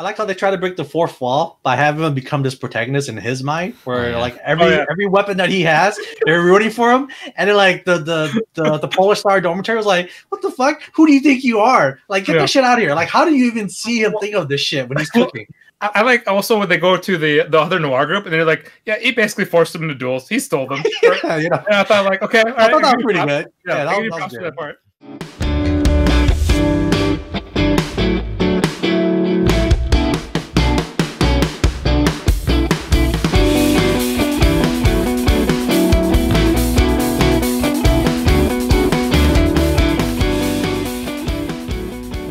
I like how they try to break the fourth wall by having him become this protagonist in his mind, where Oh, like oh, every Oh, yeah. every weapon that he has, they're rooting for him, and then like the the the, the Polar Star dormitory was like, "What the fuck? Who do you think you are? Like, get Yeah. the shit out of here! Like, how do you even see him think of this shit when he's cooking?" I, I like also when they go to the the other noir group and they're like, yeah, he basically forced them into duels. He stole them. yeah, you know, And I thought like, okay, I right, thought that was pretty good. Yeah, Yeah, I that was- that was that part.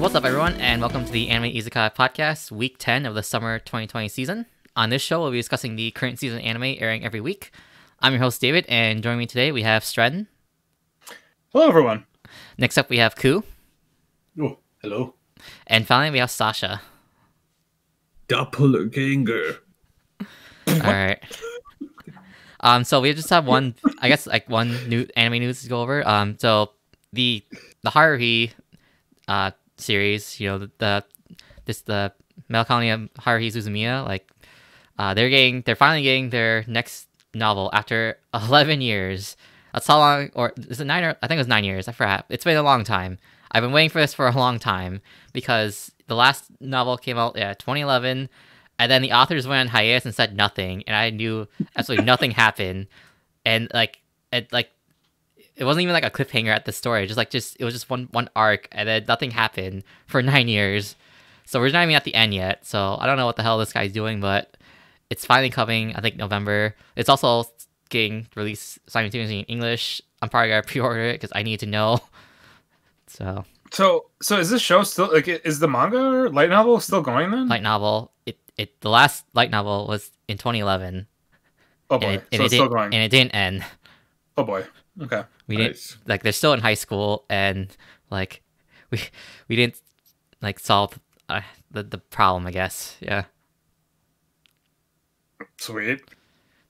What's up, everyone, and welcome to the Anime Izakaya podcast, week 10 of the summer 2020 season. On this show, we'll be discussing the current season anime airing every week. I'm your host, David, and joining me today, we have Stren. Hello, everyone. Next up, we have Ku. Oh, hello. And finally, we have Sasha. Doppelganger. All right. Um, so we just have one, I guess, like one new anime news to go over. Um, so the the Haruhi uh series, you know, the, the this the Melancholy of Haruhi Suzumiya, like uh, they're getting, they're finally getting their next novel after eleven years. That's how long, or is it nine? Or I think it was nine years. I forgot. It's been a long time. I've been waiting for this for a long time because the last novel came out, yeah, 2011 and then the authors went on hiatus and said nothing and i knew absolutely nothing happened and like it like it wasn't even like a cliffhanger at the story just like just it was just one one arc and then nothing happened for nine years. So we're not even at the end yet. So i don't know what the hell this guy's doing but it's finally coming i think november. It's also getting released simultaneously in english. I'm probably gonna pre-order it because i need to know. So. So, so is this show still like is the manga or light novel still going then? light novel. It, it the last light novel was in 2011 oh boy, and it, and so it it's still going. and it didn't end. oh boy. Okay. We didn't Nice. like they're still in high school, and like we we didn't like solve uh, the the problem. I guess yeah. Sweet.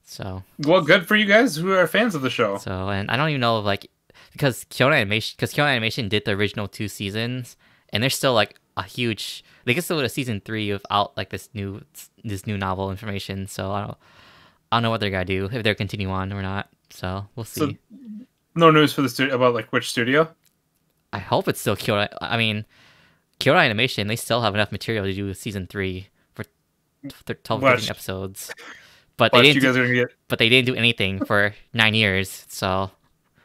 So Well, good for you guys who are fans of the show. so and I don't even know like because Kyoto Animation because Kyoto Animation did the original two seasons, and they're still like a huge. They can still go to season three without like this new this new novel information. So I don't I don't know what they're gonna do if they're continue on or not. So we'll see. So, no news for the studio about like which studio. I hope it's still Kyoto. I mean, Kyoto Animation, they still have enough material to do season three for th- 12 Watch. 13 episodes. But they didn't. do- get. but they didn't do anything for nine years. So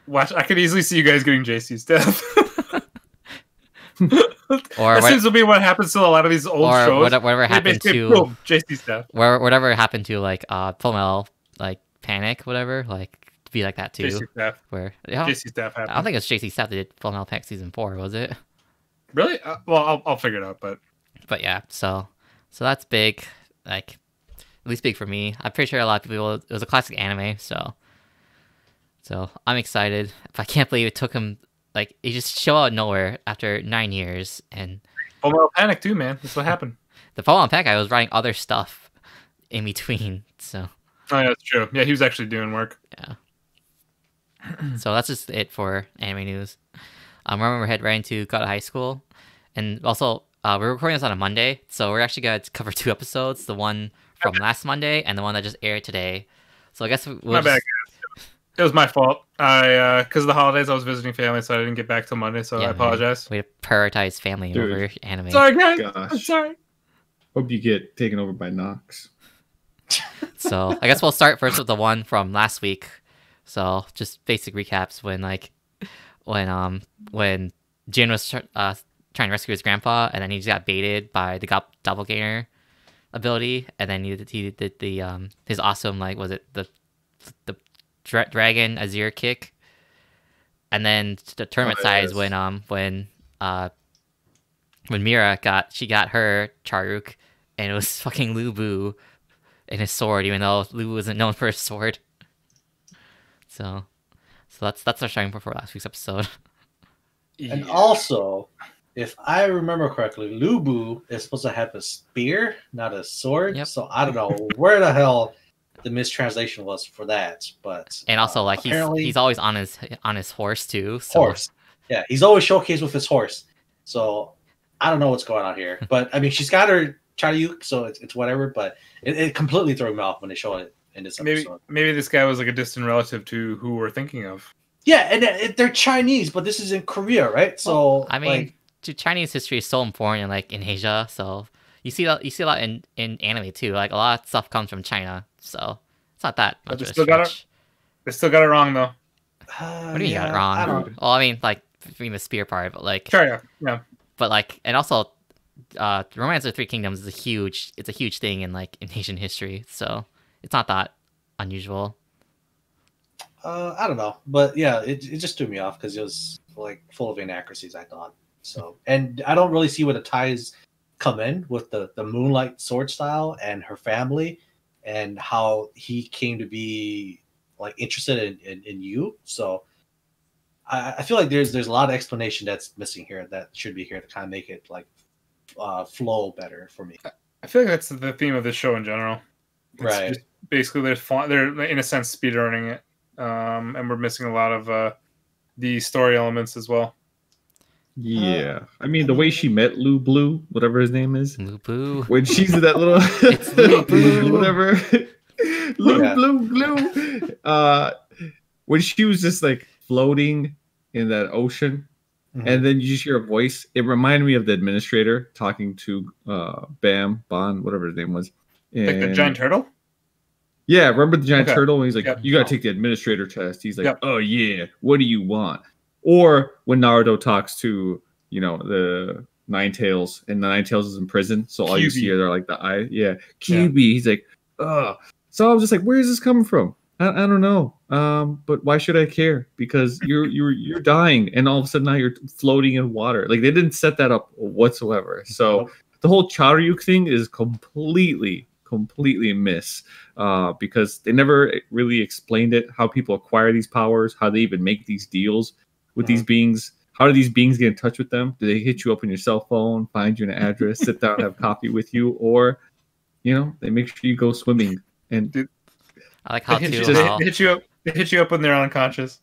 Watch, I could easily see you guys getting JC Staff. or that what, seems to be what happens to a lot of these old or shows. whatever, whatever happened to boom, JC Staff. where whatever happened to like uh Full Metal like Panic whatever like be like that too. JC staff. Where JC staff I don't think it's JC Staff that did Full Metal Panic season four, was it? Really? Uh, well, I'll, I'll figure it out. But but yeah, so so that's big, like at least big for me. I'm pretty sure a lot of people. It was a classic anime, so so I'm excited. I can't believe it took him like he just show out of nowhere after nine years, and Full Metal Panic too, man. That's what happened. the following pack I was writing other stuff in between, so Oh, yeah, that's true. Yeah, he was actually doing work. yeah. so that's just it for anime news. Um, remember we're heading right into of High School, and also uh, we're recording this on a Monday, so we're actually gonna cover two episodes: the one from last Monday and the one that just aired today. So I guess we'll My just, bad. It was my fault. I uh, because of the holidays, I was visiting family, so I didn't get back till Monday. So Yeah, I man. apologize. we have prioritize family Dude. over anime. Sorry, guys. I'm sorry. Hope you get taken over by Nox. So I guess we'll start first with the one from last week. So just basic recaps when like when um when Jin was tr- uh, trying to rescue his grandpa and then he just got baited by the gop- doppelganger ability and then he did, he did the um his awesome like was it the the dra- dragon Azir kick and then the tournament Oh, size yes. when um when uh when Mira got she got her Charyuk and it was fucking Lubu and his sword, even though Lubu isn't known for his sword. So, so that's that's our starting point for last week's episode. And also, if I remember correctly, Lubu is supposed to have a spear, not a sword. Yep. So I don't know where the hell the mistranslation was for that. But And also, uh, like he's he's always on his on his horse too. So, horse. Yeah, he's always showcased with his horse. So I don't know what's going on here. But I mean, she's got her Charyuk, so it's, it's whatever. But it, it completely threw me off when they showed it in this Maybe episode. maybe this guy was like a distant relative to who we're thinking of. Yeah, and it, they're Chinese, but this is in Korea, right? So I mean, like, Chinese history is so important, like in Asia. So you see that you see a lot in in anime too. Like a lot of stuff comes from China, so it's not that But much. they still got it- They still got it wrong though. uh, What do you mean got it yeah, I wrong? don't- Well, I mean, like between the spear part, but like, Sure, yeah, yeah. but like, and also, uh, Romance of Three Kingdoms is a huge, it's a huge thing in like in Asian history. So it's not that unusual. Uh, I don't know, but yeah, it, it just threw me off because it was like full of inaccuracies. I thought so, and I don't really see where the ties come in with the the Moonlight sword style and her family, and how he came to be like interested in in, in you. So I, I feel like there's there's a lot of explanation that's missing here that should be here to kind of make it like uh, flow better for me. I feel like that's the theme of the show in general. It's Right. just basically, they're fa- they're in a sense speedrunning it, um, and we're missing a lot of uh, the story elements as well. Yeah, I mean the way she met Lou Blue, whatever his name is, Lubu. when she's that little It's Lou Blue. whatever Lou Yeah. Blue Blue. Uh, when she was just like floating in that ocean, Mhm. and then you just hear a voice. It reminded me of the administrator talking to uh Bam Bon, whatever his name was. Like the giant turtle. Yeah, remember the giant Okay. turtle? And he's like, Yep. "You gotta take the administrator test." He's like, Yep. "Oh yeah, what do you want?" Or when Naruto talks to you know the Nine Tails, and the Nine Tails is in prison, so all you see are like the eye. Yeah, Kyuubi. He's like, "Ugh." So I was just like, "Where is this coming from?" I, I don't know. Um, but why should I care? Because you're you're you're dying, and all of a sudden now you're floating in water. Like they didn't set that up whatsoever. So the whole Charyuk thing is completely completely miss uh, because they never really explained it how people acquire these powers how they even make these deals with these mm-hmm. beings how do these beings get in touch with them do they hit you up on your cell phone find you an address sit down have coffee with you or you know they make sure you go swimming and I like how They hit, too you, they, how they hit you up. They hit you up when they're unconscious.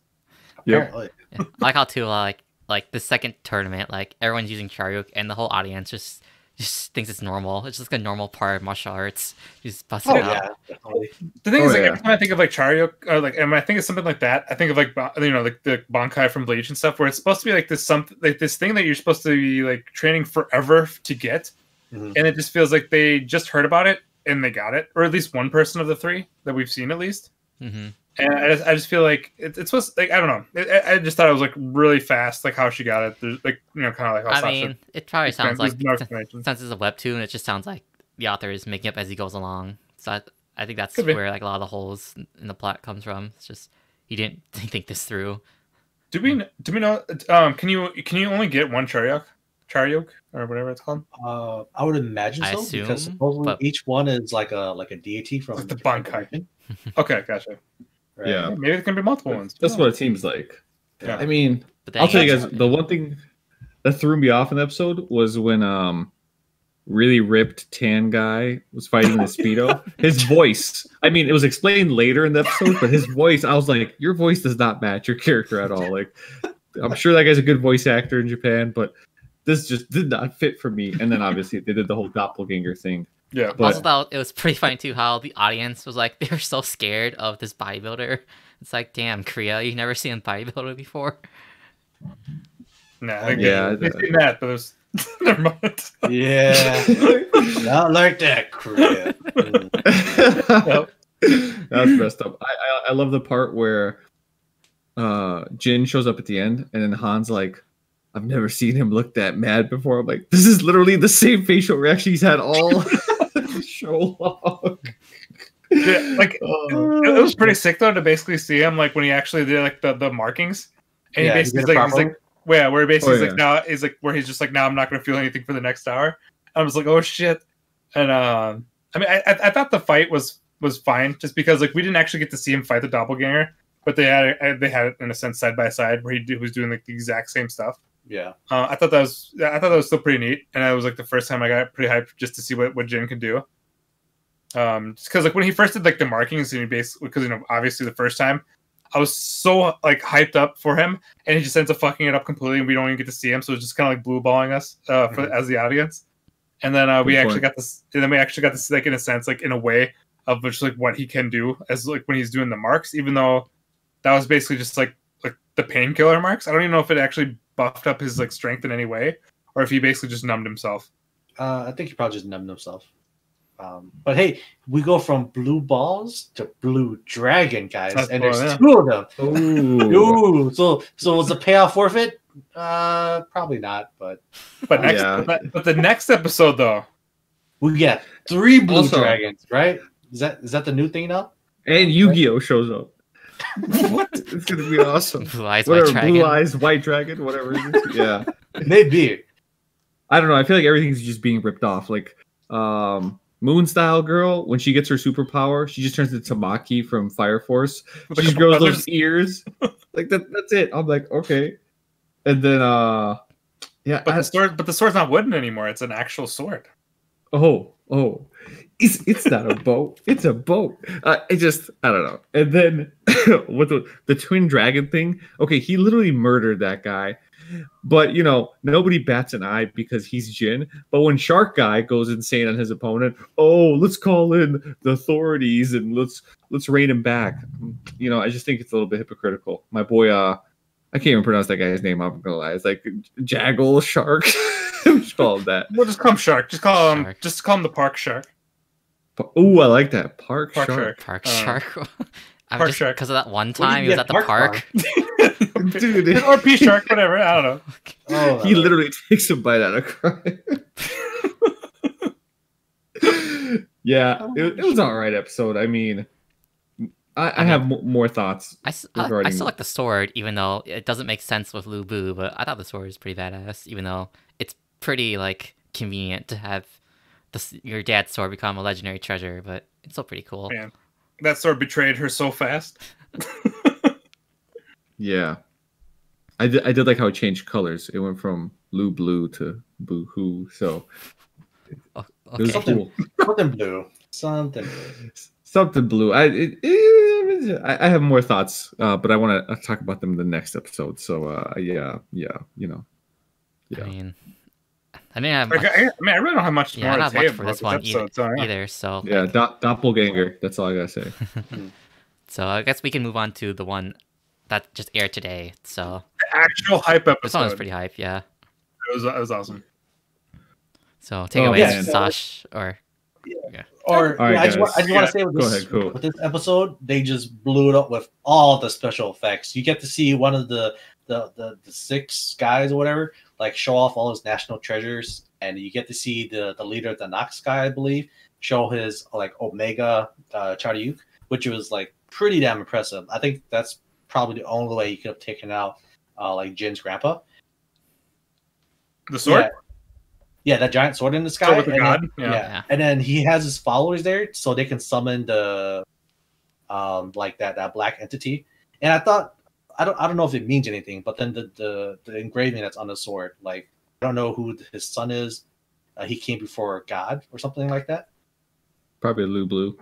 Yep. Apparently. Yeah. I like how too like like the second tournament, like everyone's using Charyuk and the whole audience just just thinks it's normal. It's just like a normal part of martial arts. Just bust Oh it out. yeah, definitely. The thing Oh, is, like, yeah. every time I think of like Charyuk, or like, and when I think of something like that, I think of like, you know, like the Bankai from Bleach and stuff, where it's supposed to be like this something, like this thing that you're supposed to be like training forever to get, Mhm. and it just feels like they just heard about it and they got it, or at least one person of the three that we've seen at least. hmm And I just, I just feel like it, it's supposed, like, I don't know, It- I, I just thought it was like really fast, like how she got it, There's, like you know, kind of like how I Sasha mean, it probably sounds like no explanation. since it's a webtoon, it just sounds like the author is making up as he goes along. So I, I think that's Could where like a lot of the holes in the plot comes from. It's just he didn't think this through. Do we do we know? Um, can you can you only get one Charyuk, Charyuk or whatever it's called? Uh, I would imagine I so because supposedly but- each one is like a like a deity from Like the different Bankai. Okay, gotcha. Right? Yeah. Maybe there can be multiple ones. that's what it seems like Yeah. i mean But I'll tell you again, guys the one thing that threw me off in the episode was when um really ripped tan guy was fighting the speedo. His voice. I mean, it was explained later in the episode, but his voice, I was like, your voice does not match your character at all. Like I'm sure that guy's a good voice actor in Japan, but this just did not fit for me. And then obviously they did the whole doppelganger thing. Yeah, But- also thought it was pretty funny too how the audience was like they were so scared of this bodybuilder. It's like, damn, Korea, you've never seen a bodybuilder before. nah, I Yeah, they, they've seen that, but it was never mind. Yeah, not like that, Korea. Yep. That's messed up. I, I I love the part where uh Jin shows up at the end and then Han's like, I've never seen him look that mad before. I'm like, this is literally the same facial reaction he's had all show long. Yeah, like Oh. it, it was pretty sick though to basically see him like when he actually did like the, the markings, and Yeah, he he basically did like he's like yeah, where he basically Oh, is like now he's like where he's just like now I'm not gonna feel anything for the next hour. I was like oh shit, and um I mean I, I I thought the fight was was fine just because like we didn't actually get to see him fight the doppelganger, but they had it, they had it in a sense side by side where he do- was doing like the exact same stuff. yeah, Uh, I thought that was I thought that was still pretty neat, and it was like the first time I got pretty hyped just to see what what Jin could do. Um, just because like when he first did like the markings and he basically because you know obviously the first time I was so like hyped up for him, and he just ends up fucking it up completely, and we don't even get to see him, so it's just kind of like blue balling us uh, for Mhm. as the audience. and then uh, we Good actually got this, and then we actually got this like in a sense, like in a way of just like what he can do as like when he's doing the marks, even though that was basically just like like the painkiller marks. I don't even know if it actually buffed up his like strength in any way, or if he basically just numbed himself. Uh, I think he probably just numbed himself. Um, but hey, we go from blue balls to blue dragon, guys, That's and there's yeah. two of them. Ooh. Ooh, so so was the payoff forfeit? Uh, probably not. But But next, Yeah. but, but the next episode though, we get three blue Also- dragons, right? Is that is that the new thing now? And Yu-Gi-Oh shows up. what? It's gonna be awesome. Blue eyes white dragon. blue eyes, white dragon, whatever. It is. Yeah. Maybe. I don't know. I feel like everything's just being ripped off. Like um Moon Style Girl, when she gets her superpower, she just turns into Tamaki from Fire Force. She just grows feathers, those ears. like that that's it. I'm like, okay. And then uh yeah, but I- the sword, but the sword's not wooden anymore. It's an actual sword. oh, oh. It's it's not a boat. It's a boat. Uh, it just I don't know. And then with the, the twin dragon thing, okay, he literally murdered that guy. But you know, nobody bats an eye because he's Jin. But when Shark Guy goes insane on his opponent, oh, let's call in the authorities and let's let's rein him back. You know, I just think it's a little bit hypocritical. My boy, uh, I can't even pronounce that guy's name. I'm gonna lie. It's like Jaggle Shark. Just call him that. We'll just call him Shark. Just call him. Shark. Just call him the Park Shark. Oh, I like that. Park, Park Shark. Park Uh, Shark. I'm Park just Shark. because of that one time he was at the Park park. Dude. or P Shark, whatever. I don't know. Oh, He literally takes a bite out of cry. yeah, oh it, it was an alright episode. I mean, I, I have m- more thoughts. I, regarding- still like the sword, even though it doesn't make sense with Lu Bu. But I thought the sword was pretty badass, even though it's pretty like convenient to have the, your dad's sword become a legendary treasure. But it's still pretty cool. Man, that sword betrayed her so fast. Yeah, I did. I did like how it changed colors. It went from blue blue to boo hoo. So it was okay. cool. something blue. Something blue. Something blue. I it, it- I I have more thoughts, uh, but I want to talk about them in the next episode. So uh, yeah, yeah, you know, I mean, I didn't have Like, much, I, I mean, I really don't have much yeah, more not to say much for this one episode. So, yeah. either. So Yeah, like, do- doppelganger. That's all I gotta say. Hmm. so I guess we can move on to the one that just aired today. So The actual hype episode. this one was pretty hype. Yeah. It was, it was awesome. So take Oh, away, yeah. Sash. Or Or All right, yeah, I just, want, I guys. just want to say with this, ahead, cool. with this episode, they just blew it up with all the special effects. You get to see one of the the, the, the six guys or whatever, like show off all his national treasures, and you get to see the the leader of the Nox guy, I believe, show his like Omega uh, Charyuk, which was like pretty damn impressive. I think that's probably the only way you could have taken out uh, like Jin's grandpa. The sword? Yeah. Yeah, that giant sword in the sky. With the and god? then- Yeah. yeah. Yeah. and then he has his followers there, so they can summon the, um, like that that black entity. And I thought, I don't, I don't know if it means anything, but then the the, the engraving that's on the sword, like I don't know who his son is. Uh, he came before God or something like that. Probably Lou Blue.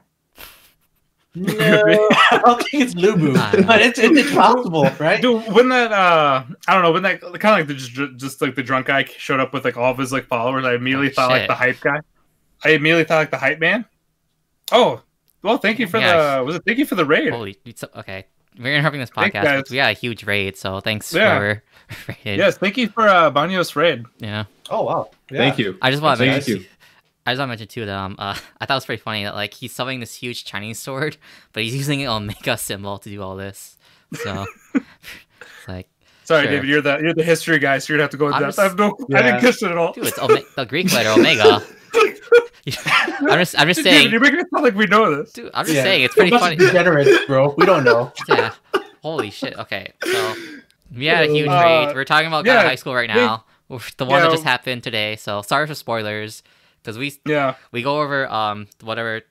No, I don't think it's Lubu, I but it's it's, it's possible, right? Dude, when that uh, I don't know, when that kind of like the just, just like the drunk guy showed up with like all of his like followers, I immediately Oh, thought like the hype guy. I immediately thought like the hype man. Oh, well, thank you for Yeah. the was it? Thank you for the raid. holy, okay. We're interrupting this podcast. guys. because we got a huge raid, so thanks Yeah. for raid. Yes, thank you for uh, Banious raid. Yeah. Oh wow, yeah. Thank you. I just want to Thank mention. you. I just want to mention too that um uh, I thought it was pretty funny that like he's summoning this huge Chinese sword, but he's using an Omega symbol to do all this. So it's like, Sorry, Sure. David, you're the you're the history guy, so you're gonna have to go with I'm that. just- I have no, I didn't catch it at all. dude, it's Ome- the Greek letter Omega. I'm just I'm just David, saying, you're making it sound like we know this. dude. I'm just Yeah. saying it's pretty funny. of Degenerates, bro. We don't know. Yeah. Holy shit. Okay, so we had a huge Uh, raid. We're talking about God yeah, High School right now. The one that just happened today. So sorry for spoilers, because we Yeah, we go over um whatever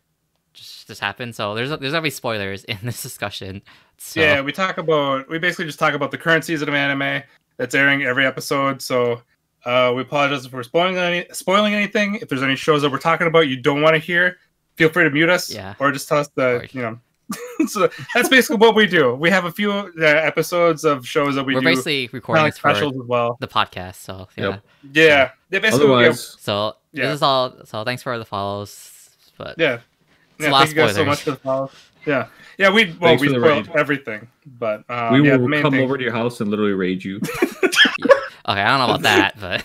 just, just happened. So there's there's gonna be spoilers in this discussion. So yeah. We talk about we basically just talk about the current season of anime that's airing every episode. So uh, we apologize if we're spoiling any spoiling anything. If there's any shows that we're talking about you don't want to hear, feel free to mute us. Yeah. Or just tell us the Or- you know so that's basically what we do. We have a few uh, episodes of shows that we We are do basically recording like this for specials as well. the podcast. So yeah. Yep. Yeah, yeah basically, yeah, Otherwise, So Yeah. this is all. So thanks for the follows. But yeah. It's yeah thank you guys so much for the follows. Yeah, yeah. We well, Thanks we for the spoiled everything, but uh, we yeah, will the main come thing. over to your house and literally raid you. okay, I don't know about that, but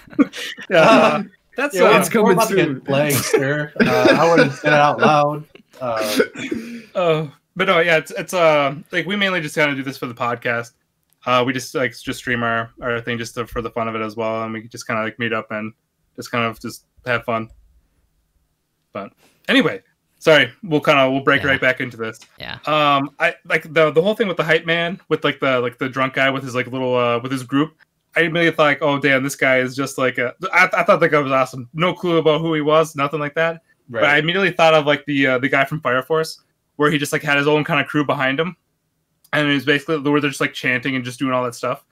Yeah, uh, That's Yeah, uh, it's we're coming to soon. get plagued, sir. Uh, I wouldn't say it out loud. Uh, Uh, but no, yeah, it's it's uh like we mainly just kind of do this for the podcast. Uh, we just like just stream our our thing just to, for the fun of it as well, and we just kind of like meet up and just kind of just have fun. But anyway, sorry, we'll kind of we'll break Yeah. right back into this. yeah. Um, I like the the whole thing with the hype man with like the like the drunk guy with his like little uh with his group. I immediately thought like, oh damn, this guy is just like a. I, I thought the guy was awesome. No clue about who he was, nothing like that. But I immediately thought of like the uh, the guy from Fire Force, where he just like had his own kind of crew behind him, and it was basically where they're just like chanting and just doing all that stuff.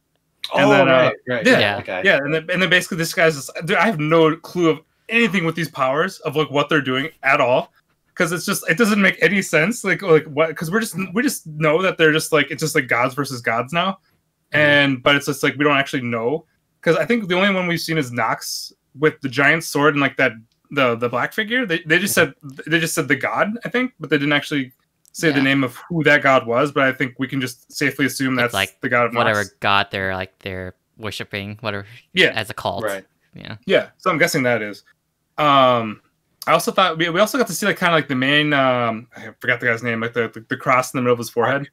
and oh, then, uh, right, right. yeah, Yeah. Okay. Yeah, and then, and then basically this guy's just, dude, I have no clue of anything with these powers of like what they're doing at all, because it's just it doesn't make any sense. Like like what? Because we're just we just know that they're just like it's just like gods versus gods now, and but it's just like we don't actually know because I think the only one we've seen is Nox with the giant sword and like that the the black figure. They they just said they just said the god I think, but they didn't actually say the name of who that god was. But I think we can just safely assume It's that's like the god of Whatever Nox. god they're like they're worshiping, whatever Yeah, as a cult. Right. Yeah. Yeah, so I'm guessing that is. Um, I also thought we, we also got to see like kind of like the main um I forgot the guy's name like the, the the cross in the middle of his forehead.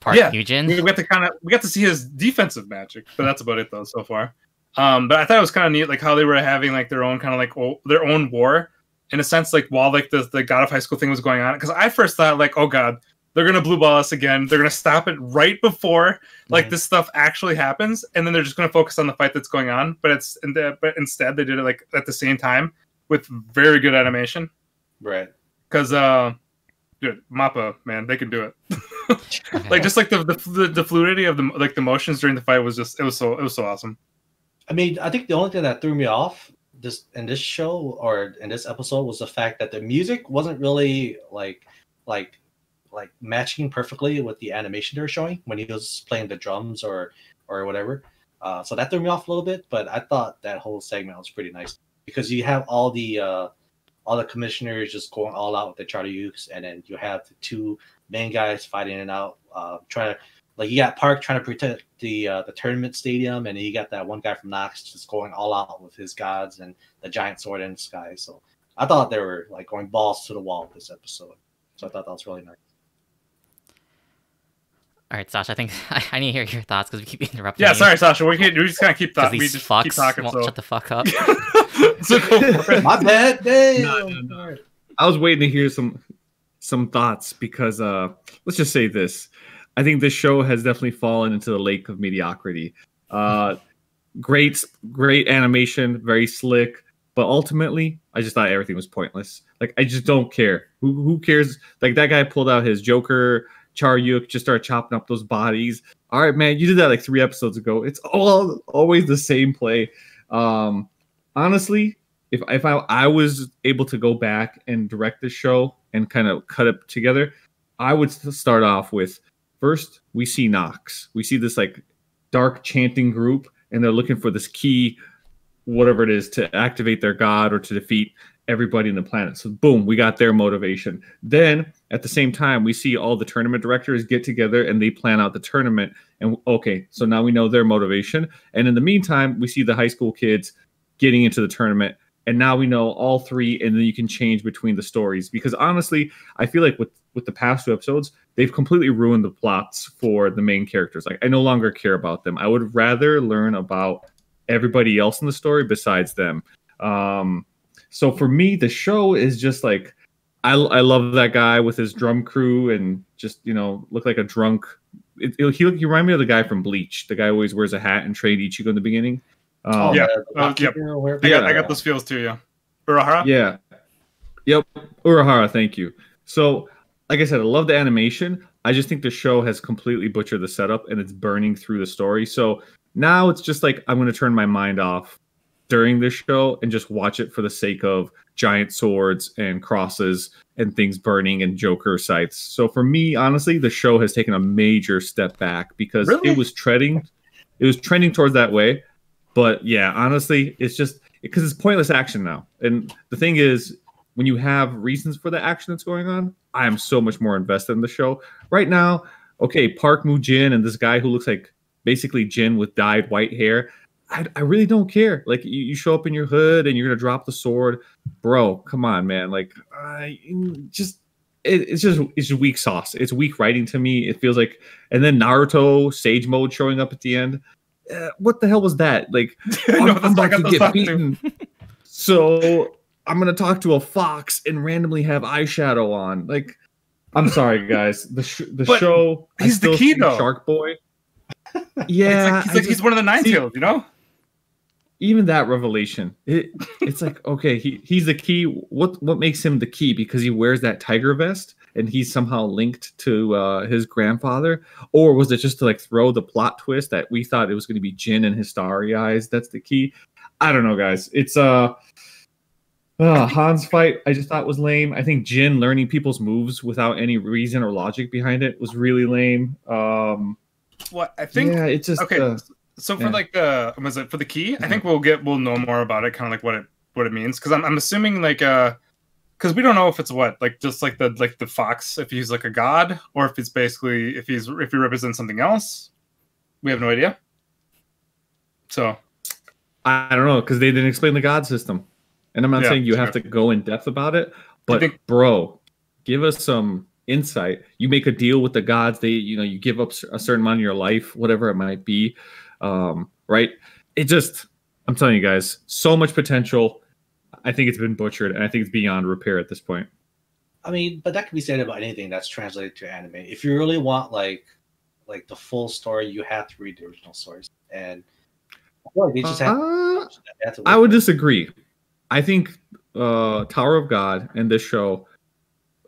Park Yeah. Nugent. We got to kind of we got to see his defensive magic, but that's about it though so far. Um, but I thought it was kind of neat like how they were having like their own kind of like o- their own war in a sense like while like the the God of High School thing was going on because I first thought like oh god they're gonna blue ball us again they're gonna stop it right before like Mhm. this stuff actually happens and then they're just going to focus on the fight that's going on but it's and the, but instead they did it like at the same time with very good animation Right. because uh dude mappa man they can do it like just like the, the the fluidity of the like the motions during the fight was just it was so it was so awesome I mean, I think the only thing that threw me off this in this show or in this episode was the fact that the music wasn't really like like like matching perfectly with the animation they were showing when he was playing the drums or or whatever. Uh, so that threw me off a little bit, but I thought that whole segment was pretty nice because you have all the uh, all the commissioners just going all out with the Charyuks, and then you have the two main guys fighting it out, uh, trying to like you got Park trying to protect the uh, the tournament stadium, and then you got that one guy from Nox just going all out with his gods and the giant sword in the sky. So I thought they were like going balls to the wall this episode. So I thought that was really nice. All right, Sasha. I think I, I need to hear your thoughts because we keep interrupting. yeah you. sorry sasha we can't we just kind of keep 'Cause talking we these just fucks keep talking won't so, shut the fuck up. so go for it. My bad. Damn. No, no, no. I was waiting to hear some some thoughts because uh let's just say this. I think this show has definitely fallen into the lake of mediocrity. Uh great great animation, very slick, but ultimately I just thought everything was pointless. Like I just don't care. Who who cares? Like that guy pulled out his Joker Charyuk just started chopping up those bodies. All right, man, you did that like three episodes ago. It's all always the same play. Um honestly, if if I, I was able to go back and direct the show and kind of cut it together, I would start off with first we see Nox. We see this like dark chanting group, and they're looking for this key, whatever it is, to activate their god or to defeat everybody in the planet. So boom, we got their motivation. Then at the same time, we see all the tournament directors get together and they plan out the tournament. And okay, so now we know their motivation. And in the meantime, we see the high school kids getting into the tournament. And now we know all three and then you can change between the stories. Because honestly i feel like with with the past two episodes they've completely ruined the plots for the main characters. Like i no longer care about them. I would rather learn about everybody else in the story besides them. Um so for me the show is just like i, I love that guy with his drum crew and just you know look like a drunk. It, it, he, he remind me of the guy from bleach the guy always wears a hat and trade ichigo in the beginning um, Yeah. the- the Uh, yep. Hopkeeper or I got, Yeah. I got those feels too, yeah. Urahara? Yeah. Yep. Urahara, thank you. So, like I said, I love the animation. I just think the show has completely butchered the setup and it's burning through the story. So now it's just like I'm going to turn my mind off during this show and just watch it for the sake of giant swords and crosses and things burning and Joker sights. So for me, honestly, the show has taken a major step back because Really? it was treading, it was trending towards that way. But yeah, honestly, it's just because it's pointless action now. And the thing is, when you have reasons for the action that's going on, I am so much more invested in the show. Right now, okay, Park Moo Jin and this guy who looks like basically Jin with dyed white hair. I, I really don't care. Like you, you show up in your hood and you're gonna drop the sword, bro. Come on, man. Like I just it, it's just it's just weak sauce. It's weak writing to me. It feels like, and then Naruto Sage Mode showing up at the end. Uh, what the hell was that? Like I I'm, I'm about to get beaten. so I'm gonna talk to a fox and randomly have eyeshadow on. Like, I'm sorry, guys. The sh- the But show. He's the key, though. Shark Boy. It's Yeah, like, he's, like, just- he's one of the nine see- tails, you know? even that revelation. It it's like okay, he he's the key. What what makes him the key? Because he wears that tiger vest and he's somehow linked to uh, his grandfather, or was it just to like throw the plot twist that we thought it was going to be Jin and his starry eyes? That's the key. I don't know, guys. It's uh, uh Han's fight. I just thought was lame. I think Jin learning people's moves without any reason or logic behind it was really lame. Um, What I think yeah, it just okay. uh, so for yeah. like the was it for the key? I think we'll get we'll know more about it, kind of like what it what it means. Because I'm I'm assuming like uh, because we don't know if it's what like just like the like the fox if he's like a god or if it's basically if he's if he represents something else. We have no idea. So I don't know because they didn't explain the god system, and I'm not Yeah, saying you have to go in depth about it, but think- bro, give us some insight. You make a deal with the gods. They, you know, you give up a certain amount of your life, whatever it might be, um, right? It just, I'm telling you guys, so much potential. I think it's been butchered, and I think it's beyond repair at this point. I mean, but that can be said about anything that's translated to anime. If you really want like like the full story, you have to read the original source. And like they just have, Uh, they have to I would disagree. I think uh, Tower of God and this show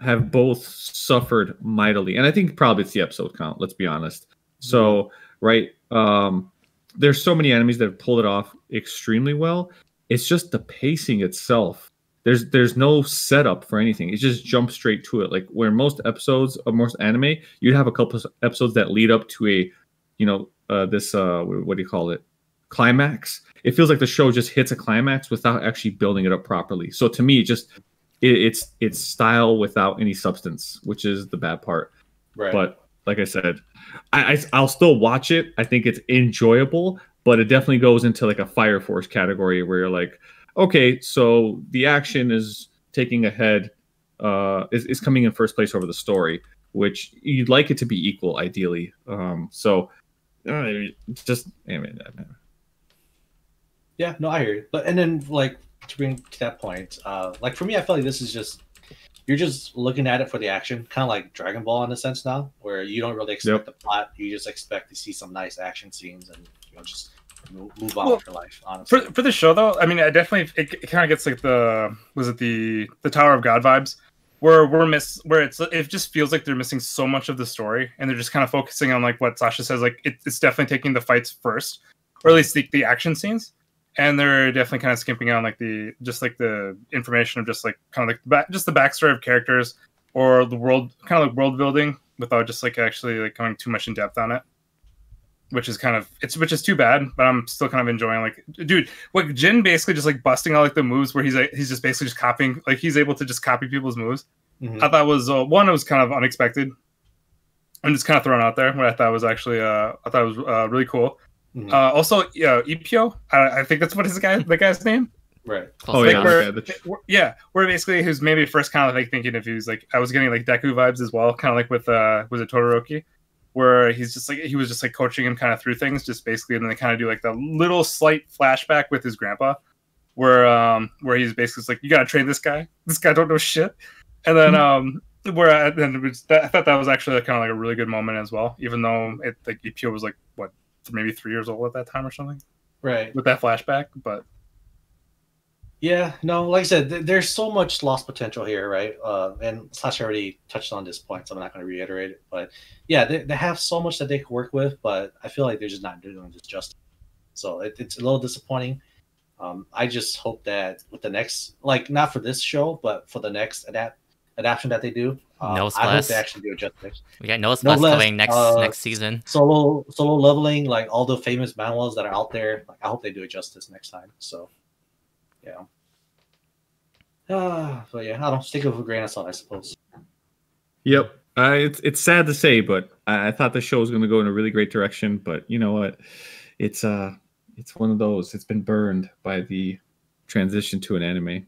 have both suffered mightily, and I think probably it's the episode count. Let's be honest. So, right, um, there's so many enemies that have pulled it off extremely well. It's just the pacing itself. There's there's no setup for anything. It just jumps straight to it. Like where most episodes of most anime, you'd have a couple of episodes that lead up to a, you know, uh, this uh, what do you call it? climax. It feels like the show just hits a climax without actually building it up properly. So to me, just it, it's it's style without any substance, which is the bad part. right. But like I said, I, I I'll still watch it. I think it's enjoyable, but it definitely goes into like a Fire Force category where you're like, okay, so the action is taking ahead, uh, is, is coming in first place over the story, which you'd like it to be equal, ideally. Um, so uh, just I mean, Yeah, no, I hear you. But and then like to bring to that point, uh, like for me, I feel like this is just you're just looking at it for the action, kind of like Dragon Ball in a sense now, where you don't really expect Yep. the plot. You just expect to see some nice action scenes and you know just move, on Well, with your life. Honestly, for for the show though, I mean, I definitely it, it kind of gets like the was it the the Tower of God vibes where we're miss where it's it just feels like they're missing so much of the story and they're just kind of focusing on like what Sasha says like it, it's definitely taking the fights first or at least the, the action scenes and they're definitely kind of skimping on like the just like the information of just like kind of like back, just the backstory of characters or the world kind of like world building without just like actually like going too much in depth on it which is kind of it's which is too bad but i'm still kind of enjoying like dude like jin basically just like busting out like the moves where he's like he's just basically just copying like he's able to just copy people's moves Mhm. i thought was uh, one it was kind of unexpected and just kind of thrown out there what i thought was actually uh i thought it was uh, really cool Mhm. uh also yeah epio I, I think that's what his guy the guy's name right. Oh, like enough. yeah, where, okay, the ch- where- yeah, where basically who's maybe first kind of like thinking if he was like I was getting like Deku vibes as well, kind of like with uh was it Todoroki, where he's just like he was just like coaching him kind of through things, just basically, and then they kind of do like the little slight flashback with his grandpa, where um where he's basically like you gotta train this guy, this guy don't know shit, and then um where I, then it was, that, I thought that was actually kind of like a really good moment as well, even though it like EPO was like what maybe three years old at that time or something Right. with that flashback, but Yeah, no, like I said, th- there's so much lost potential here, right? Uh, and Slash already touched on this point, so I'm not going to reiterate it. But yeah, they, they have so much that they could work with, but I feel like they're just not doing this justice. So it, it's a little disappointing. Um, I just hope that with the next, like not for this show, but for the next adapt adaptation that they do, um, No I hope they actually do it justice. We got Noblesse, coming next uh, next season. Solo solo leveling, like all the famous manhwas that are out there. Like I hope they do it justice next time. So, yeah. Uh, but yeah, I don't stick it with a grain of salt, I suppose. Yep. Uh, it's it's sad to say, but I, I thought the show was going to go in a really great direction. But you know what? It's uh, it's one of those. It's been burned by the transition to an anime.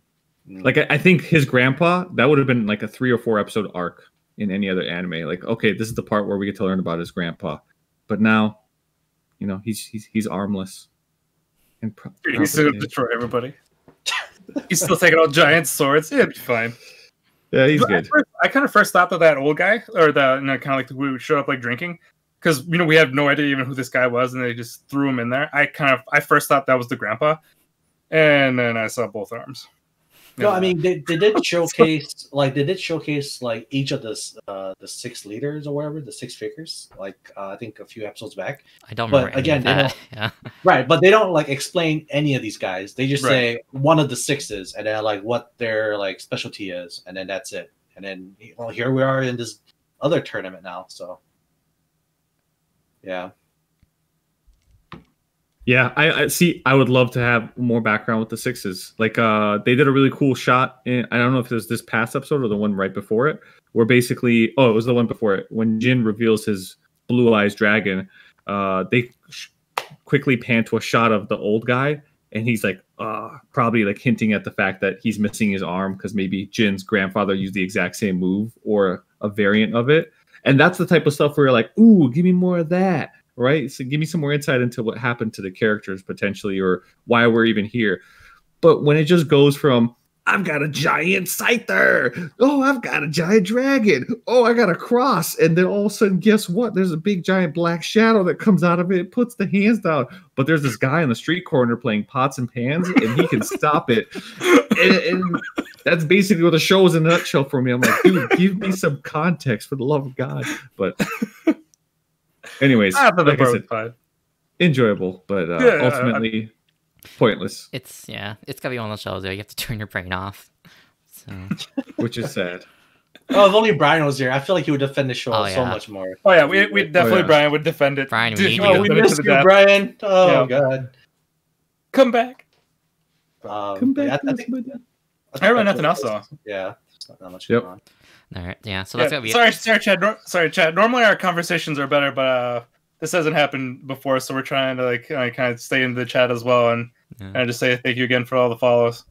Mm. Like I, I think his grandpa, that would have been like a three or four episode arc in any other anime. Like, okay, this is the part where we get to learn about his grandpa. But now, you know, he's he's he's armless. And pro- He's still probably- gonna destroy everybody. He's still taking out giant swords. It'd be fine. yeah, he's But good. first- I kind of first thought that that old guy, or the you know, kind of like the who showed up like drinking, because you know we had no idea even who this guy was, and they just threw him in there. I kind of I first thought that was the grandpa, and then I saw both arms. No, I mean they, they did showcase like they did showcase like each of the uh, the six leaders or whatever the six figures like uh, I think a few episodes back. I don't but remember any again, of they that. Yeah. Right, but they don't like explain any of these guys. They just Right. say one of the sixes and then like what their like specialty is, and then that's it. And then well, here we are in this other tournament now. So yeah, Yeah, I, I see. I would love to have more background with the sixes. Like, uh, they did a really cool shot. In, I don't know if it was this past episode or the one right before it, where basically, oh, it was the one before it. When Jin reveals his blue eyes dragon, uh, they quickly pan to a shot of the old guy, and he's like, uh, probably like hinting at the fact that he's missing his arm because maybe Jin's grandfather used the exact same move or a variant of it. And that's the type of stuff where you're like, ooh, give me more of that right? So give me some more insight into what happened to the characters potentially or why we're even here. But when it just goes from I've got a giant scyther. Oh, I've got a giant dragon. Oh, I got a cross. And then all of a sudden, guess what? There's a big giant black shadow that comes out of it, puts the hands down. But there's this guy on the street corner playing pots and pans, and he can stop it. And, and that's basically what the show is in a nutshell for me. I'm like, dude, give me some context for the love of God. But anyways, After the like I said, fine. enjoyable, but uh, Yeah, ultimately pointless, It's yeah, it's gotta be one of those shows where you have to turn your brain off. So which is sad. oh, if only Brian was here, I feel like he would defend the show Oh, so much more. Oh yeah, we, we definitely yeah. Brian would defend it. Brian, we Dude, you. Oh, we defend it missed to you, death. Brian. Oh Yeah. god. Come back. Um, Come but back, I, I to think, us, I think I really that's nothing else it is. Yeah, not that much Yep. going on. All right, yeah. So Yeah, that's gonna be it. sorry, sorry, Chad. Nor- sorry, Chad. Normally our conversations are better, but uh, this hasn't happened before, so we're trying to like uh, kind of stay in the chat as well, and Yeah. and just say thank you again for all the follows.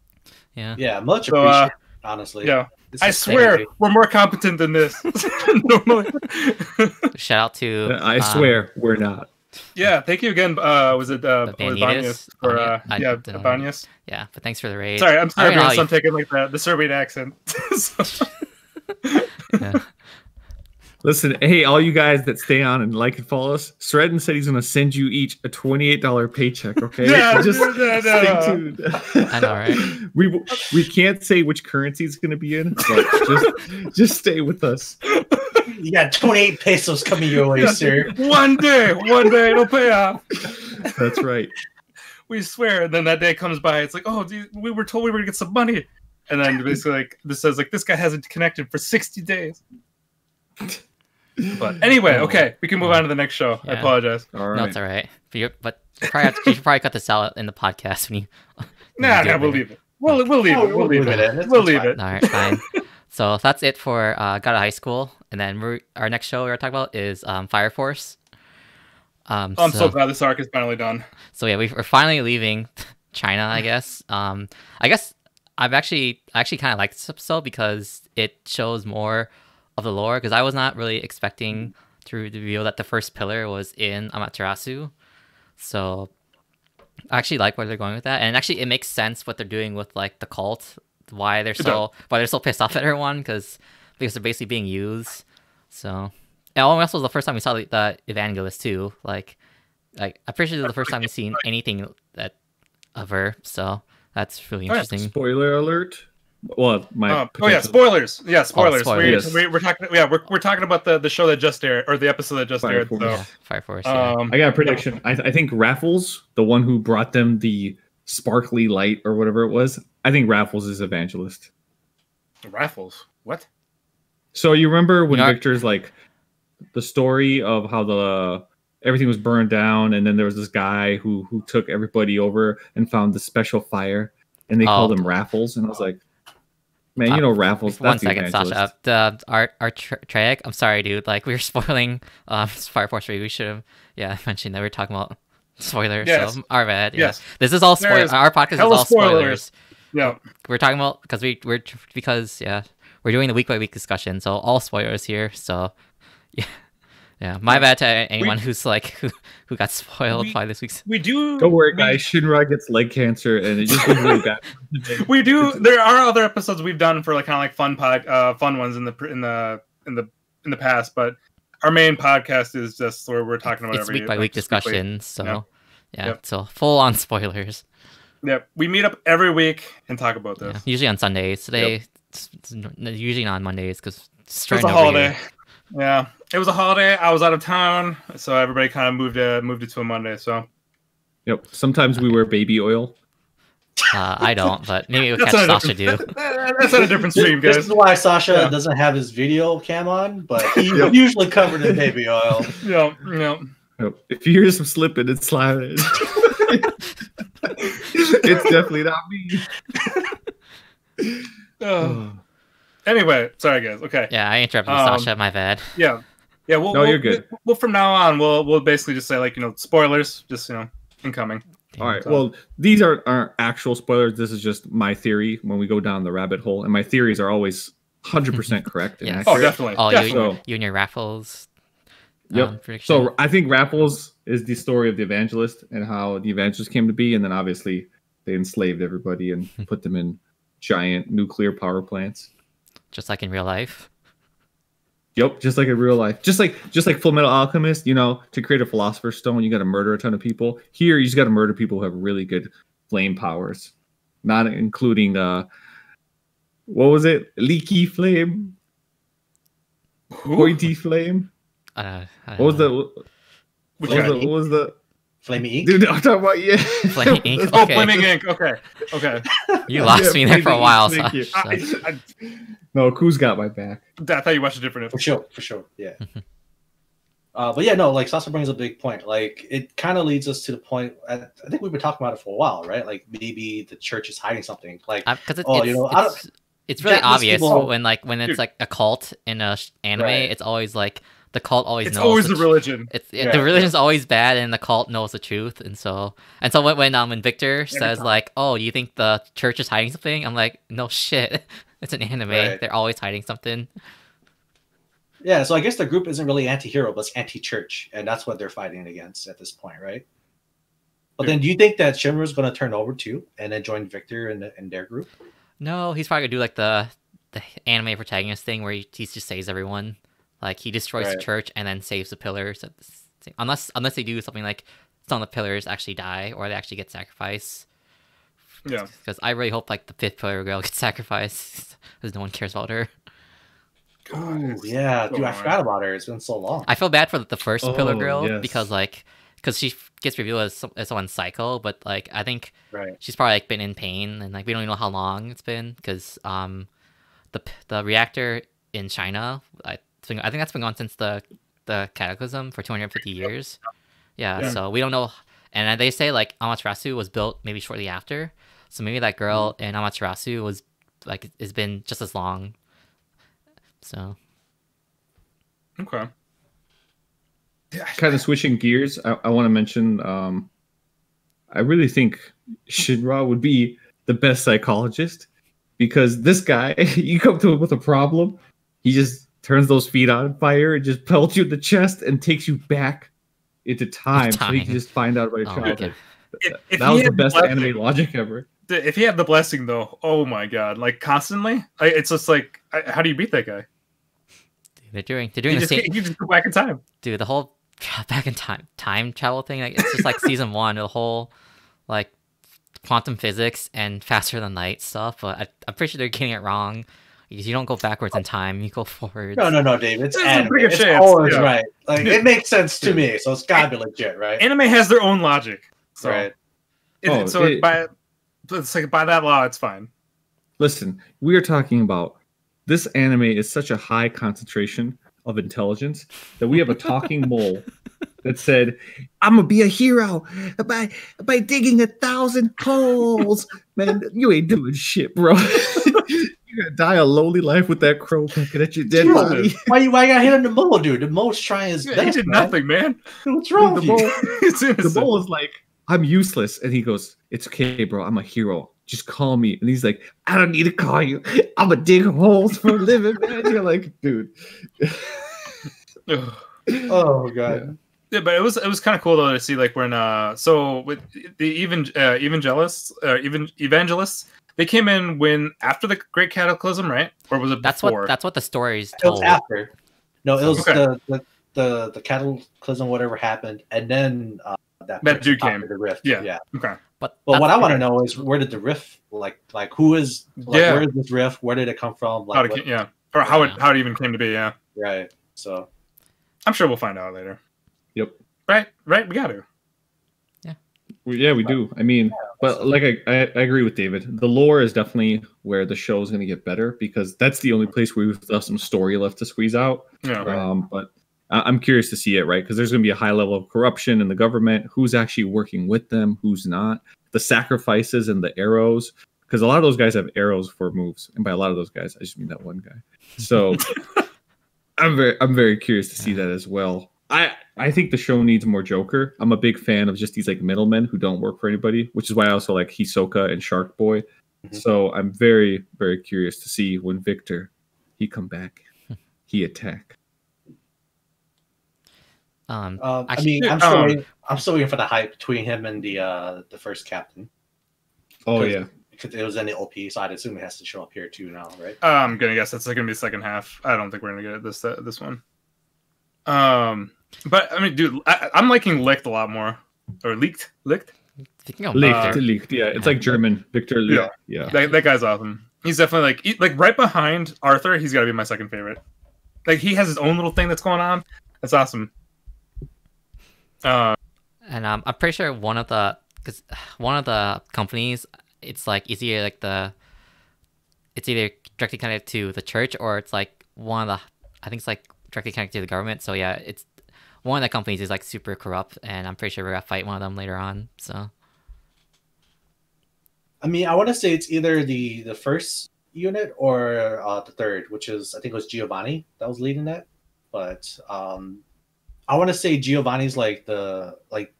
Yeah. Yeah, much So, uh, honestly, Yeah, This I swear crazy. we're more competent than this normally. Shout out to I um, swear we're not. yeah, thank you again. Uh, was it uh, The was it Banitas? Banias or uh, I yeah, don't know. Banias? Yeah, but thanks for the raid. Sorry, I'm sorry, don't know everyone, how I'm taking like the, the Serbian accent. So- Yeah. Listen, hey, all you guys that stay on and like and follow us, Sredden said he's going to send you each a twenty-eight dollar paycheck. Okay, Yeah, just no, no, stay no. tuned. I know, right? We we can't say which currency it's going to be in, but just just stay with us. You got 28 pesos coming your way, sir. one day, one day it'll pay off. That's right. we swear. And then that day comes by. It's like, oh, dude, we were told we were gonna get some money. And then basically, like, this says, like, this guy hasn't connected for 60 days. But anyway, okay, we can move on to the next show. I apologize. All No, it's all right. But, you're, but probably have to, you should probably cut this out in the podcast when you. when you Nah, do nah, it we'll leave it. We'll, we'll leave Oh, it. We'll leave it. It's- We'll leave fine. it. All right, fine. so that's it for uh, God of High School, and then our next show we're talking about is um, Fire Force. Um, Oh, I'm so so, glad this arc is finally done. so yeah, we- we're finally leaving China. I guess. Um, I guess I've actually I actually kind of liked this episode because it shows more of the lore. Because I was not really expecting mm-hmm. to reveal that the first pillar was in Amaterasu. So I actually like where they're going with that, and actually it makes sense what they're doing with like the cult, why they're so why they're so pissed off at everyone because because they're basically being used. So and also was the first time we saw the, the evangelist too. Like like I'm pretty sure this is the first time we've seen anything that of her. So that's really Oh, yeah. interesting. Spoiler alert. Well, my Um, oh yeah, spoilers. Yeah, spoilers. spoilers. We, we, we're talking. Yeah, we're, we're talking about the, the show that just aired or the episode that just Fire aired. Force. So, Yeah, Fire Force. Yeah. um, I got a prediction. I, I think Raffles, the one who brought them the sparkly light or whatever it was. I think Raffles is Evangelist. Raffles. What? So you remember when You know- Victor's like the story of how the everything was burned down, and then there was this guy who who took everybody over and found the special fire, and they called Oh. him Raffles, and I was like, man, Uh, you know Raffles. One that's second, Sasha. evangelist. Uh, the our our tra- Treyarch, I'm sorry, dude. Like we were spoiling um Fire Force 3. We should have yeah mentioned that we are talking about spoilers. Yes. So our bad. Yes. Yeah. This is all spoil. There's Our podcast is all spoilers. spoilers. Yeah. We're talking about because we we're because yeah we're doing the week by week discussion. So all spoilers here. So yeah. Yeah, my bad to anyone who's like who, who got spoiled We- by this week's. We do. Don't worry, we- guys. Shinra gets leg cancer, and it just goes really bad. we do there are other episodes we've done for like kind of like fun pod uh fun ones in the in the in the in the past but our main podcast is just where we're talking about It's every week by like, week just weekly. discussion. So Yeah. yeah, Yep. so full on spoilers. Yep. we meet up every week and talk about this Yeah, usually on Sundays. Today, it's, it's usually not on Mondays because it's it was starting a holiday here. Yeah it was a holiday i was out of town so everybody kind of moved uh moved it to a monday so Yep. Sometimes we wear baby oil. Uh, I don't, but maybe we'll catch Sasha do. that's on a different This, stream this guys is why Sasha Yeah. doesn't have his video cam on, but he's usually covered in baby oil. yeah yeah Yep. If you hear some slipping and sliding, it's definitely not me. Uh, anyway sorry guys okay Yeah, I interrupted Um, Sasha. My bad. Yeah, yeah. We'll, No, we'll, you're good. Well, from now on, we'll we'll basically just say like you know spoilers, just you know incoming. All right. So- Well, these are aren't actual spoilers. This is just my theory when we go down the rabbit hole, and my theories are always hundred percent correct and Yes. Oh, definitely. Oh, you, definitely. you and your raffles. Yep. um. So I think Raffles is the story of the evangelist and how the evangelist came to be, and then obviously they enslaved everybody and put them in giant nuclear power plants. Just like in real life. Yep, just like in real life, just like just like Full Metal Alchemist. You know, to create a Philosopher's Stone, you got to murder a ton of people. Here, you just got to murder people who have really good flame powers, not including uh, what was it? Leaky flame, Who? pointy flame. Uh, I What don't was know. the what was guy? the what was the Flaming ink. dude? I'm talking about yeah. Flaming Ink? Oh, Okay. Flaming Ink. Okay, okay. You lost Yeah, me there for a while. Ink, thank you. I, I, No, Koo's got my back. I thought you watched a different. For sure, for sure, yeah. uh, but yeah, no, like Sasha brings a big point. Like it kind of leads us to the point. I, I think we've been talking about it for a while, right? Like maybe the church is hiding something. Like because it's, Oh, it's, you know, I it's, it's really obvious people- when like when it's Dude. like a cult in a anime. Right. It's always like the cult always knows. It's knows. always the the religion. It's Yeah. the religion's always bad, and the cult knows the truth, and so and so when when um when Victor says time. like, "Oh, you think the church is hiding something?" I'm like, "No shit, it's an anime. Right. They're always hiding something." yeah, so I guess the group isn't really anti-hero, but it's anti-church, and that's what they're fighting against at this point, right? But then, do you think that Shimmer is going to turn over too, and then join Victor in, the, in their group? No, he's probably gonna do like the the anime protagonist thing where he, he just saves everyone. Like he destroys Right. the church and then saves the pillars. At the same, unless unless they do something like some of the pillars actually die or they actually get sacrificed. Yeah. Because I really hope like the fifth pillar girl gets sacrificed because no one cares about her. Oh yeah, dude, I forgot about her. It's been so long. I feel bad for the first pillar Oh, girl yes. because like because she gets revealed as, some- as someone psycho, but like I think Right. she's probably like been in pain and like we don't even know how long it's been because um the the reactor in China I think I think that's been gone since the the cataclysm for 250 years. Yeah, Yeah. so we don't know and they say like Amaterasu was built maybe shortly after. So maybe that girl in Amaterasu was like has been just as long. So Okay. kind of switching gears, I, I want to mention. Um, I really think Shinra would be the best psychologist because this guy, you come to him with a problem, he just turns those feet on fire and just pelts you in the chest and takes you back into time, so he Time. can just find out about your oh, childhood. okay. If, if that was the best blessing- anime logic ever. If he had the blessing, though, oh my god! Like constantly, I, it's just like, I, how do you beat that guy? they're doing they're You doing the just, same you just go back in time. dude the whole back in time time travel thing like it's just like season one the whole like quantum physics and faster than light stuff but I, i'm pretty sure they're getting it wrong because you don't go backwards in time you go forwards No, no, no, Dave. It's There's anime. pretty good It's chance, always yeah. right. Like it makes sense to me, so it's gotta be legit, right? Anime has their own logic, so right. it, Oh, so it- by it's like by that law, it's fine. Listen, we are talking about this anime is such a high concentration of intelligence that we have a talking mole that said, "I'm gonna be a hero by by digging a thousand holes." Man, you ain't doing shit, bro. You're gonna die a lowly life with that crow pecking at your dead Dude, body. Why you why you got hit on the mole, dude? The mole's trying his Yeah, best. he did man. nothing, man. What's wrong The with you? mole, It's the mole is like, "I'm useless," and he goes, "It's okay, bro. I'm a hero. Just call me." And he's like, "I don't need to call you. I'm gonna dig holes for a living, man." You're like, dude. Oh god. Yeah, but it was it was kind of cool though to see like when uh so with the even uh, evangelists uh, even evangelists they came in when after the Great Cataclysm right or was it That's before? what that's what the stories It was told. after. No, it was Okay. the, the the the cataclysm, whatever happened, and then uh, that That dude popped came. the rift. Yeah. yeah. okay But But what I want to know is where did the rift like like who is like Yeah. where is this rift? Where did it come from? Like how it, what- ca- yeah or how it how it even came to be yeah right. So I'm sure we'll find out later Yep. right right we got to Well, yeah, we do. I mean, but like I, I, I agree with David. The lore is definitely where the show is going to get better because that's the only place where we've left some story left to squeeze out. yeah Right. Um, but I- I'm curious to see it, right? Because there's going to be a high level of corruption in the government. Who's actually working with them? Who's not? The sacrifices and the arrows. Because a lot of those guys have arrows for moves, and by a lot of those guys, I just mean that one guy. So I'm very, I'm very curious to see that as well. I, I think the show needs more Joker. I'm a big fan of just these like middlemen who don't work for anybody, which is why I also like Hisoka and Shark Boy. Mhm. So I'm very, very curious to see when Victor he come back, he attack. Um, um, I mean, I'm still Um, waiting, I'm still waiting for the hype between him and the uh the first captain Oh yeah, because it was in the OP, so I'd assume it has to show up here too now, right? Uh, I'm gonna guess that's gonna be the second half. I don't think we're gonna get it this uh, this one. Um, but I mean, dude, I, I'm liking licked a lot more, or leaked, licked. speaking of Licht, Victor, Licht, yeah, it's like German. Victor Licht, yeah. That, that guy's awesome. He's definitely like he- like right behind Arthur. He's got to be my second favorite. Like he has his own little thing that's going on. That's awesome. Uh, and um, I'm pretty sure one of the because one of the companies, it's like it's either like the, it's either directly connected to the church or it's like one of the, I think it's like directly connected to the government. So yeah, it's one of the companies is like super corrupt, and I'm pretty sure we're gonna fight one of them later on. So I mean, I want to say it's either the the first unit or uh, the third, which is I think it was Giovanni that was leading that. But um, I want to say Giovanni's like the like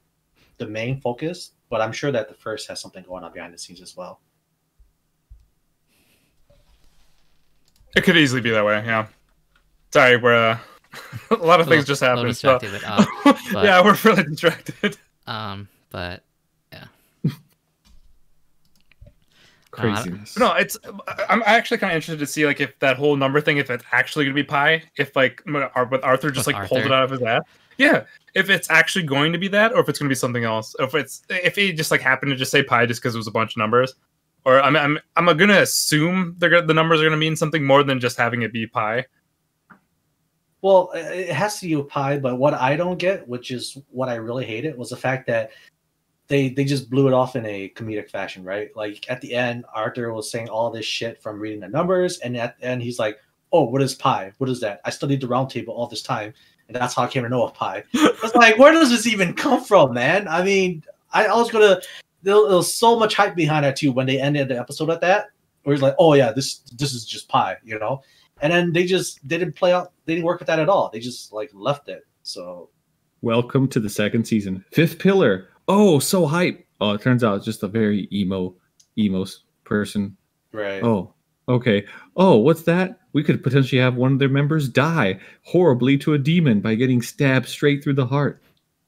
the main focus, but I'm sure that the first has something going on behind the scenes as well. it could easily be that way. Yeah. Sorry, we're uh, a lot of A things little- just happened. so- but, uh, but- yeah, we're really distracted. um, but yeah. Craziness. No, it's. I'm actually kind of interested to see like if that whole number thing, if it's actually going to be pi, if like Ar- with Arthur just With like pulled it out of his ass. Yeah, if it's actually going to be that, or if it's going to be something else. If it's if he just like happened to just say pi just because it was a bunch of numbers, or I'm I'm I'm gonna assume they're gonna, the numbers are going to mean something more than just having it be pi. Well, it it has to do with pi, but what I don't get, which is what I really hated, was the fact that they they just blew it off in a comedic fashion, right? Like at the end, Arthur was saying all this shit from reading the numbers, and at the end, he's like, "Oh, what is pi? What is that? I studied the round table all this time, and that's how I came to know of pi." It's like, where does this even come from, man? I mean, I, I was gonna. There, there was so much hype behind that too when they ended the episode at that, where he's like, "Oh yeah, this this is just pi," you know and then they just they didn't play out they didn't work with that at all they just like left it so Welcome to the second season. Fifth pillar. Oh, so hype. Oh, it turns out it's just a very emo, emo person. right Oh, okay. Oh, what's that? We could potentially have one of their members die horribly to a demon by getting stabbed straight through the heart.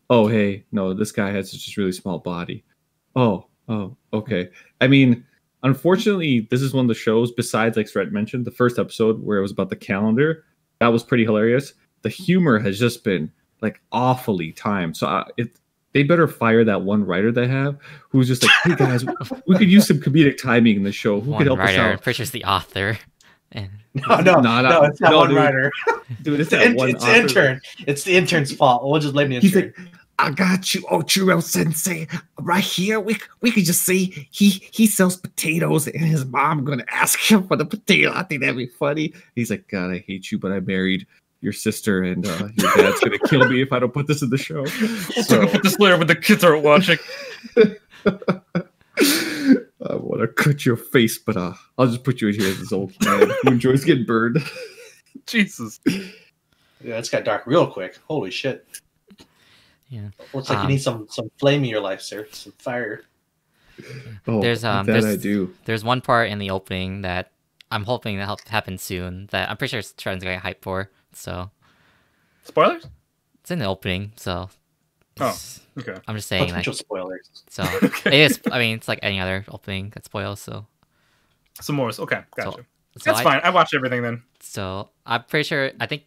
Oh, hey, no, this guy has just a really small body. Oh, oh, okay. I mean, unfortunately, this is one of the shows, besides, like Sret mentioned, the first episode where it was about the calendar. That was pretty hilarious. The humor has just been like awfully timed. So I, it, they better fire that one writer they have who's just like, hey guys, we could use some comedic timing in the show. Who one could help writer, us I'm out? pretty sure it's the author, and no no No, no, no, it's not no, one dude. writer Dude, it's, it's that in- one it's author- intern it's the intern's fault we'll just blame the He's like, I got you, Ochiro Sensei. Right here, we we could just see he he sells potatoes, and his mom gonna ask him for the potato. I think that'd be funny. He's like, God, I hate you, but I married your sister, and uh, your dad's gonna kill me if I don't put this in the show. So- put this later when the kids are watching. I want to cut your face, but uh, I'll just put you in here as this old man who enjoys getting burned. Jesus. Yeah, it's got dark real quick. Holy shit! Yeah. Looks like Um, you need some some flame in your life, sir. Some fire. Oh, There's, um, that I there's- do. There's one part in the opening that I'm hoping that help happen soon. That I'm pretty sure Trent's gonna get hype for. So Spoilers? it's in the opening. So Oh. Okay. I'm just saying like Potential spoilers. so. Okay. It is. I mean, it's like any other opening that spoils. So Some more. Okay, gotcha. so That's I, fine. I watched everything then. So I'm pretty sure. I think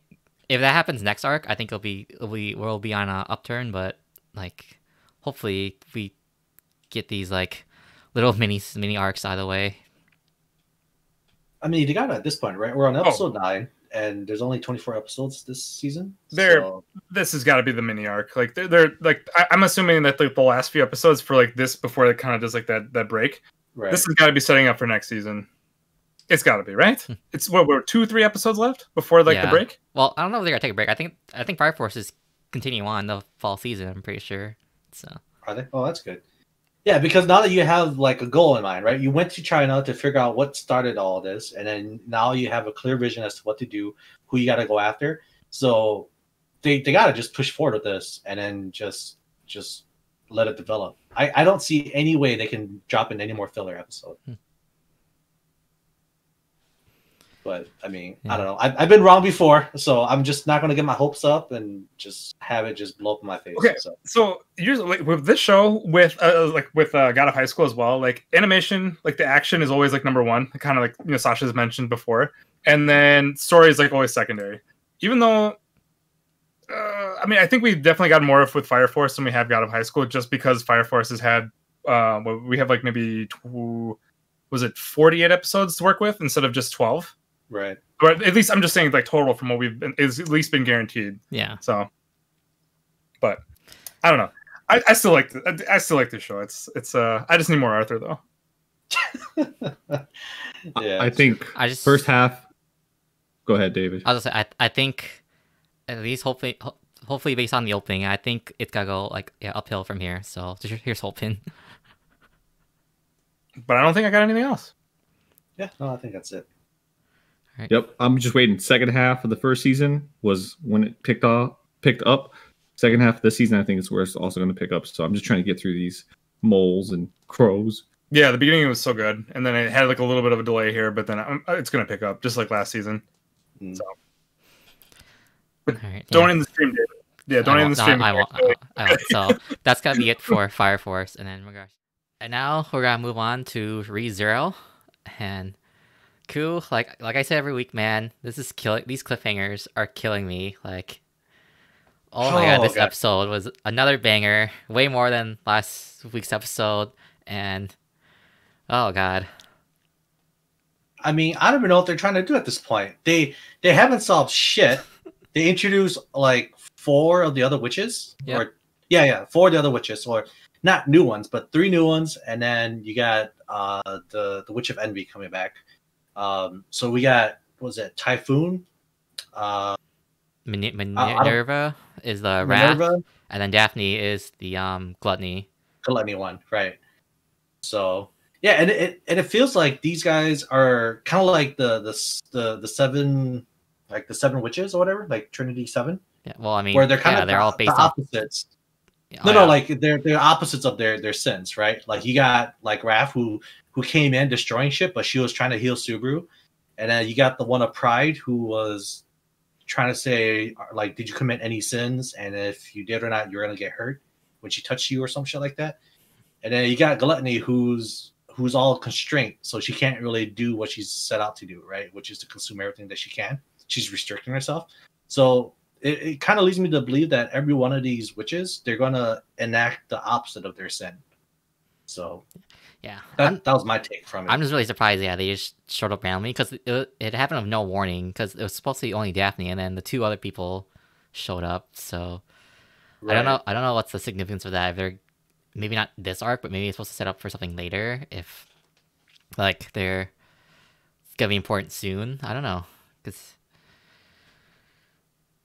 if that happens next arc, I think it'll be it'll be we'll be on a upturn. But like, hopefully we get these like little mini mini arcs out of the way. I mean, you got it at this point, right? We're Oh. on episode nine, and there's only 24 episodes this season. There- so- This has got to be the mini arc. Like they're, they're like I, I'm assuming that like the last few episodes for like this before it kind of does like that that break. right. This has got to be setting up for next season. It's got to be right. it's what we're two three episodes left before like the break. Well, I don't know if they're gonna take a break. I think I think Fire Force is continuing on the fall season. I'm pretty sure. So Are they? Oh, that's good. Yeah, because now that you have like a goal in mind, right? You went to China to figure out what started all this, and then now you have a clear vision as to what to do, who you got to go after. So they they got to just push forward with this, and then just just let it develop. I I don't see any way they can drop in any more filler episode. Hmm. But I mean, Yeah. I don't know. I've, I've been wrong before, so I'm just not going to get my hopes up and just have it just blow up in my face. Okay. So So like with this show with uh, like with uh, God of High School as well. Like animation, like the action is always like number one, kind of like you know Sasha's mentioned before, and then story is like always secondary. Even though, uh, I mean, I think we've definitely got more of with Fire Force than we have God of High School, just because Fire Force has had, uh, we have like maybe tw- was it 48 episodes to work with instead of just 12. Right. But at least I'm just saying like total from what we've been is at least been guaranteed. yeah, So, but I don't know. I, I still like the, I still like the show. It's it's uh I just need more Arthur though. yeah. I think I just first half. Go ahead, David. I was gonna say I I think at least hopefully ho- hopefully based on the opening, I think it's gotta go like yeah uphill from here. So just- here's hoping. But I don't think I got anything else. yeah. No, I think that's it. Yep, I'm just waiting. Second half of the first season was when it picked up. Picked up. Second half of the season, I think is where it's also going to pick up. So I'm just trying to get through these moles and crows. Yeah, the beginning was so good, and then it had like a little bit of a delay here, but then um, it's gonna pick up just like last season. Mm. So All right, don't yeah. end the stream, David. Yeah, don't I end the stream. I won't. I won't, I won't. So that's gonna be it for Fire Force, and then we're gonna. And now we're gonna move on to Re Zero, and cool. Like like I said every week, man, this is killing. These cliffhangers are killing me. Like, oh my god, Oh, this God. episode was another banger, way more than last week's episode, and oh god, I mean, I don't even know what they're trying to do at this point. They they haven't solved shit. They introduced like four of the other witches, Yep. or yeah, yeah, four of the other witches, or not new ones, but three new ones, and then you got uh the the Witch of Envy coming back. Um, so we got what was it Typhon, uh, Min- Minerva is the wrath, Minerva, and then Daphne is the um gluttony. Gluttony one, right? So yeah, and it and it feels like these guys are kind of like the the the the seven like the seven witches or whatever, like Trinity Seven. Yeah, well, I mean, where they're kind yeah, of they're all the based off. opposites. oh, no, yeah. no, like they're they're opposites of their their sins, right? Like you got like Raph who who came in destroying shit, but she was trying to heal Subaru, and then you got the one of Pride who was trying to say like, did you commit any sins? And if you did or not, you're gonna get hurt when she touched you or some shit like that. And then you got Gluttony who's who's all constraint, so she can't really do what she's set out to do, right? Which is to consume everything that she can. She's restricting herself. So it, it kind of leads me to believe that every one of these witches they're gonna enact the opposite of their sin so yeah. That, that was my take from it I'm just really surprised. Yeah, they just showed up randomly because it, it happened with no warning. Because it was supposed to be only Daphne, and then the two other people showed up. So I don't know. I don't know what's the significance of that. If they're maybe not this arc, but maybe it's supposed to set up for something later. If like they're gonna be important soon. I don't know because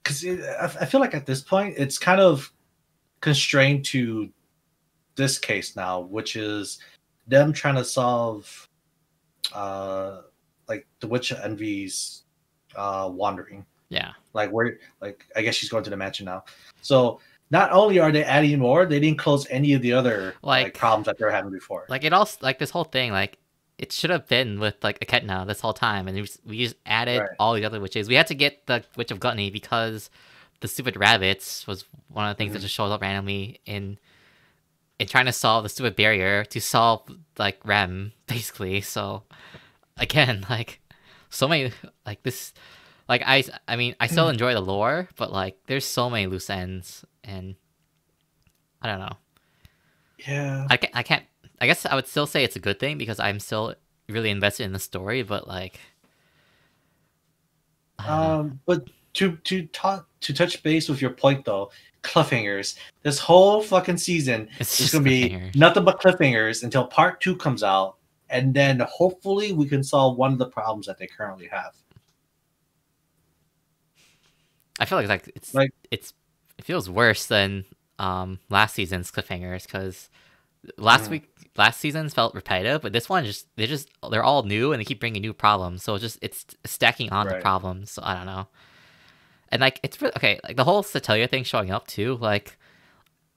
because I I feel like at this point it's kind of constrained to this case now, which is them trying to solve uh like the witch of envy's uh wandering yeah, like where like i guess she's going to the mansion now so not only are they adding more they didn't close any of the other like, Like- problems that they were having before like it all like this whole thing like it should have been with like Echidna this whole time, and we just, we just added Right. all the other witches. We had to get the witch of gluttony because the stupid rabbits was one of the things that Mhm. just shows up randomly in in trying to solve the stupid barrier to solve like Rem basically. So again, like so many like this like I I mean I still enjoy the lore, but like there's so many loose ends and I don't know. yeah I can't, I can't. I guess I would still say it's a good thing because I'm still really invested in the story. But like, I don't know. um but to to talk to touch base with your point though cliffhangers this whole fucking season it's It's just gonna be nothing but cliffhangers until part two comes out, and then hopefully we can solve one of the problems that they currently have. I feel like like it's like- it's it feels worse than um last season's cliffhangers because last Mhm. week last season's felt repetitive, but this one just they just they're all new and they keep bringing new problems. So it's just it's stacking on the problems. So I don't know. And like it's re- okay, like the whole Satella thing showing up too. Like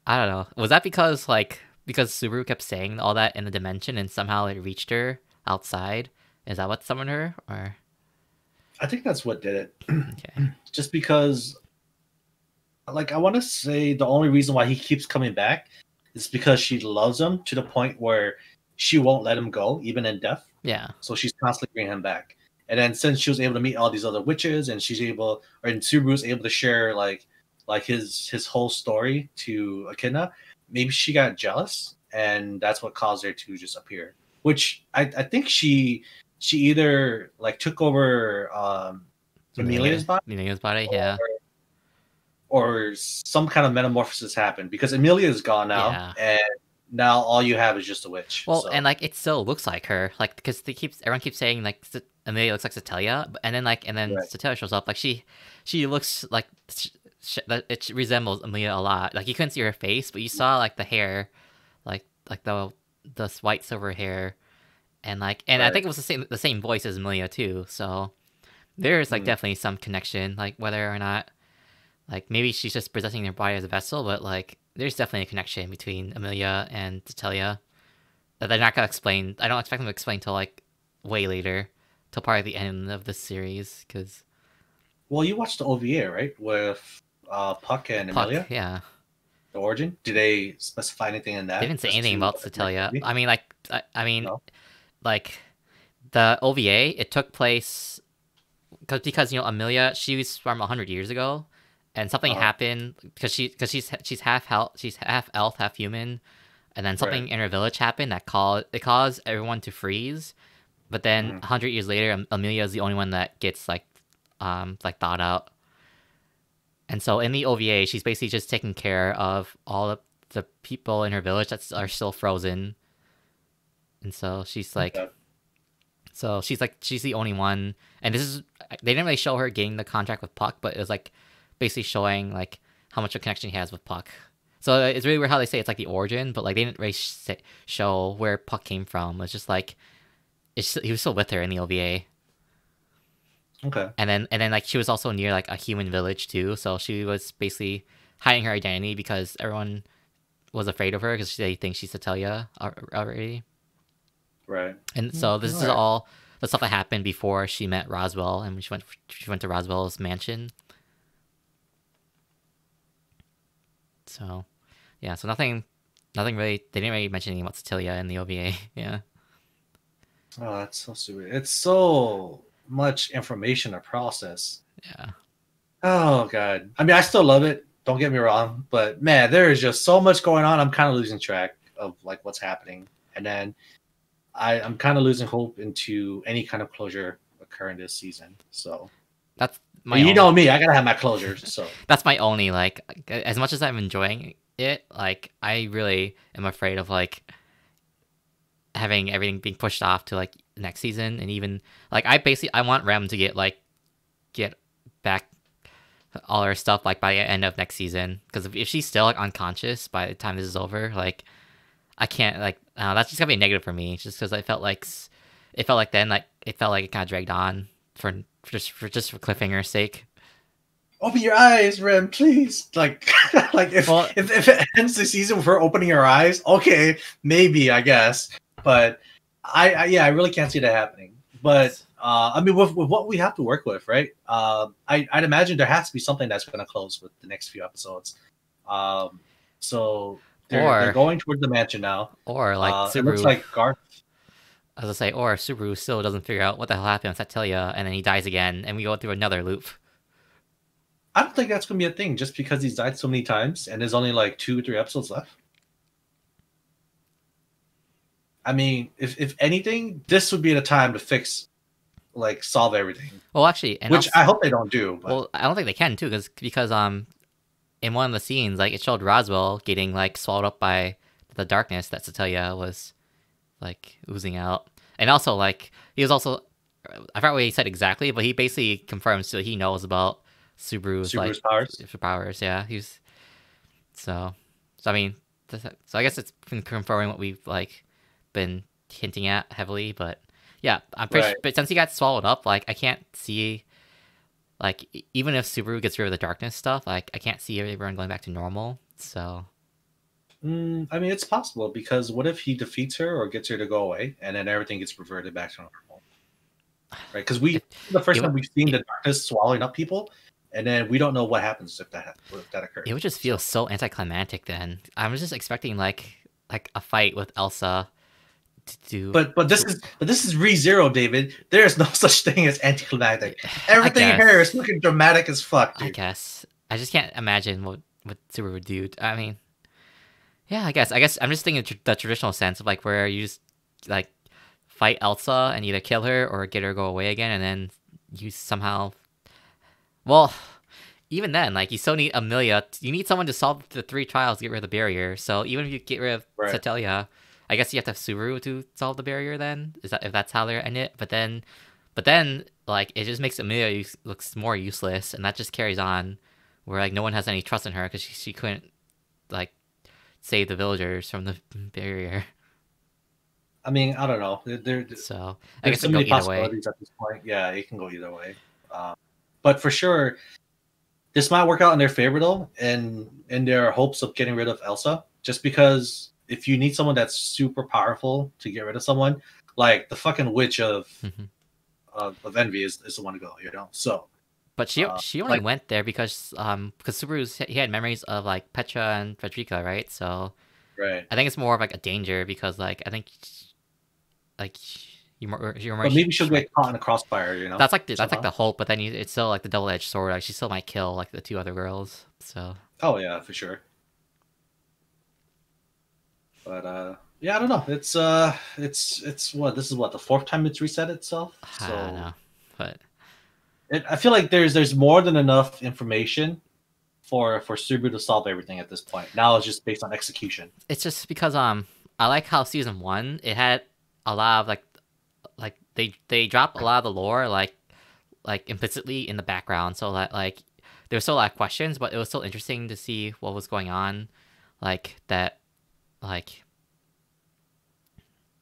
I don't know, was that because like because Subaru kept saying all that in the dimension and somehow it reached her outside? Is that what summoned her? Or I think that's what did it. okay, Just because, like, I want to say the only reason why he keeps coming back is because she loves him to the point where she won't let him go, even in death. yeah, So she's constantly bringing him back. And then since she was able to meet all these other witches, and she's able, or and Subaru's able to share like, like his his whole story to Echidna, maybe she got jealous, and that's what caused her to just appear. Which I, I think she she either like took over um, Emilia's body, Emilia's body, yeah. or some kind of metamorphosis happened because Emilia is gone now, Yeah. and now all you have is just a witch. Well, so- and like it still looks like her, like because they keeps everyone keeps saying like Emilia looks like Satella, and then like and then Right. Satella shows up, like she she looks like sh- sh- that it resembles Emilia a lot. Like you couldn't see her face, but you saw like the hair, like like the the white silver hair, and like and I think it was the same the same voice as Emilia too. So there's like Mm. definitely some connection, like whether or not like maybe she's just possessing her body as a vessel, but like there's definitely a connection between Emilia and Satella that they're not gonna explain. I don't expect them to explain till like way later, till probably the end of the series, because Well, you watched the OVA, right? With uh, Puck and Emilia, yeah, the origin. Did they specify anything in that? they didn't say anything to about Satella. I mean, like, I, I mean, No? like the OVA, it took place because because you know Emilia, she was from hundred years ago, and something Uh-huh. happened because she because she's she's half hel- she's half elf, half human, and then something in her village happened that caused it caused everyone to freeze. But then a hundred years later, Emilia is the only one that gets like, um, like thought out. And so in the OVA, she's basically just taking care of all of the people in her village that are still frozen. And so she's like, Okay. so she's like, she's the only one. And this is, they didn't really show her getting the contract with Puck, but it was like basically showing like how much of a connection he has with Puck. So it's really weird how they say it's like the origin, but like they didn't really sh- show where Puck came from. It's just like, it's he was still with her in the OVA Okay. and then and then like she was also near like a human village too so she was basically hiding her identity because everyone was afraid of her because they think she's Satella al- already Right. and mm, so this is alright. all the stuff that happened before she met Roswaal and she went she went to Roswaal's mansion so yeah so nothing nothing really they didn't really mention anything about Satella in the OVA yeah Oh, that's so stupid. It's so much information to process. yeah Oh god. I mean, I still love it. Don't get me wrong, but man, there is just so much going on. I'm kind of losing track of like what's happening, and then I, I'm kind of losing hope into any kind of closure occurring this season. So that's my you own- know me, I gotta have my closure. So that's my only like as much as I'm enjoying it, like I really am afraid of like having everything being pushed off to like next season and even like I basically I want Rem to get like get back all her stuff like by the end of next season because if, if she's still like unconscious by the time this is over like I can't like uh, that's just gonna be negative for me just because I felt like it felt like then like it felt like it kind of dragged on for, for just for just for cliffhanger's sake open your eyes, Rem, please. Like, like if, Well- if if it ends the season with her opening her eyes, okay, maybe I guess. But I, I yeah, I really can't see that happening. But uh, I mean, with, with what we have to work with, right? Uh, I I'd imagine there has to be something that's going to close with the next few episodes. Um, so they're, Or- they're going toward the mansion now. or like uh, it Subaru looks like Garth. as I say, or Subaru still doesn't figure out what the hell happened with Satella, and then he dies again, and we go through another loop. I don't think that's going to be a thing just because he's died so many times and there's only like two or three episodes left. I mean, if if anything, this would be the time to fix, like, solve everything. Well, actually, and which also- I hope they don't do. But well, I don't think they can too, because because um, in one of the scenes, like it showed Roswaal getting like swallowed up by the darkness that Satella was like oozing out, and also like he was also I forgot what he said exactly, but he basically confirms that he knows about Subaru's, Subaru's like powers. powers. Yeah, he's so so. I mean, so I guess it's been confirming what we've like been hinting at heavily, but yeah, I'm pretty. Right. Sure, but since he got swallowed up, like I can't see, like even if Subaru gets rid of the darkness stuff, like I can't see everyone going back to normal. So Mm, I mean, it's possible because what if he defeats her or gets her to go away, and then everything gets reverted back to normal? Right? Because we the first it time we've seen the darkness swallowing up people, and then we don't know what happens if that if that occurs. it would just feel so anticlimactic. Then I was just expecting like like a fight with Elsa to do. But but this is but this is re zero, David. There is no such thing as anticlimactic. Everything here is looking dramatic as fuck, I guess I just can't imagine what what Subaru would do. I mean, yeah, I guess I guess I'm just thinking tr- the traditional sense of like where you just like fight Elsa and either kill her or get her go away again, and then you somehow, well, even then, like you still need Emilia. You need someone to solve the three trials, to get rid of the barrier. So even if you get rid of Right. Satella, I guess you have to have Subaru to solve the barrier. Then is that if that's how they're in it? But then, but then like it just makes Emilia use, looks more useless, and that just carries on where like no one has any trust in her because she, she couldn't like save the villagers from the barrier. I mean, I don't know. There, there, So I there's guess so many either way. possibilities at this point. Yeah, it can go either way. Um, but for sure, this might work out in their favor though, and in their hopes of getting rid of Elsa. Just because if you need someone that's super powerful to get rid of someone, like the fucking witch of Mhm. of, of envy is, is the one to go. You know, so But she uh, she only like- went there because um because Subaru's he had memories of like Petra and Frederica, right? So right. I think it's more of like a danger because like I think like you more you're more But maybe she'll get caught in a crossfire. You know, that's like the, that's like the hope, but then you, it's still like the double edged sword. Like she still might kill like the two other girls. So Oh yeah, for sure. But uh yeah, I don't know. It's uh it's it's what this is what the fourth time it's reset itself. I don't know, but It, I feel like there's there's more than enough information for for Subaru to solve everything at this point. Now it's just based on execution. it's just because um I like how season one it had a lot of like like they they dropped a lot of the lore like like implicitly in the background so that like there was still a lot of questions but it was still interesting to see what was going on like that like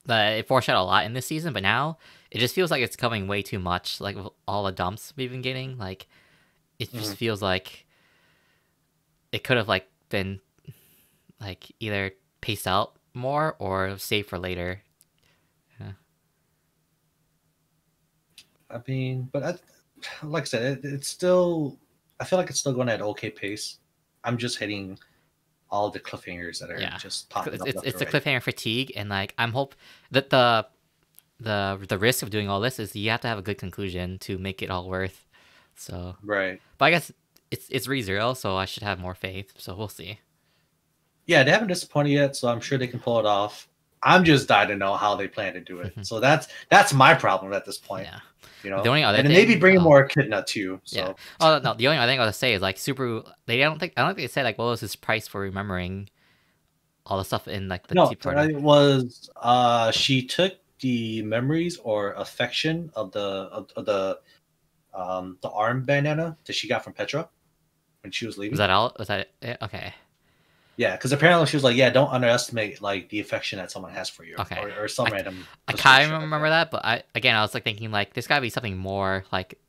that it foreshadowed a lot in this season but now it just feels like it's coming way too much like with all the dumps we've been getting like it just Mhm. feels like it could have like been like either paced out more or saved for later. I mean, but I, like I said, it, it's still. I feel like it's still going at okay pace. I'm just hitting all the cliffhangers that are Yeah. just popping It's up. it's, it's the right. cliffhanger fatigue, and like I'm hope that the the the risk of doing all this is you have to have a good conclusion to make it all worth. So, Right. but I guess it's it's ReZero, so I should have more faith. So we'll see. Yeah, they haven't disappointed yet, so I'm sure they can pull it off. I'm just dying to know how they plan to do it. So that's that's my problem at this point. Yeah. You know, The only other and then maybe bring in um, more Echidna too. So Yeah. Oh no, the only other thing I was to say is like Subaru. They don't think I don't think they said like what was his price for remembering all the stuff in like the no, it was uh she took the memories or affection of the of, of the um the arm bandana that she got from Petra when she was leaving. Was that all? Was that it? Okay. Yeah, because apparently she was like, yeah, don't underestimate like the affection that someone has for you, Okay. or, or some I- random. I kind of remember that, but I again I was like thinking like there's gotta be something more like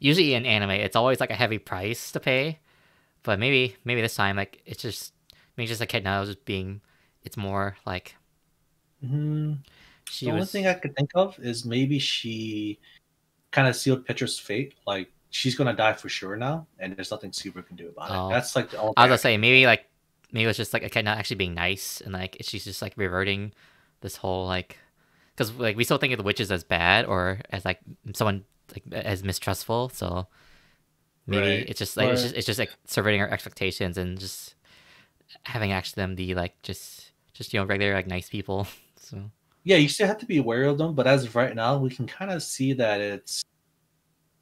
usually in anime it's always like a heavy price to pay, but maybe maybe this time like it's just maybe just Echidna just being it's more like Mhm. she the only thing I could think of is maybe she kind of sealed Petra's fate. Like she's gonna die for sure now, and there's nothing Subaru can do about Oh. it. That's like the only. I was gonna say maybe like maybe it's just like Echidna actually being nice and like she's just like reverting this whole like because like we still think of the witches as bad or as like someone like as mistrustful so maybe Right. it's just like it's just it's just like subverting our expectations and just having actually them be like just just you know regular like nice people so yeah, you still have to be aware of them, but as of right now, we can kind of see that it's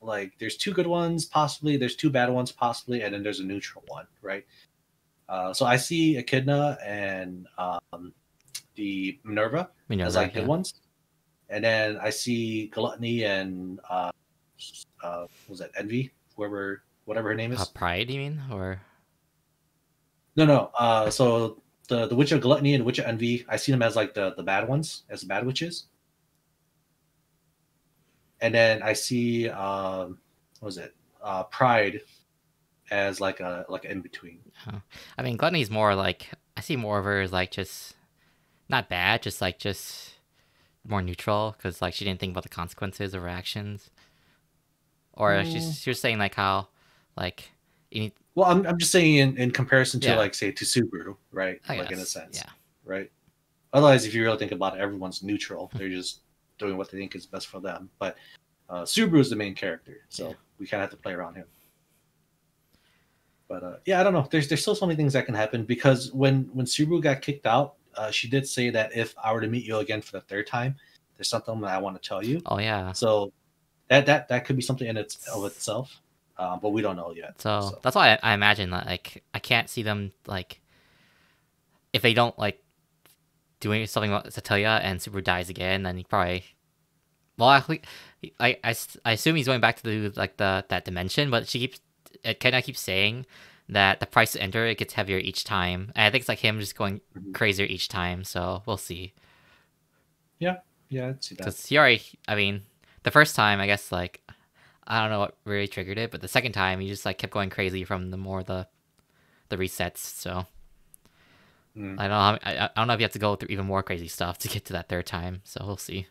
like there's two good ones possibly, there's two bad ones possibly, and then there's a neutral one, right? Uh, so I see Echidna and um, the Minerva know as like good ones, and then I see Gluttony and uh, uh, what was that Envy, whoever, whatever her name is. uh, pride you mean or No, no. Uh, so the the Witch of Gluttony and Witch of Envy, I see them as like the the bad ones, as the bad witches. And then I see um, what was it? Uh, Pride as like a like an in between. I mean, Gluttony's more like I see more of her as like just not bad, just like just more neutral because like she didn't think about the consequences of her actions, or Mm. she's she was saying like how like you need, Well, I'm I'm just saying in, in comparison to Yeah. like say to Subaru, right? I like in a sense, yeah. right? Otherwise, if you really think about it, everyone's neutral. They're just doing what they think is best for them. But uh, Subaru is the main character, so Yeah. we kind of have to play around him. But uh, yeah, I don't know. There's there's still so many things that can happen because when when Subaru got kicked out, uh, she did say that if I were to meet you again for the third time, there's something that I want to tell you. Oh yeah, So that that that could be something in its of itself, uh, but we don't know yet. so, so. that's why I, I imagine that like I can't see them like if they don't like doing something about Satella and Super dies again, then he probably well actually I, I, I assume he's going back to the like the that dimension, but she keeps it kind of keeps saying that the price to enter it gets heavier each time, and I think it's like him just going Mhm. crazier each time. So we'll see. Yeah, I'd see that. Because he already, I mean, the first time I guess like I don't know what really triggered it, but the second time he just like kept going crazy from the more the the resets. So Mm. I don't know. How, I, I don't know if you have to go through even more crazy stuff to get to that third time. So we'll see.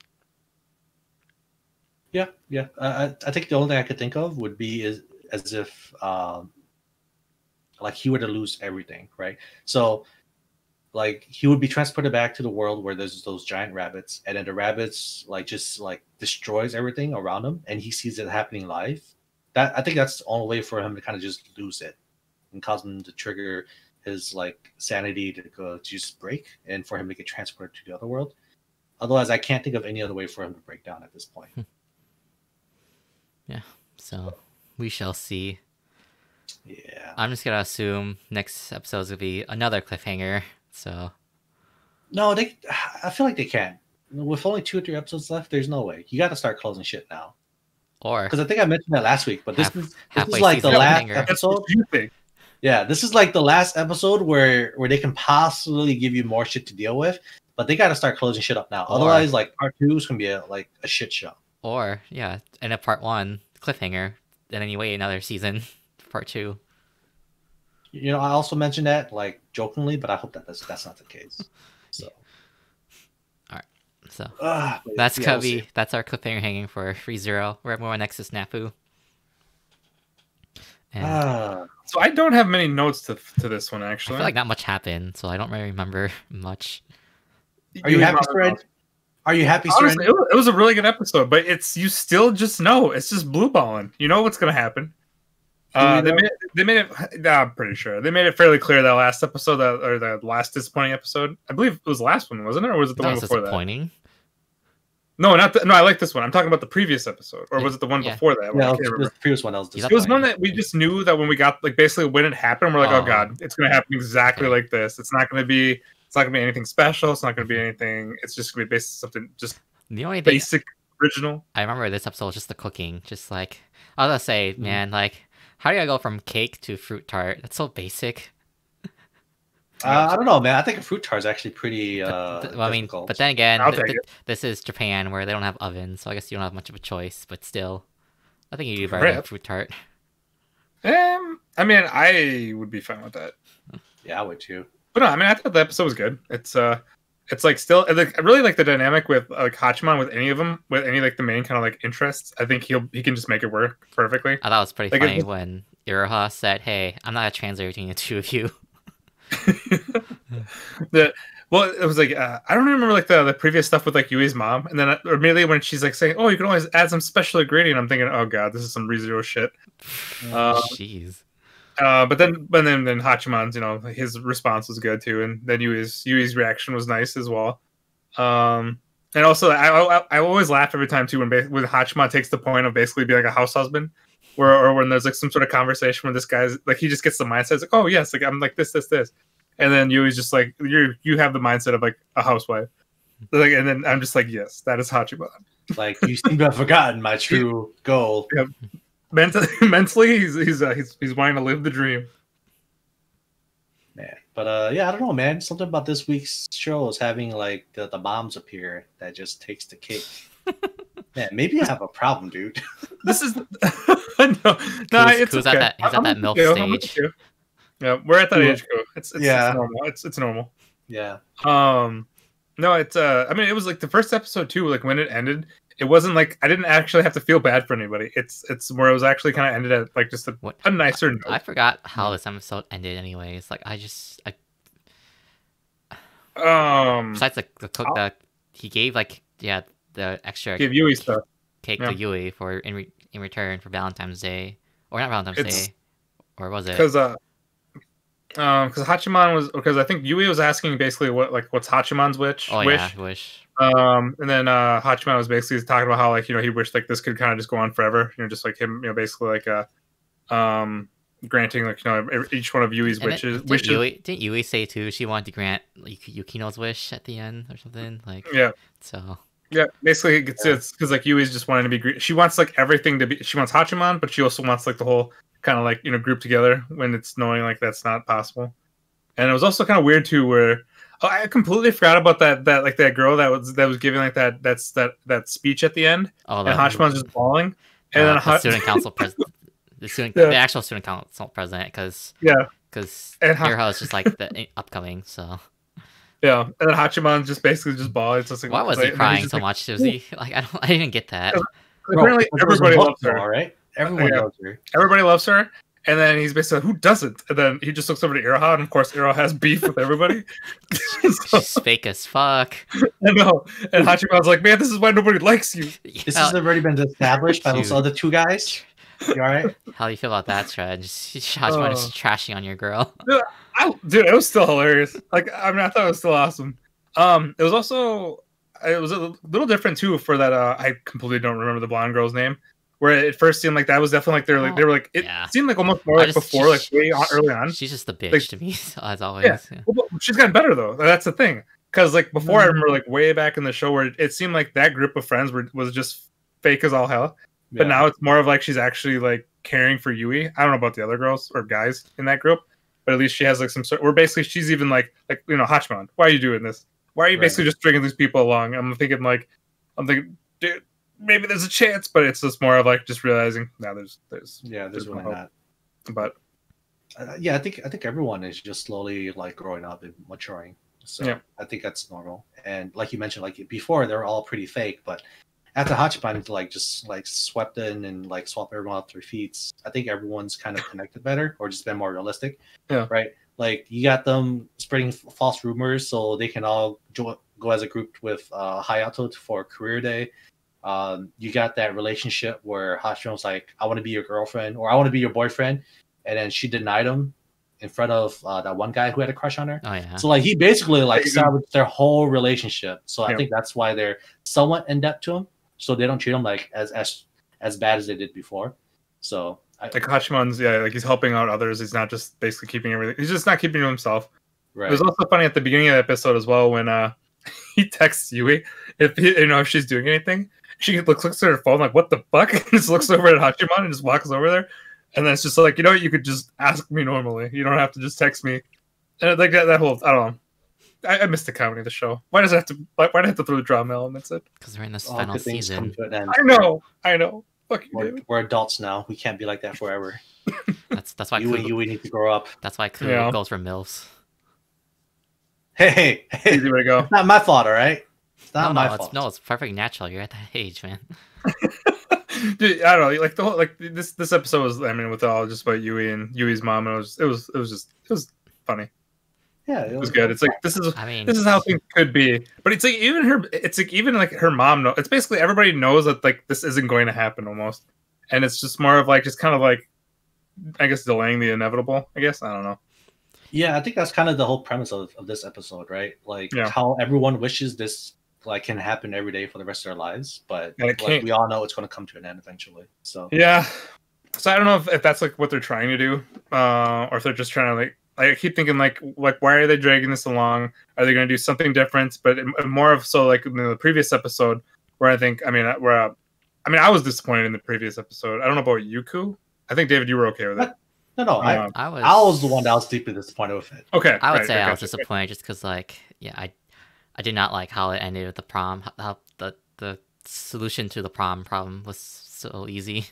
Yeah, yeah. I, I I think the only thing I could think of would be is as if um, like he were to lose everything, right? So like he would be transported back to the world where there's those giant rabbits, and then the rabbits like just like destroys everything around him, and he sees it happening live. That I think that's the only way for him to kind of just lose it and cause him to trigger his like sanity to go to just break, and for him to get transported to the other world. Otherwise, I can't think of any other way for him to break down at this point. Yeah. So we shall see. Yeah. I'm just gonna assume next episode's gonna be another cliffhanger. So No, they. I feel like they can. With only two or three episodes left, there's no way. You got to start closing shit now. or Because I think I mentioned that last week, but this Half- is this is like the last episode. what you think. Yeah, this is like the last episode where where they can possibly give you more shit to deal with, but they got to start closing shit up now. Or- Otherwise, like part two is gonna be a, like a shit show. or yeah, and up part one cliffhanger. Then anyway, another season, part two. You know, I also mentioned that like jokingly, but I hope that that's that's not the case. So all right, So ah, but that's yeah, gonna we'll that's our cliffhanger hanging for Re Zero. We're at on next to Snafu. And Ah, So I don't have many notes to to this one I actually. feel like not much happened, so I don't really remember much. are you You happy, brought it Sren? up. Are you happy, Honestly, it was, it was a really good episode, but it's you still just know it's just blue balling. You know what's gonna happen. Uh, they made it, they made it. Nah, I'm pretty sure they made it fairly clear that last episode, that or the last disappointing episode. I believe it was the last one, wasn't it, or was it the that one was before that? disappointing. No, not the, no. I like this one. I'm talking about the previous episode, or was it the one Yeah. before that? Yeah, it was the previous one that was You It was one that we just knew that when we got like basically when it happened, we're like, oh, Oh. god, it's gonna happen exactly Okay. like this. It's not gonna be. It's not gonna be anything special. It's not gonna be anything. It's just gonna be based on something just The only thing basic, original. I remember this episode was just the cooking. Just like I was gonna say, Mm-hmm. man, like how do I go from cake to fruit tart? That's so basic. Uh, I don't know, man. I think a fruit tart is actually pretty. But- Uh, th- well, I mean, but then again, th- th- this is Japan where they don't have ovens, so I guess you don't have much of a choice. But still, I think you do better than Right. fruit tart. Um, I mean, I would be fine with that. yeah, I would too. But no, I mean, I thought the episode was good. It's uh, it's like still, I like, I really like the dynamic with like Hachiman with any of them, with any like the main kind of like interests. I think he'll he can just make it work perfectly. I thought it was pretty Like, funny when Iroha said, "Hey, I'm not a translator between the two of you." the well, it was like uh, I don't remember like the, the previous stuff with like Yui's mom, and then uh, immediately when she's like saying, "Oh, you can always add some special ingredient," I'm thinking, "Oh god, this is some ReZero shit." Uh, Jeez. Uh, but then, but then, then Hachiman's, you know, his response was good too, and then Yui's Yui's reaction was nice as well. Um, and also, I, I I always laugh every time too when when Hachiman takes the point of basically being like a house husband, where or when there's like some sort of conversation where this guy's like he just gets the mindset it's like, oh yes, like I'm like this, this, this, and then Yui's just like you you have the mindset of like a housewife, like, and then I'm just like, yes, that is Hachiman. Like you seem to have forgotten my true goal. Mentally, mentally, he's he's uh, he's he's wanting to live the dream. man. But uh, yeah, I don't know, man. Something about this week's show is having like the, the bombs appear that just takes the cake. man, maybe I have a problem, dude. This is no, no, it's who's at okay. that- he's at I'm that with MILF you, stage. Yeah, we're at that age group. It's, it's Yeah. it's normal. It's it's normal. yeah, Um, no, it's uh, I mean, it was like the first episode too. Like when it ended, it wasn't like I didn't actually have to feel bad for anybody. It's it's where it was actually kind of ended at like just a, What- a nicer note. I forgot how this episode ended. Anyways, like I just, I, um, besides the the cook that he gave, like yeah, the extra give Yui stuff. cake yeah. to Yui for in re- in return for Valentine's Day, or not Valentine's It's- Day, or was it? because uh um because hachiman was because i think yui was asking basically what like what's hachiman's wish Oh wish yeah, wish. um and then uh hachiman was basically talking about how like you know he wished like this could kind of just go on forever you know just like him you know basically like uh um granting like you know each one of yui's And wishes didn't wishes Yui, didn't Yui say too she wanted to grant like, Yukino's wish at the end or something? Like yeah so. Yeah basically it's because like yui's just wanting to be gre- she wants like everything to be she wants hachiman but she also wants like the whole kind of like you know group together when it's knowing like that's not possible and it was also kind of weird too where oh, i completely forgot about that that like that girl that was that was giving like that that's that that speech at the end Oh, and Hachiman's just bawling and uh, then the Ha- student council president, the student, Yeah. the actual student council president, because yeah because And Ha- is just like the upcoming. So yeah and then Hachiman just basically just bawling it's just like why was like, he and then he's crying just so like- much? Was he like I don't I didn't get that. Bro, apparently because it was everybody loves her all right? Everyone Yeah. loves her. everybody loves her. And then he's basically like, who doesn't? And then he just looks over to Iroha, and of course, Iroha has beef with everybody. so, She's fake as fuck. I know. And Hachiman's like, man, this is why nobody likes you. This has already been established by those Dude. other two guys. You all right? how do you feel about that, Shred? Just Hachiman Oh. just trashing on your girl. I, dude, it was still hilarious. Like, I mean, I thought it was still awesome. Um, it was also, it was a little different too for that. Uh, I completely don't remember the blonde girl's name. Where it first seemed like that was definitely like they're like they were like it Yeah. seemed like almost more I like just- before like way on, early on. She's just the bitch Like- to me, as always. Yeah. Well, she's gotten better though. That's the thing. Because like before, I Mhm. remember like way back in the show where it seemed like that group of friends were was just fake as all hell. But now it's more of like she's actually like caring for Yui. I don't know about the other girls or guys in that group, but at least she has like some sort. Where basically she's even like like you know Hachiman, why are you doing this? Why are you Right. basically just stringing these people along? I'm thinking like I'm thinking, dude, maybe there's a chance, but it's just more of like just realizing now there's there's yeah, there's there's really no not. but Uh, yeah, I think I think everyone is just slowly like growing up and maturing. So Yeah. I think that's normal. And like you mentioned, like before they're all pretty fake, but after Hachiman like just like swept in and like swapped everyone off their feet, I think everyone's kind of connected better or just been more realistic. Yeah. Right. Like you got them spreading f- false rumors so they can all jo- go as a group with uh, Hayato for career day. Um, you got that relationship where Hachiman's like, "I want to be your girlfriend" or "I want to be your boyfriend," and then she denied him in front of uh, that one guy who had a crush on her. Oh yeah. So like he basically like There salvaged their whole relationship. So I Yeah. think that's why they're somewhat in debt to him. So they don't treat him like as as as bad as they did before. So I, Like Hachiman's, yeah, like he's helping out others. He's not just basically keeping everything. He's just not keeping to himself. right. It was also funny at the beginning of the episode as well when uh he texts Yui if he, you know if she's doing anything. She looks, looks at her phone like, "What the fuck?" and just looks over at Hachiman and just walks over there. And then it's just like, you know, you could just ask me normally. You don't have to just text me. And like that, that whole, I don't know. I, I missed the comedy of the show. Why does it have to? Why, why do I have to throw the drama elements in? Because we're in this all final good things come season. to an end. I know, I know. Fuck you, We're, David. we're adults now. We can't be like that forever. That's that's why You and Ku, you we need to grow up. that's why Ku Yeah. goes for milfs. Hey, hey, hey. Easy way to go. It's not my fault, all right? It's No, not my no, it's fault. no, it's perfectly natural. You're at that age, man. Dude, I don't know. Like the whole like this this episode was. I mean, with all just about Yui and Yui's mom, and it was it was it was just it was funny. Yeah, It was good. It's like this is I mean, this is how things could be. But it's like even her. It's like even like her mom. Know, it's basically everybody knows that like this isn't going to happen almost, and it's just more of like just kind of like, I guess delaying the inevitable. I guess I don't know. Yeah, I think that's kind of the whole premise of, of this episode, right? Like Yeah. how everyone wishes this like can happen every day for the rest of their lives, but like, we all know it's going to come to an end eventually. So Yeah. So I don't know if, if that's like what they're trying to do, uh, or if they're just trying to like. I keep thinking like like why are they dragging this along? Are they going to do something different? But more of so like in the previous episode where I think I mean where uh, I mean I was disappointed in the previous episode. I don't know about Yuku. I think David you were okay with it. no, no, I, Um, I was I was the one that was deeply disappointed with it. okay, I would right, say I was gotcha. disappointed just because, like, yeah, I, I did not like how it ended with the prom. How, how the the solution to the prom problem was so easy.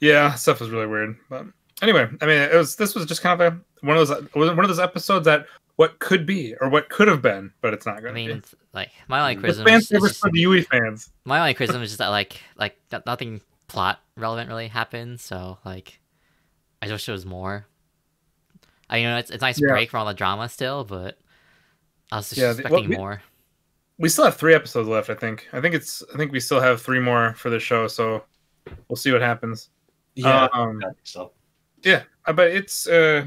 Yeah, stuff was really weird. But anyway, I mean, it was this was just kind of a one of those one of those episodes that what could be or what could have been, but it's not I going mean, to be. it's, like my only The criticism fan is, is just, for the Yui fans. my only criticism is just that like like nothing plot relevant really happened. So like, I just wish there was more. I you know it's it's a nice Yeah. break from all the drama still, but I was just Yeah, the- well, expecting we- more. We still have three episodes left. I think. I think it's. I think we still have three more for the show. So we'll see what happens. Yeah, Um, so Yeah, uh, but it's. uh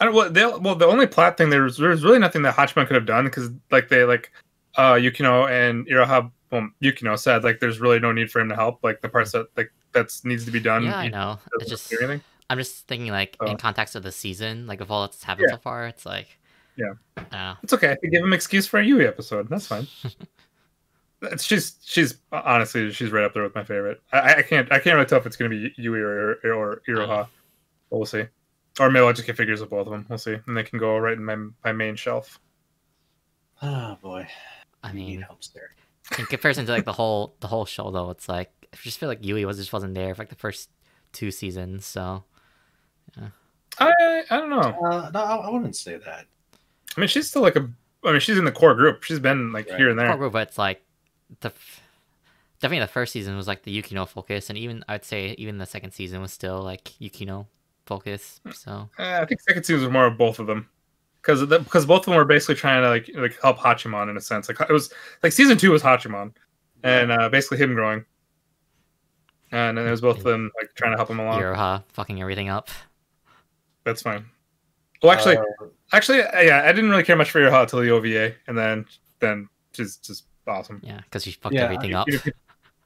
I don't. Well, they, well, the only plot thing there was there's really nothing that Hachiman could have done because like they like, uh Yukino and Iroha. Well, Yukino said like there's really no need for him to help. Like the parts that like that's needs to be done. Yeah, I know. It's just anything. I'm just thinking like in context of the season, like of all that's happened Yeah. so far, it's like Yeah. I. It's okay. I could give him excuse for a Yui episode. That's fine. It's she's she's honestly she's right up there with my favorite. I, I can't I can't really tell if it's gonna be Yui or or Iroha. But we'll see. Or maybe I'll just get figures of both of them. We'll see, and they can go right in my my main shelf. Oh boy, I you need mean, help there. in comparison to like the whole the whole show though, it's like I just feel like Yui was just wasn't there for like the first two seasons. So I I don't know. Uh, no, I, I wouldn't say that. I mean, she's still like a. I mean, she's in the core group. She's been like Right. here and there. Core group, but it's like the definitely the first season was like the Yukino focus, and even I'd say even the second season was still like Yukino focus. So Uh, I think second season was more of both of them, because because both of them were basically trying to like like help Hachiman in a sense. Like it was like season two was Hachiman, and uh, basically him growing, and then it was both of them like trying to help him along. Iroha fucking everything up. That's fine. Well, actually, Uh, actually, uh, yeah, I didn't really care much for your until the OVA, and then then she's just awesome. Yeah, because she fucked Yeah, everything up. You know, people-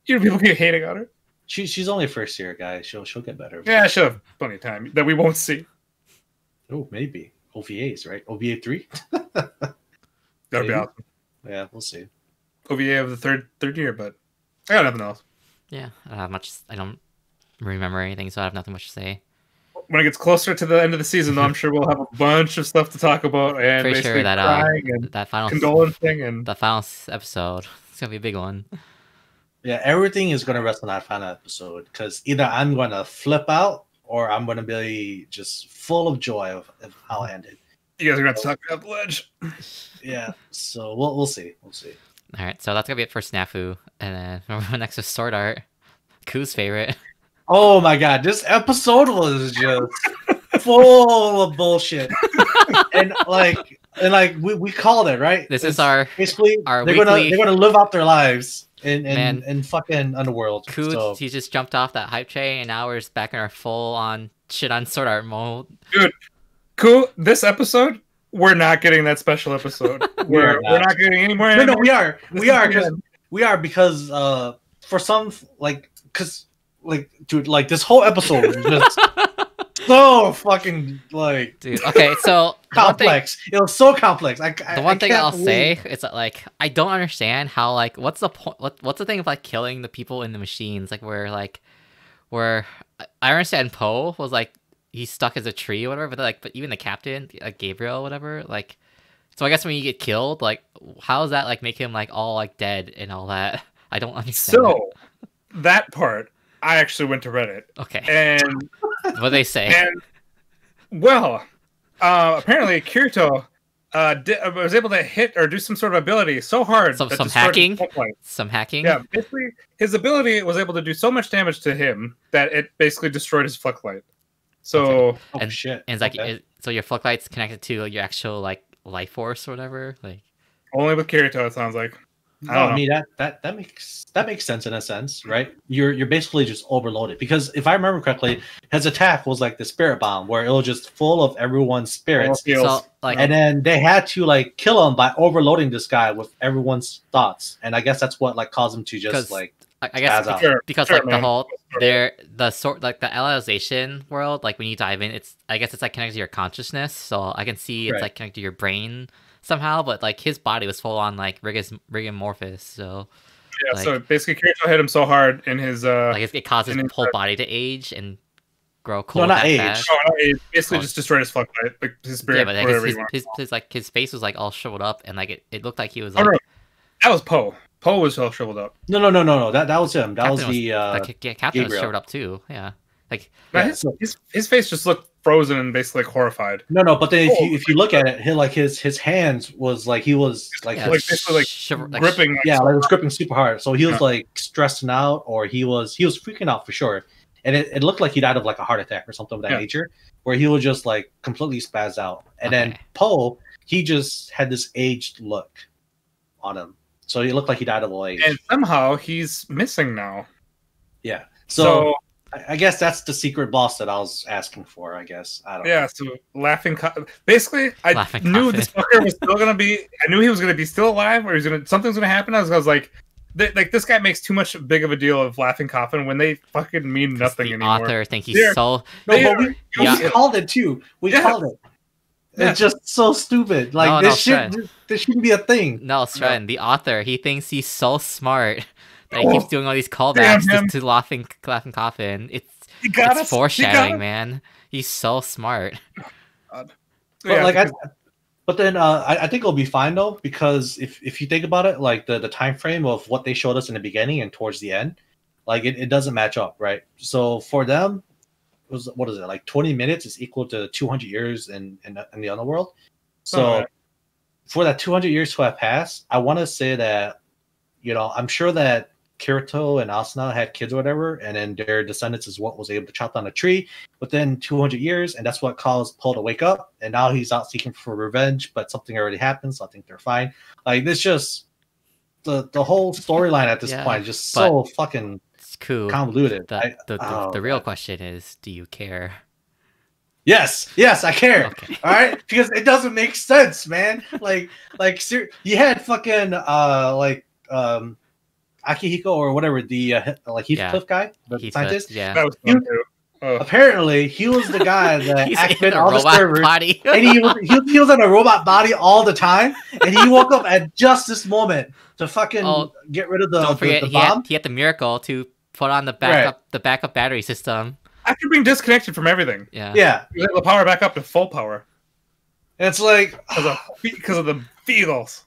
you know, people keep hating on her. She she's only first year, guys. She'll she'll get better. Yeah, she'll have plenty of time that we won't see. Oh, maybe OVAs, right? OVA three. That'd Maybe. be awesome. Yeah, we'll see. OVA of the third third year, but I got nothing else. Yeah, I don't have much. I don't remember anything, so I have nothing much to say. When it gets closer to the end of the season, though, I'm sure we'll have a bunch of stuff to talk about and Pretty basically sure that uh, crying and that final condolence thing and the final episode. It's gonna be a big one. Yeah, everything is gonna rest on that final episode because either I'm gonna flip out or I'm gonna be just full of joy of, of how it ended. you guys are going to have to talk about the ledge. Yeah, so we'll we'll see. We'll see. All right, so that's gonna be it for Snafu, and then next is Sword Art, Ku's favorite. Oh my god, this episode was just full of bullshit. and like and like we, we called it, right? This It's is our basically our they're gonna they're gonna live out their lives. In in, Man. in fucking underworld. Coots, So he just jumped off that hype train, and now we're just back in our full on shit on Sword Art mode. Dude, cool. This episode, we're not getting that special episode. We're not. we're not getting any more. no, no, we are, This we are, because we are because uh for some like because like dude like this whole episode just so fucking like Dude, okay, so the one thing- complex. It was so complex. I, I the one I thing I'll believe- say is that like I don't understand how like what's the point what what's the thing of like killing the people in the machines like where like where I- I understand Poe was like he's stuck as a tree or whatever but like but even the captain like Gabriel or whatever like so I guess when you get killed like how does that like make him like all like dead and all that I don't understand. So that part, I actually went to Reddit okay, and what they say? and well, uh, apparently Kirito uh, di- uh, was able to hit or do some sort of ability so hard. Some- that some destroyed his hacking? Some hacking. Yeah, basically, his ability was able to do so much damage to him that it basically destroyed his fluctlight. So Oh And- shit! And it's like Okay. it, so your fluctlight's connected to your actual like life force or whatever. Like only with Kirito, it sounds like. I No, don't oh, I mean that that that makes that makes sense in a sense, right? You're you're basically just overloaded because if I remember correctly, his attack was like the spirit bomb, where it was just full of everyone's spirits, so like and then they had to like kill him by overloading this guy with everyone's thoughts, and I guess that's what like caused him to just like I, I guess Spaz out. Sure, because sure, like the man. whole there the sort like the Alicization world like when you dive in it's i guess it's like connected to your consciousness so i can see it's Right. like connected to your brain somehow but like his body was full on like rigis rigormorphous so Yeah, like- so basically, Kirito hit him so hard in his. uh like it, it causes his whole body to age and grow cold No, not that age. fast. Oh, no, it basically Oh. just destroyed his fuck light, like his spirit, yeah but like his, his, his, his like his face was like all shriveled up and like it, it looked like he was Oh, no. That was Poe. Poe was all shriveled up. no no no no no that that was him. That was Captain was- the uh like yeah, captain was shriveled up too yeah like Yeah, his, so- his his face just looked frozen and basically like horrified. no no, but then if Oh. you if you look at it, he, like his his hands was like he was like yeah, like, basically, like, shiver- like, Gripping. yeah, like it was gripping super hard. So he was Yeah. like stressing out, or he was he was freaking out for sure. And it, it looked like he died of like a heart attack or something of that Yeah. nature, where he was just like completely spazzed out. And then Poe, he just had this aged look on him, so he looked like he died of old age. And somehow he's missing now. yeah, so, So, I, I guess that's the secret boss that I was asking for. I guess I don't. yeah, so laughing. Co- basically, I Laughing knew coffin. this fucker was still gonna be. I knew he was gonna be still alive, or he's gonna something's gonna happen. I was, I was like, th- like this guy makes too much big of a deal of laughing coffin when they fucking mean nothing the anymore. author think he's They're- so No, but are- we, we called it too. We Yeah. called it. Yeah. It's just so stupid. Like No, this no, shit. Fred. This shouldn't be a thing. No, Stren, the author, he thinks he's so smart that he Oh, keeps doing all these callbacks him. to, to laughing, laughing coffin. It's He got it's us. Foreshadowing, got us. man. He's so smart. But Yeah, like, I, but then uh, I, I think it'll be fine though because if if you think about it, like the the time frame of what they showed us in the beginning and towards the end, like it, it doesn't match up, right? So for them, it was what is it like twenty minutes is equal to two hundred years in in, the- in the underworld. So Alright. for that two hundred years to have passed, I want to say that you know I'm sure that Kirito and Asuna had kids or whatever, and then their descendants is what was able to chop down a tree within 200 years, and that's what caused Paul to wake up. And now he's out seeking for revenge, but something already happened, so I think they're fine. Like this, just the the whole storyline at this Yeah, point is just so fucking It's cool. convoluted. The, I- the, the, oh, the real question is, do you care? yes, yes, I care. Okay. All right, because it doesn't make sense, man. Like, like ser- you had fucking uh like um Akihiko or whatever the uh, like Heathcliff guy, the Heathcliff, scientist. yeah. that was You- fun too. Oh. Apparently, he was the guy that He's activated all the servers. body. and he was, he, was- he was in a robot body all the time, and he woke up at just this moment to fucking Oh, get rid of the, Don't forget, the, the he, had, bomb. he had the miracle to put on the backup the backup battery system. After being disconnected from everything, Yeah. Yeah, he was able to power back up to full power it's like because of because of the Beatles.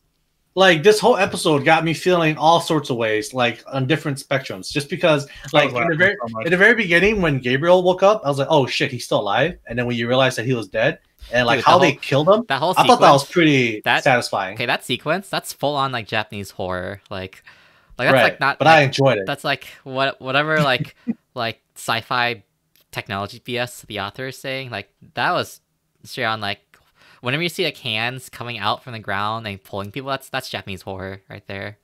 Like this whole episode got me feeling all sorts of ways, like on different spectrums. Just because, like in the very so the very beginning, when Gabriel woke up, I was like, "Oh shit, he's still alive!" And then when you realize that he was dead, and like Dude, how the they killed him, That whole I thought that was pretty that- satisfying. okay, that sequence, that's full on like Japanese horror. Like, like that's right, like not. but like, I enjoyed it. that's like what whatever like like sci-fi technology BS the author is saying. Like that was straight on like whenever you see like hands coming out from the ground and pulling people, that's that's Japanese horror right there.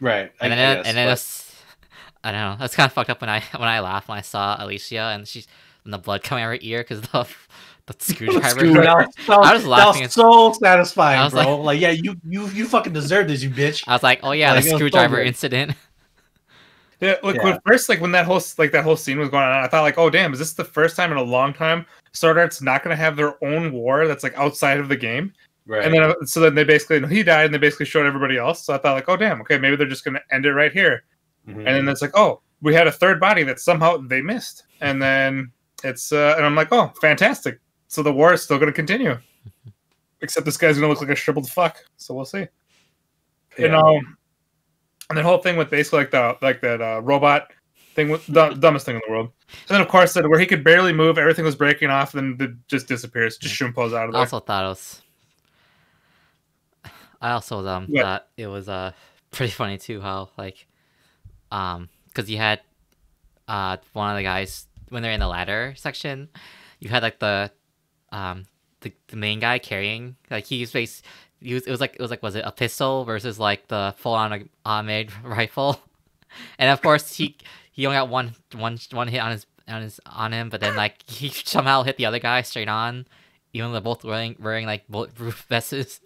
Right. I and then guess, and then but- it's, I don't know. That's kind of fucked up when I when I laughed when I saw Alicia and she's and the blood coming out of her ear because the the screwdriver. That was, that was, I was that laughing was so satisfying, I was bro. Like, yeah, you you you fucking deserve this, you bitch. I was like, oh yeah, Like, the was so screwdriver good. incident. Yeah, like Yeah. when first, like when that whole like that whole scene was going on, I thought like, oh damn, is this the first time in a long time Sword Art's not going to have their own war that's like outside of the game? Right. And then uh, so then they basically he died and they basically showed everybody else. So I thought like, oh damn, okay, maybe they're just going to end it right here. Mhm. And then it's like, oh, we had a third body that somehow they missed, and then it's uh, and I'm like, oh, fantastic. So the war is still going to continue, except this guy's going to look like a shriveled fuck. So we'll see. You know, and that whole thing with basically like the like that uh, robot thing with the dumbest thing in the world. And then of course that where he could barely move, everything was breaking off, and then it just disappears. Just Shumpo's out of there. I also thought it was. I also um What? thought it was uh pretty funny too how like, um, because you had, uh, one of the guys when they're in the ladder section, you had like the, um, the, the main guy carrying like he was base. He was, it was like it was like was it a pistol versus like the full on automated rifle, and of course he he only got one one one hit on his on his on him, but then like he somehow hit the other guy straight on, even though they're both wearing wearing like bulletproof vests.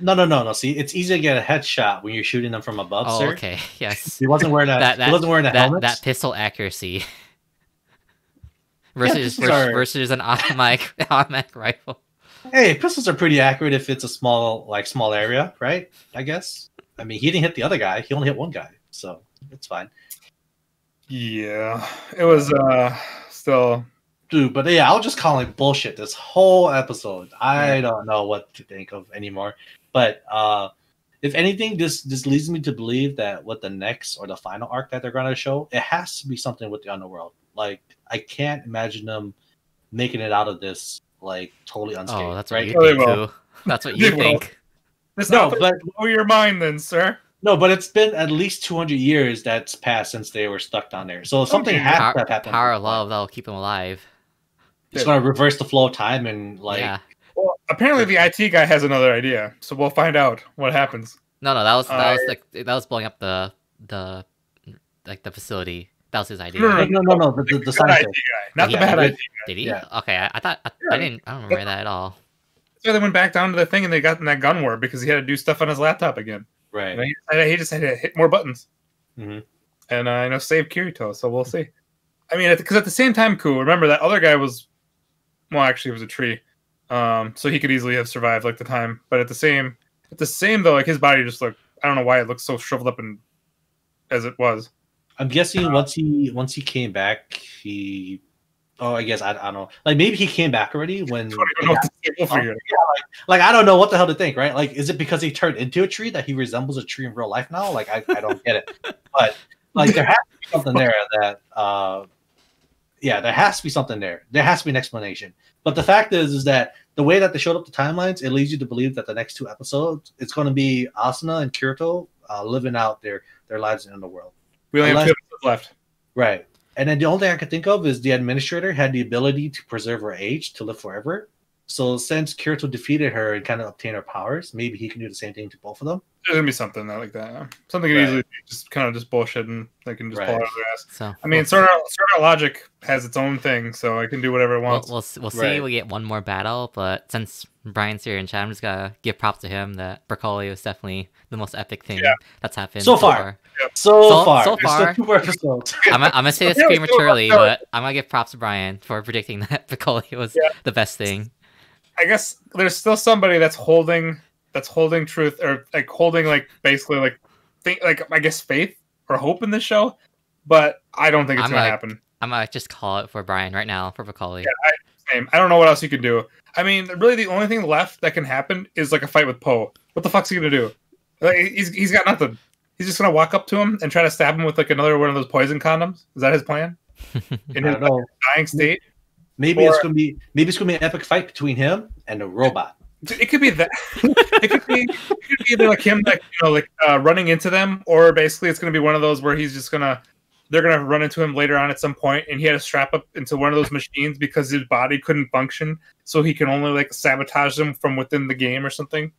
no, no, no, no. See, it's easy to get a headshot when you're shooting them from above, Oh, sir. okay, yes. He wasn't wearing a, That- that- he wasn't wearing a that helmet. that pistol accuracy versus pistols versus, versus an automatic automatic rifle. Hey, pistols are pretty accurate if it's a small, like small area, right? I guess. I mean, he didn't hit the other guy; he only hit one guy, so it's fine, yeah, it was uh still dude. But yeah, I'll just call it bullshit this whole episode. I don't know what to think of anymore. But uh if anything, this this leads me to believe that what the next or the final arc that they're gonna show, it has to be something with the underworld. Like, I can't imagine them making it out of this like totally unscathed. Oh, that's what right? you Oh, think too. That's what you think. this No, but blow your mind then, sir. No, but it's been at least 200 years that's passed since they were stuck down there. So something Okay. has Power, to have happened. power of love that'll keep them alive. It's going to reverse the flow of time and like. yeah. Well, apparently the IT guy has another idea, so we'll find out what happens. No, no, that was that Uh, was like that was blowing up the the like the facility. That was his idea. No, No, no, no, no. The, the, the good IT guy, not the bad but- IT. Did he? Yeah. Okay, I, I thought I, Yeah. I didn't. I don't remember that at all. So they went back down to the thing and they got in that gun war because he had to do stuff on his laptop again. Right. And he, he just had to hit more buttons. Mhm. And uh, I know save Kirito, so we'll see. I mean, because at the same time, cool. Remember that other guy was, well, actually, it was a tree, um, so he could easily have survived like the time. But at the same, at the same though, like his body just looked. I don't know why it looks so shriveled up and as it was. I'm guessing once he once he came back, he. Oh, I guess I, I don't know. Like maybe he came back already when. I don't even know what to say. We'll figure it Like I don't know what the hell to think, right? Like, is it because he turned into a tree that he resembles a tree in real life now? Like I, I don't get it. But like there has to be something there that uh yeah, there has to be something there. There has to be an explanation. But the fact is is that the way that they showed up the timelines, it leads you to believe that the next two episodes it's gonna be Asuna and Kirito uh, living out their their lives in the world. We only have two episodes left. Right. And then the only thing I could think of is the administrator had the ability to preserve her age to live forever. So since Kirito defeated her and kind of obtained her powers, maybe he can do the same thing to both of them. There's gonna be something that like that. yeah. Something Right. easily just kind of just bullshit and they can just pull Right. out of their ass. So I mean, sort of, sort of logic has its own thing, so it can do whatever it we'll we'll, we'll see. Right. We get one more battle, but since Brian's here in chat, I'm just gonna give props to him that Broccoli was definitely the most epic thing Yeah. that's happened So far. So, So- far, so far. two more episodes. I'm, gonna- I'm gonna say this prematurely, but I'm gonna give props to Brian for predicting that Broccoli was Yeah. the best thing. I guess there's still somebody that's holding that's holding truth or like holding like basically like think like I guess faith or hope in this show, but I don't think it's I'm gonna like- happen. I'm gonna just call it for Brian right now for Broccoli. Same. I don't know what else you can do. I mean, really, the only thing left that can happen is like a fight with Poe. What the fuck's he gonna do? Like, he's he's got nothing. He's just gonna walk up to him and try to stab him with like another one of those poison condoms. Is that his plan? In his dying state, Maybe it's gonna be maybe it's gonna be an epic fight between him and a robot. it could be that. it could be it could be either like him like you know like uh, running into them, or basically it's gonna be one of those where he's just gonna they're gonna run into him later on at some point, and he had to strap up into one of those machines because his body couldn't function, so he can only like sabotage them from within the game or something.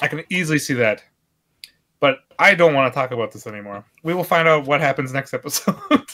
I can easily see that. But I don't want to talk about this anymore. We will find out what happens next episode.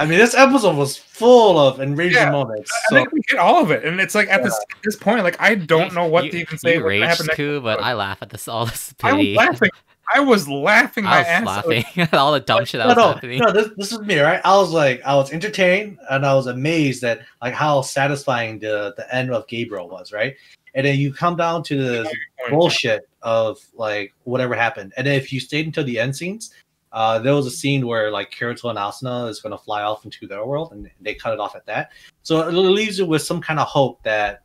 I mean, this episode was full of enraging Yeah. moments. I So think we get all of it, and it's like at this this point, like I don't know what you, to even say. You what's gonna next too, but episode. I laugh at this all this I was laughing. I was laughing my I was ass. laughing at all the dumb shit that no, was no, happening. no. This, this is me, right? I was like, I was entertained, and I was amazed at like how satisfying the the end of Gabriel was, right? And then you come down to the bullshit of like whatever happened. And then if you stayed until the end scenes, uh, there was a scene where like Kirito and Asuna is going to fly off into their world, and they cut it off at that. So it leaves you with some kind of hope that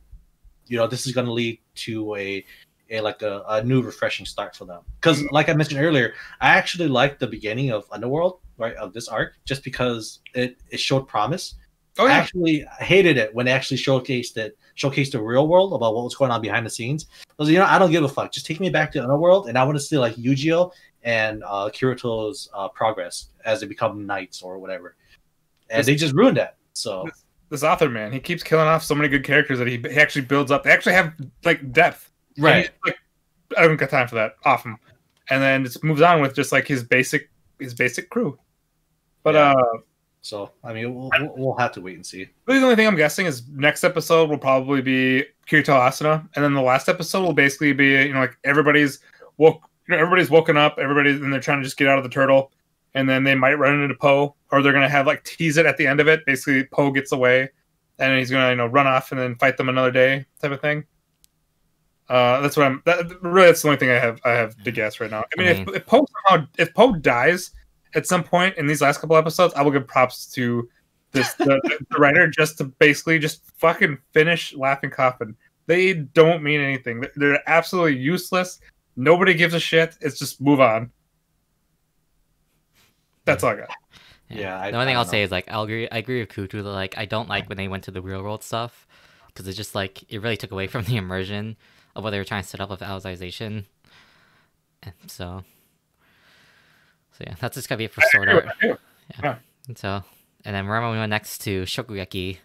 you know this is going to lead to a a like a, a new refreshing start for them. Because like I mentioned earlier, I actually liked the beginning of Underworld, right, of this arc, just because it it showed promise. Oh I actually hated it when they actually showcased it, showcased the real world about what was going on behind the scenes. I was, you know, I don't give a fuck. Just take me back to Underworld, and I want to see like Eugeo and uh, Kirito's uh, progress as they become knights or whatever. And This- they just ruined that. So this author man, he keeps killing off so many good characters that he, he actually builds up. They actually have like depth. Right, like, I don't got time for that. Off him, and then it moves on with just like his basic his basic crew. But Yeah. uh, so I mean, we'll, we'll- we'll have to wait and see. really the only thing I'm guessing is next episode will probably be Kirito Asuna, and then the last episode will basically be you know like everybody's woke, you know, everybody's woken up, everybody's and they're trying to just get out of the turtle, and then they might run into Poe, or they're gonna have like tease it at the end of it. Basically, Poe gets away, and he's gonna you know run off and then fight them another day type of thing. Uh, that's what I'm. That, really, that's the only thing I have. I have to guess right now. I mean, I if, if Poe somehow, if Poe dies at some point in these last couple episodes, I will give props to this the, the writer just to basically just fucking finish Laughing Coffin. They don't mean anything. They're absolutely useless. Nobody gives a shit. It's just move on. That's all I got. Yeah, I- the only thing I I'll don't say is like I'll agree. I agree with Kutu that like I don't like when they went to the real world stuff because it's just like it really took away from the immersion of what they were trying to set up with Alicization. And so, so yeah, that's just gonna be it for Sword Art. And so, and then remember we went next to Shokugeki.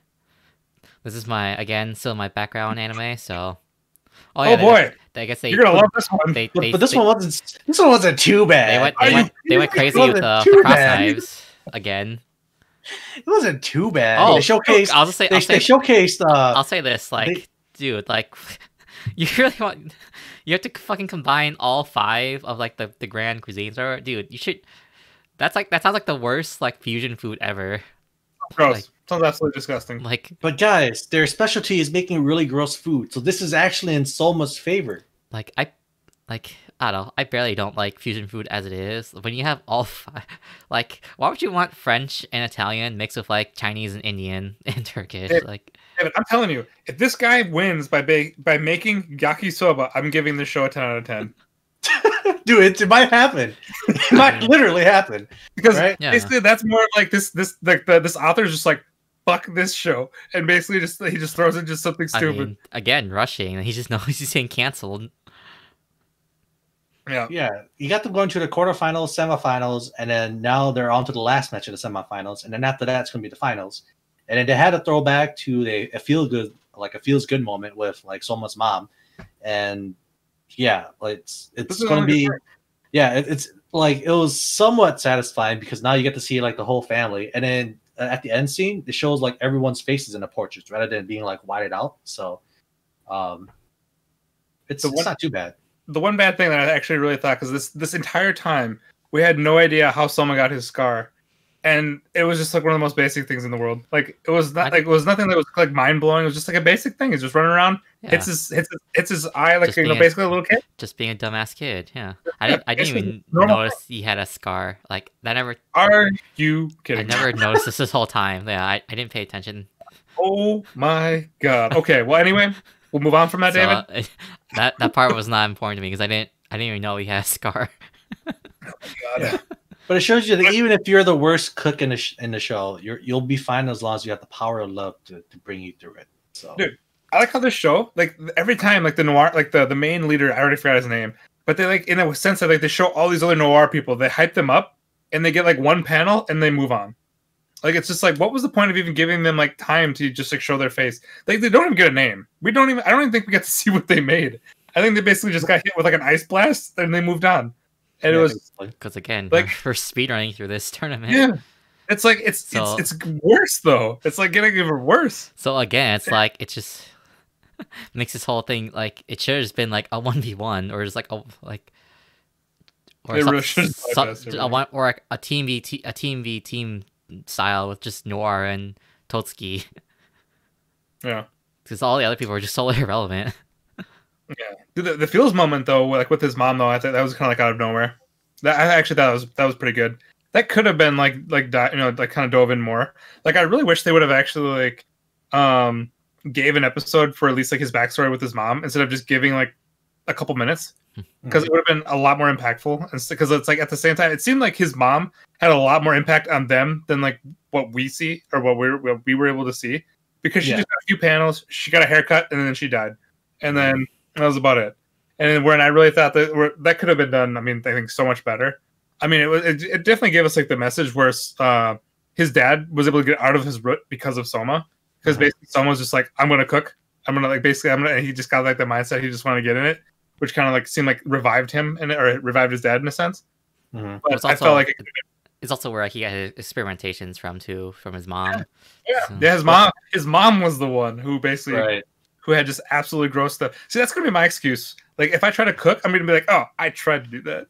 This is my again still my background anime. So, Oh, yeah, they- boy, they, I guess they you're gonna love this one. they, But, they, but this they, one wasn't. This one wasn't too bad. they went Are they you went, they went crazy with It the, wasn't the cross bad. knives again. It wasn't too bad. Oh, they showcased. I'll just say They, I'll they say showcased. Uh, I'll say this, like, they- dude, like, you really want you have to fucking combine all five of like the the grand cuisines, or dude, you should. That's like that sounds like the worst like fusion food ever. Gross. like- Sounds absolutely disgusting. Like, but guys, their specialty is making really gross food. So this is actually in Soma's favor. like I, like I don't know. I barely don't like fusion food as it is. When you have all five, like, why would you want French and Italian mixed with like Chinese and Indian and Turkish? Yeah. Like, David, I'm telling you, if this guy wins by ba- by making yakisoba, I'm giving this show a 10 out of 10. Dude, it, it might happen. It might literally happen. Because Right? Yeah. basically, that's more like this this like the, this author's just like fuck this show, and basically just he just throws in just something I stupid. mean, again, rushing, and he just knows he's saying canceled. yeah, Yeah, you got them going to the quarterfinals, semifinals, and then now they're on to the last match of the semifinals, and then after that it's going to be the finals. And then they had a throwback to a, a feel good, like a feels good moment with like Soma's mom, and yeah, it's it's going to be, good. yeah, it, it's like it was somewhat satisfying because now you get to see like the whole family, and then at the end scene it shows like everyone's faces in the portraits rather than being like whited out. So, um, it's, The it's one- not too bad. the one bad thing that I actually really thought because this this entire time we had no idea how Soma got his scar, and it was just like one of the most basic things in the world. Like it was not like it was nothing that was like mind blowing. It was just like a basic thing. He's just running around, Yeah. hits his hits his, hits his eye like you know a- basically a little kid. just being a dumbass kid. Yeah, I didn't. I didn't even notice he had a scar. Like that never. Are you I kidding? me? never noticed this this whole time. Yeah, I, I didn't pay attention. Oh my god. Okay. Well, anyway, we'll move on from that, So, David. uh, that that part was not important to me because I didn't. I didn't even know he had a scar. God. But it shows you that even if you're the worst cook in the sh- in the show, you're you'll be fine as long as you have the power of love to, to bring you through it. So Dude. I like how this show, like every time, like the noir, like the the main leader, I already forgot his name, but they like in a sense that like they show all these other noir people, they hype them up, and they get like one panel and they move on. Like it's just like, what was the point of even giving them like time to just like show their face? Like they don't even get a name. We don't even. I don't even think we get to see what they made. I think they basically just got hit with like an ice blast and they moved on. And Yeah, it was. Because again, Like- we're speedrunning through this tournament. yeah. It's like it's So- it's it's worse though. It's like getting even worse. So again, it's like it just makes this whole thing like it should have been like a one v one or just like a like or It some- really some- a one or like a team v a team v team style with just Noir and Totsuki Yeah. because all the other people are just so irrelevant. Yeah. The, the feels moment though, like with his mom though, I thought that was kind of like out of nowhere. That I actually thought that was that was pretty good. That could have been like like di- you know like kind of dove in more. Like I really wish they would have actually like um gave an episode for at least like his backstory with his mom instead of just giving like a couple minutes because it would have been a lot more impactful. And because it's like at the same time, it seemed like his mom had a lot more impact on them than like what we see or what we what we were able to see. Because she Yeah. just got a few panels, she got a haircut, and then she died, and then that was about it. And when I really thought that where, that could have been done, I mean, I think so much better. I mean, it was it, it definitely gave us like the message where uh, his dad was able to get out of his root because of Soma, because Mhm. basically Soma was just like, I'm gonna cook, I'm gonna like basically I'm gonna. He just got like the mindset he just wanted to get in it, which kind of like seemed like revived him and or revived his dad in a sense. Mhm. But It's I also- felt like it, It's also where he got his experimentations from too, from his mom. yeah, So- yeah, his mom his mom was the one who basically Right. Who had just absolutely gross stuff. See, that's gonna be my excuse. Like if I try to cook, I'm gonna be like, oh, I tried to do that.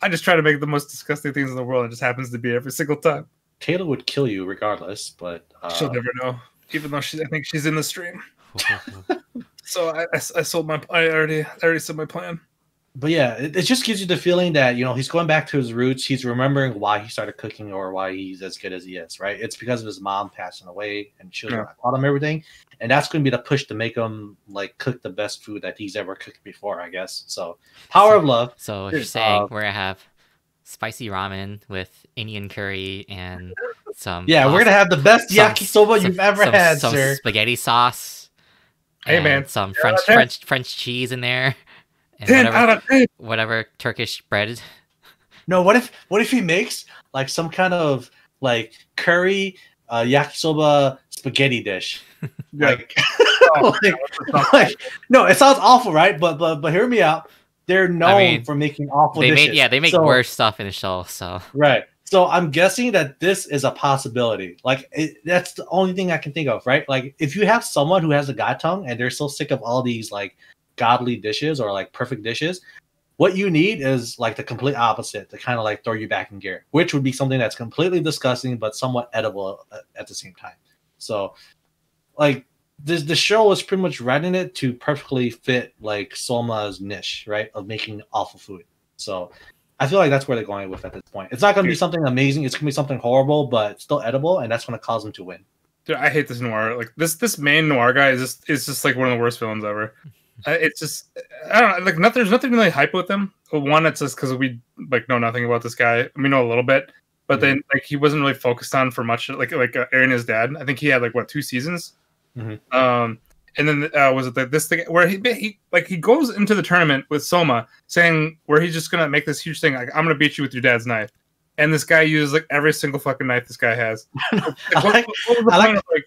I just try to make the most disgusting things in the world. It just happens to be every single time. Taylor would kill you regardless, but uh, She'll never know. Even though she, I think she's in the stream. So I, I, I sold my. I already, I already said my plan. But yeah, it, it just gives you the feeling that you know he's going back to his roots. He's remembering why he started cooking or why he's as good as he is. Right? It's because of his mom passing away and she Yeah. taught him everything, and that's going to be the push to make him like cook the best food that he's ever cooked before. I guess so. Power of love. So you're saying uh, we're gonna have spicy ramen with Indian curry and some Yeah, we're gonna have the best yakisoba some- you've ever some- had, some sir. spaghetti sauce. Hey, man. some Yeah, French. French French cheese in there. And Ten whatever, out of ten. whatever Turkish bread. No, what if what if he makes like some kind of like curry uh, yakisoba spaghetti dish? Like, Oh, like, like, no, it sounds awful, right? But but but hear me out. They're known mean, for making awful they dishes. made yeah, they make So- worse stuff in the show. So Right. So I'm guessing that this is a possibility. Like it, that's the only thing I can think of, right? Like if you have someone who has a god tongue and they're so sick of all these like godly dishes or like perfect dishes, what you need is like the complete opposite to kind of like throw you back in gear, which would be something that's completely disgusting but somewhat edible at, at the same time. So, like this, the show is pretty much writing it to perfectly fit like Soma's niche, right, of making awful food. So, I feel like that's where they're going with at this point. It's not going to be something amazing. It's going to be something horrible, but still edible, and that's going to cause them to win. Dude, I hate this noir. Like this, this main noir guy is just is just like one of the worst villains ever. Uh, it's just I don't know. Like nothing. There's nothing really hype with him. One, it's just because we like know nothing about this guy. We know a little bit, but then like he wasn't really focused on for much. Like like uh, Aaron, his dad. I think he had like what two seasons. Mhm. Um, and then uh, was it the, this thing where he, he like he goes into the tournament with Soma saying where he's just gonna make this huge thing like I'm gonna beat you with your dad's knife, and this guy uses like every single fucking knife this guy has. Like, what- what I like- like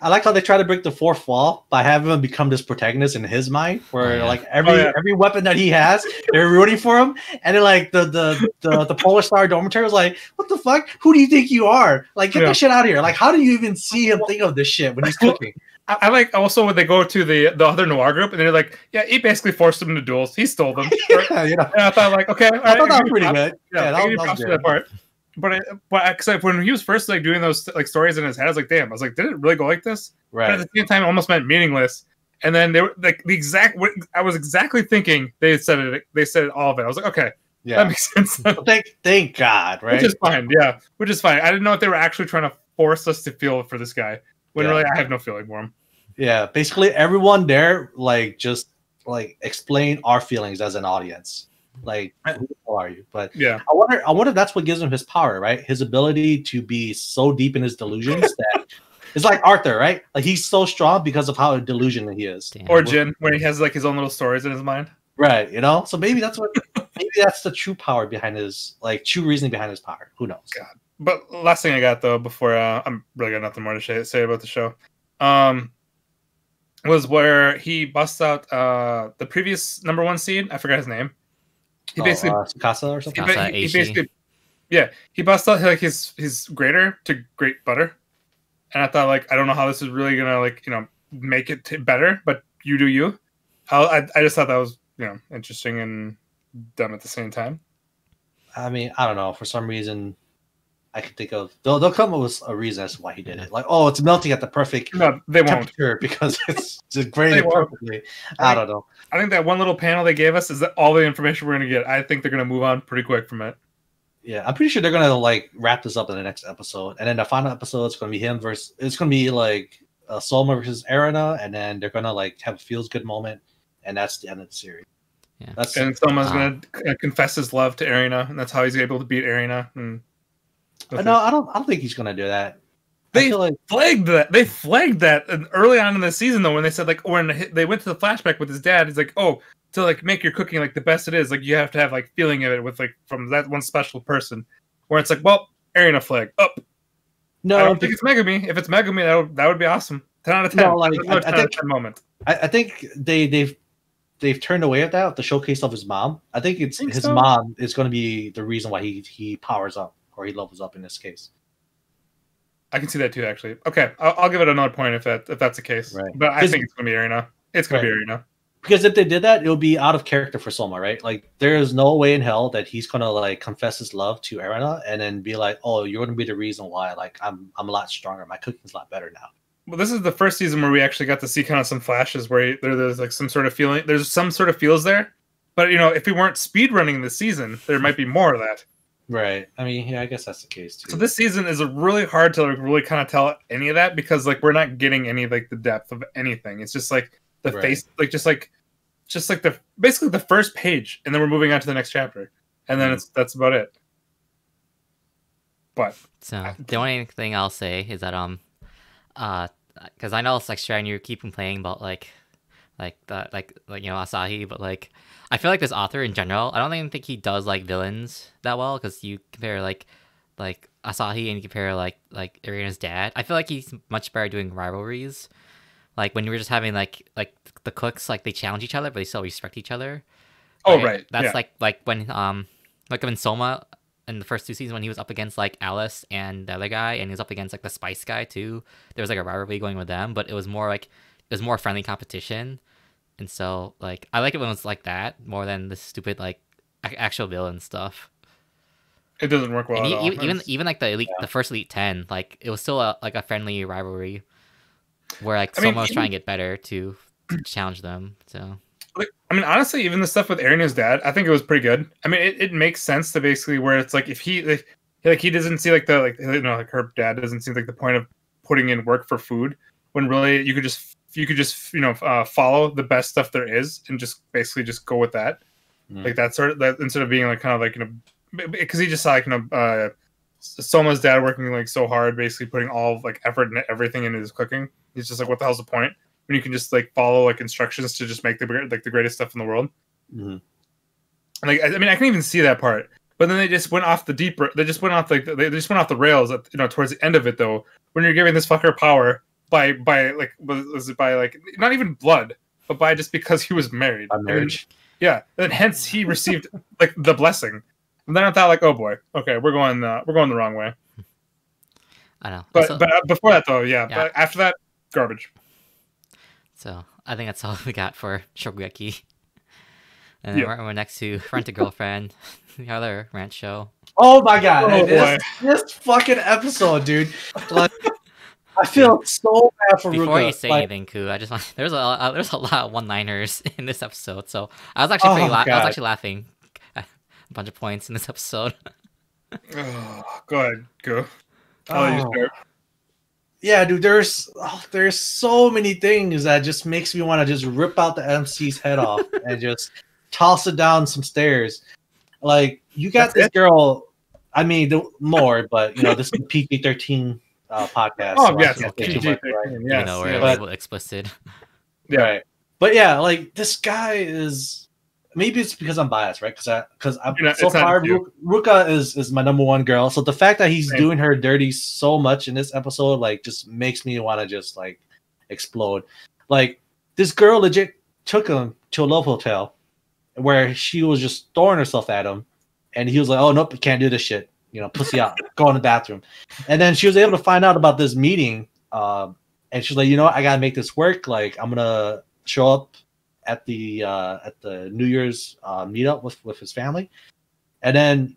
I like how they try to break the fourth wall by having him become this protagonist in his mind, where Oh, yeah. like every Oh, yeah. every weapon that he has, they're rooting for him, and then like the the the, the Polar Star dormitory was like, "What the fuck? Who do you think you are? Like, get Yeah. the shit out of here! Like, how do you even see him think of this shit when he's cooking?" I, I like also when they go to the the other noir group and they're like, yeah, he basically forced them into duels. He stole them. yeah, you know, and I thought like, okay, all I right, thought that was pretty good. Yeah, Yeah, I that, was- that props was good. that part. But I, but because when he was first like doing those like stories in his head, I was like, damn, I was like, did it really go like this? But at the same time, it almost meant meaningless. And then they were like the exact. What I was exactly thinking. They said it. They said it, all of it. I was like, okay, yeah, that makes sense. Thank thank God, right? Which is fine. Yeah, which is fine. I didn't know if they were actually trying to force us to feel for this guy. When Yeah. really, I have no feeling for him. yeah. Basically, everyone there like just like explain our feelings as an audience. Like, who are you? But Yeah. I wonder. I wonder if that's what gives him his power, right? His ability to be so deep in his delusions that it's like Arthur, right? Like he's so strong because of how delusional he is, damn. Or Jin, where he has like his own little stories in his mind. right? You know, so maybe that's what. maybe that's the true power behind his, like, true reasoning behind his power. Who knows? God. But last thing I got though, before uh, I'm really got nothing more to say, say about the show, um, was where he busts out uh the previous number one seed. I forgot his name. He basically oh, uh, Tsukasa or something. ba- Tsukasa he- he basically yeah he busts out like his his grater to grate butter, and I thought like I don't know how this is really gonna like you know make it t- better, but you do you. I, I I just thought that was you know interesting and dumb at the same time. I mean, I don't know. For some reason, I can think of they'll they'll come up with a reason as to why he did it. Like, oh, it's melting at the perfect No, they won't. temperature because it's just They perfectly. I don't know. I think that one little panel they gave us is that all the information we're gonna get. I think they're gonna move on pretty quick from it. Yeah, I'm pretty sure they're gonna like wrap this up in the next episode, and then the final episode is gonna be him versus. It's gonna be like uh, Soma versus Erina, and then they're gonna like have a feels good moment, and that's the end of the series. Yeah. That's And Soma's Ah. gonna uh, confess his love to Erina, and that's how he's able to beat Erina. And Uh, no, I don't. I don't think he's gonna do that. They- like flagged that. They flagged that early on in the season, though, when they said like when they went to the flashback with his dad. He's like, "Oh, to like make your cooking like the best it is, like you have to have like feeling of it with like from that one special person." Where it's like, "Well, Erina flag up." No, I don't think it's Megumi. If it's Megumi, that would, that would be awesome. Ten out of ten. No, like, That's I- I 10 out of think- 10 moment. I, I think they they've they've turned away at that the showcase of his mom. I think it's Think his so? mom is going to be the reason why he he powers up or he levels up in this case. I can see that too. Actually, okay, I'll, I'll give it another point if that if that's the case. Right. But I think it's gonna be Erina. It's gonna be Right. Erina. Because if they did that, it would be out of character for Soma, right? Like there is no way in hell that he's gonna like confess his love to Erina and then be like, "Oh, you're gonna be the reason why like I'm I'm a lot stronger. My cooking's a lot better now." Well, this is the first season where we actually got to see kind of some flashes where he- there, there's like some sort of feeling. There's some sort of feels there, but you know, if we weren't speed running this season, there might be more of that. Right. I mean, yeah, I guess that's the case too. So this season is really hard to like, really kind of tell any of that because like we're not getting any like the depth of anything. It's just like the Right. face, like just like just like the basically the first page, and then we're moving on to the next chapter, and then Mhm. it's that's about it. But So the only thing I'll say is that um, uh, because I know it's like Sharon, you keep complaining about like, like the like like you know Asahi, but like I feel like this author in general, I don't even think he does like villains that well because you compare like like Asahi and you compare like like Erina's dad. I feel like he's much better doing rivalries. Like when you were just having like like the cooks like they challenge each other but they still respect each other. oh right, That's yeah. like like when um like when Soma in the first two seasons when he was up against like Alice and the other guy and he was up against like the Spice guy too. There was like a rivalry going with them, but it was more like it was more friendly competition. And so like I like it when it's like that more than the stupid like actual villain stuff. it doesn't work well e- even even, even like the elite, Yeah. the first elite ten, like it was still a, like a friendly rivalry where like I mean, was even- trying to get better to challenge them. So like I mean, honestly, even the stuff with Erina's dad, I think it was pretty good. I mean, it, it makes sense to basically where it's like if he like, like he doesn't see like the like you know like her dad doesn't see like the point of putting in work for food when really you could just you could just you know uh, follow the best stuff there is and just basically just go with that Mm. like that sort of that instead of being like kind of like you know because he just saw like you know uh Soma's dad working like so hard basically putting all like effort and everything into his cooking he's just like what the hell's the point when you can just like follow like instructions to just make the like the greatest stuff in the world Mhm. like I I mean, I can even see that part, but then they just went off the deeper. They just went off like they just went off the rails. At, you know, towards the end of it though, when you're giving this fucker power by by like was, was it by like not even blood, but by just because he was married. By And then- marriage. yeah, and hence he received like the blessing. And then I thought like, oh boy, okay, we're going uh, we're going the wrong way. I know. But Also- but uh, before that though, yeah, Yeah. But after that, garbage. So I think that's all we got for Shokugeki. And Yeah. we're, we're next to Rent a Girlfriend, the other ranch show. Oh my god! Oh, this, this fucking episode, dude. Like, I feel so bad for Before Ruka. you say like, anything, Ku, I just want there's a uh, there's a lot of one-liners in this episode. So I was actually pretty Oh, la- I was actually laughing a bunch of points in this episode. Oh, go ahead, go. I'll you Oh. yeah, dude. There's oh, there's so many things that just makes me want to just rip out the MC's head off and just toss it down some stairs. Like you got That's this it? girl. I mean, the, more, but you know, this is PG thirteen uh, podcast. Oh so yes, can't PG much, right? yes, even though we're yes. But- explicit. Yeah. Right. But yeah, like this guy is. Maybe it's because I'm biased, right? Because I because I'm You're not- so it's far. Ruka is is my number one girl. So the fact that he's Same. doing her dirty so much in this episode, like, just makes me want to just like explode. Like this girl legit took him to a love hotel, where she was just throwing herself at him, and he was like, "Oh nope, you can't do this shit." You know, pussy out, go in the bathroom. And then she was able to find out about this meeting, uh, and she's like, "You know what? I gotta make this work. Like, I'm gonna show up at the uh, at the New Year's uh, meetup with with his family." And then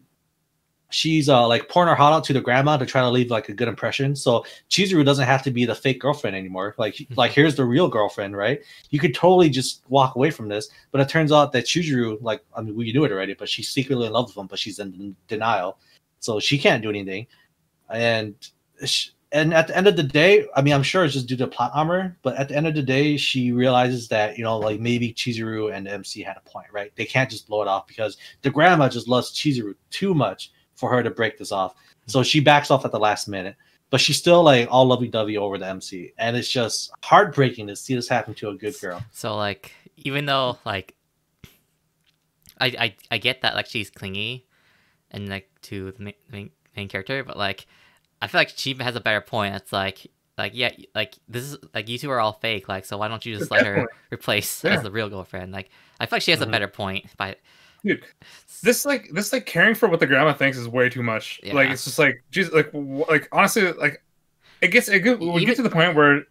she's uh like pouring her heart out to the grandma to try to leave like a good impression. So Chizuru doesn't have to be the fake girlfriend anymore. Like like here's the real girlfriend, right? You could totally just walk away from this, but it turns out that Chizuru, like I mean we knew it already, but she's secretly in love with him, but she's in denial, so she can't do anything. And she, and at the end of the day, I mean I'm sure it's just due to plot armor, but at the end of the day, she realizes that you know like maybe Chizuru and MC had a point, right? They can't just blow it off because the grandma just loves Chizuru too much for her to break this off. So she backs off at the last minute, but she's still like all lovey dovey over the MC, and it's just heartbreaking to see this happen to a good girl. So like, even though like, I I, I get that like she's clingy, and like to the main, main, character, but like, I feel like she has a better point. It's like like yeah like this is like you two are all fake like so why don't you just let her replace Yeah. as the real girlfriend like i feel like she has Mhm. a better point by dude this like this like caring for what the grandma thinks is way too much like it's just like Jesus, like w- like honestly like it gets it get, we Even- get to the point where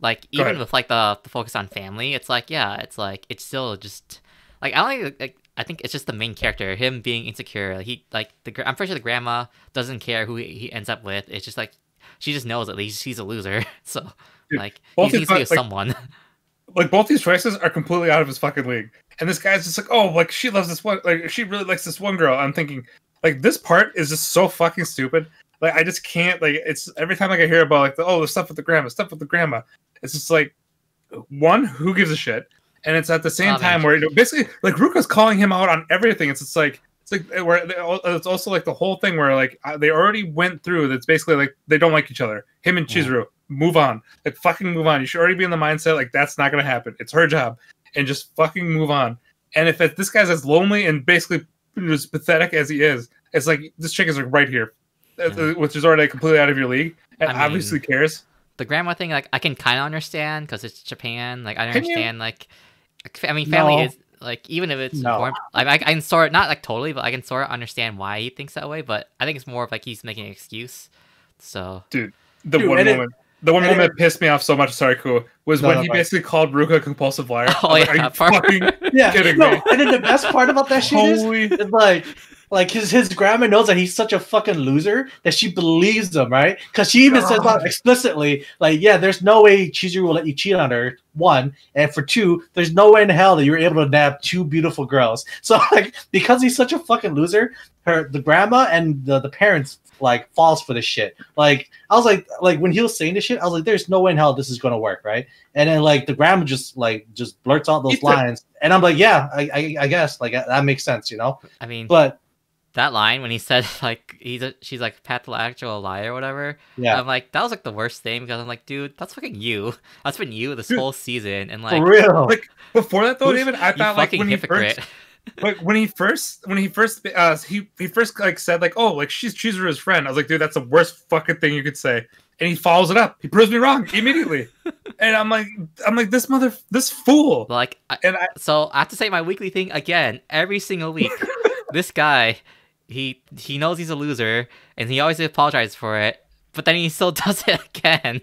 like even with like the the focus on family it's like yeah it's like it's still just like i don't like, like i think it's just the main character him being insecure. He like the i'm pretty sure the grandma doesn't care who he, he ends up with. It's just like she just knows at least he's a loser. So Dude, like both he his needs to be like- someone. like both these choices are completely out of his fucking league. And this guy's just like oh like she loves this one like she really likes this one girl. I'm thinking like this part is just so fucking stupid. Like i just can't like it's every time like i hear about like the, oh the stuff with the grandma stuff with the grandma it's just like one who gives a shit and it's at the same Oh, man. time where know, basically like ruka's calling him out on everything. It's just like it's like uh, where it's also like the whole thing where like uh, they already went through that's basically like they don't like each other. Him and Yeah. chizuru. Move on. Like fucking move on. You should already be in the mindset like that's not gonna happen. It's her job. And just fucking move on. And if it, this guy's as lonely and basically as pathetic as he is it's like this chick is like right here. Uh, Yeah. which is already completely out of your league. And I mean- obviously cares. the grandma thing like i can kind of understand because it's japan. Like i you? understand like i mean family No. is like even if it's No. important like I, I can sort not like totally but i can sort of understand why he thinks that way but i think it's more of like he's making an excuse so dude, the Dude, one and it- the one and moment that pissed me off so much sorry cool was No, when no, he fine. basically called ruka a compulsive liar Oh, I was yeah, like, are you fucking Yeah, Kidding no, me. and then the best part about that shit is, is like, like his his grandma knows that he's such a fucking loser that she believes him, right? Because she even says God. out explicitly, like, yeah, there's no way Chizuru will let you cheat on her. One, and for two, there's no way in hell that you were able to nab two beautiful girls. So like, because he's such a fucking loser, her the grandma and the, the parents like falls for this shit. Like I was like, like when he was saying this shit, I was like, there's no way in hell this is gonna work, right? And then like the grandma just like just blurts out those He said- lines, and I'm like, yeah, I, I, I guess like that makes sense, you know. i mean But that line when he said like he's a she's like pathological liar or whatever. Yeah, i'm like that was like the worst thing because i'm like dude that's fucking you. That's been you this Dude. whole season and like for real. like before that though david i thought like when he hypocrite? first like when he first when he first uh he he first like said like oh like she's choosing his friend i was like dude that's the worst fucking thing you could say. And he follows it up. He proves me wrong immediately. And i'm like i'm like this mother this fool. Like I, and i so I have to say my weekly thing again every single week. this guy, he he knows he's a loser, and he always apologizes for it, but then he still does it again.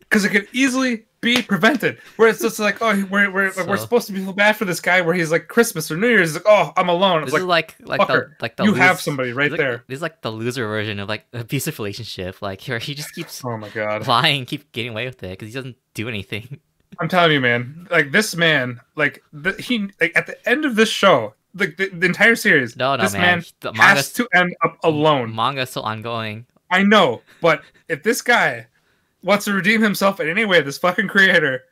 because it could easily be prevented where it's just like oh we're we're, like, we're So- supposed to feel bad for this guy where he's like christmas or new year's like oh i'm alone it's This like is like like the like the you have somebody right this is like- there This is like the loser version of like abusive relationship, like where he just keeps oh my god lying, keep getting away with it because he doesn't do anything. I'm telling you, man. Like this man, like the, he, like at the end of this show, like the, the entire series, No, no, this man. man, The has to end up alone. manga's still ongoing. I know, but if this guy wants to redeem himself in any way, this fucking creator,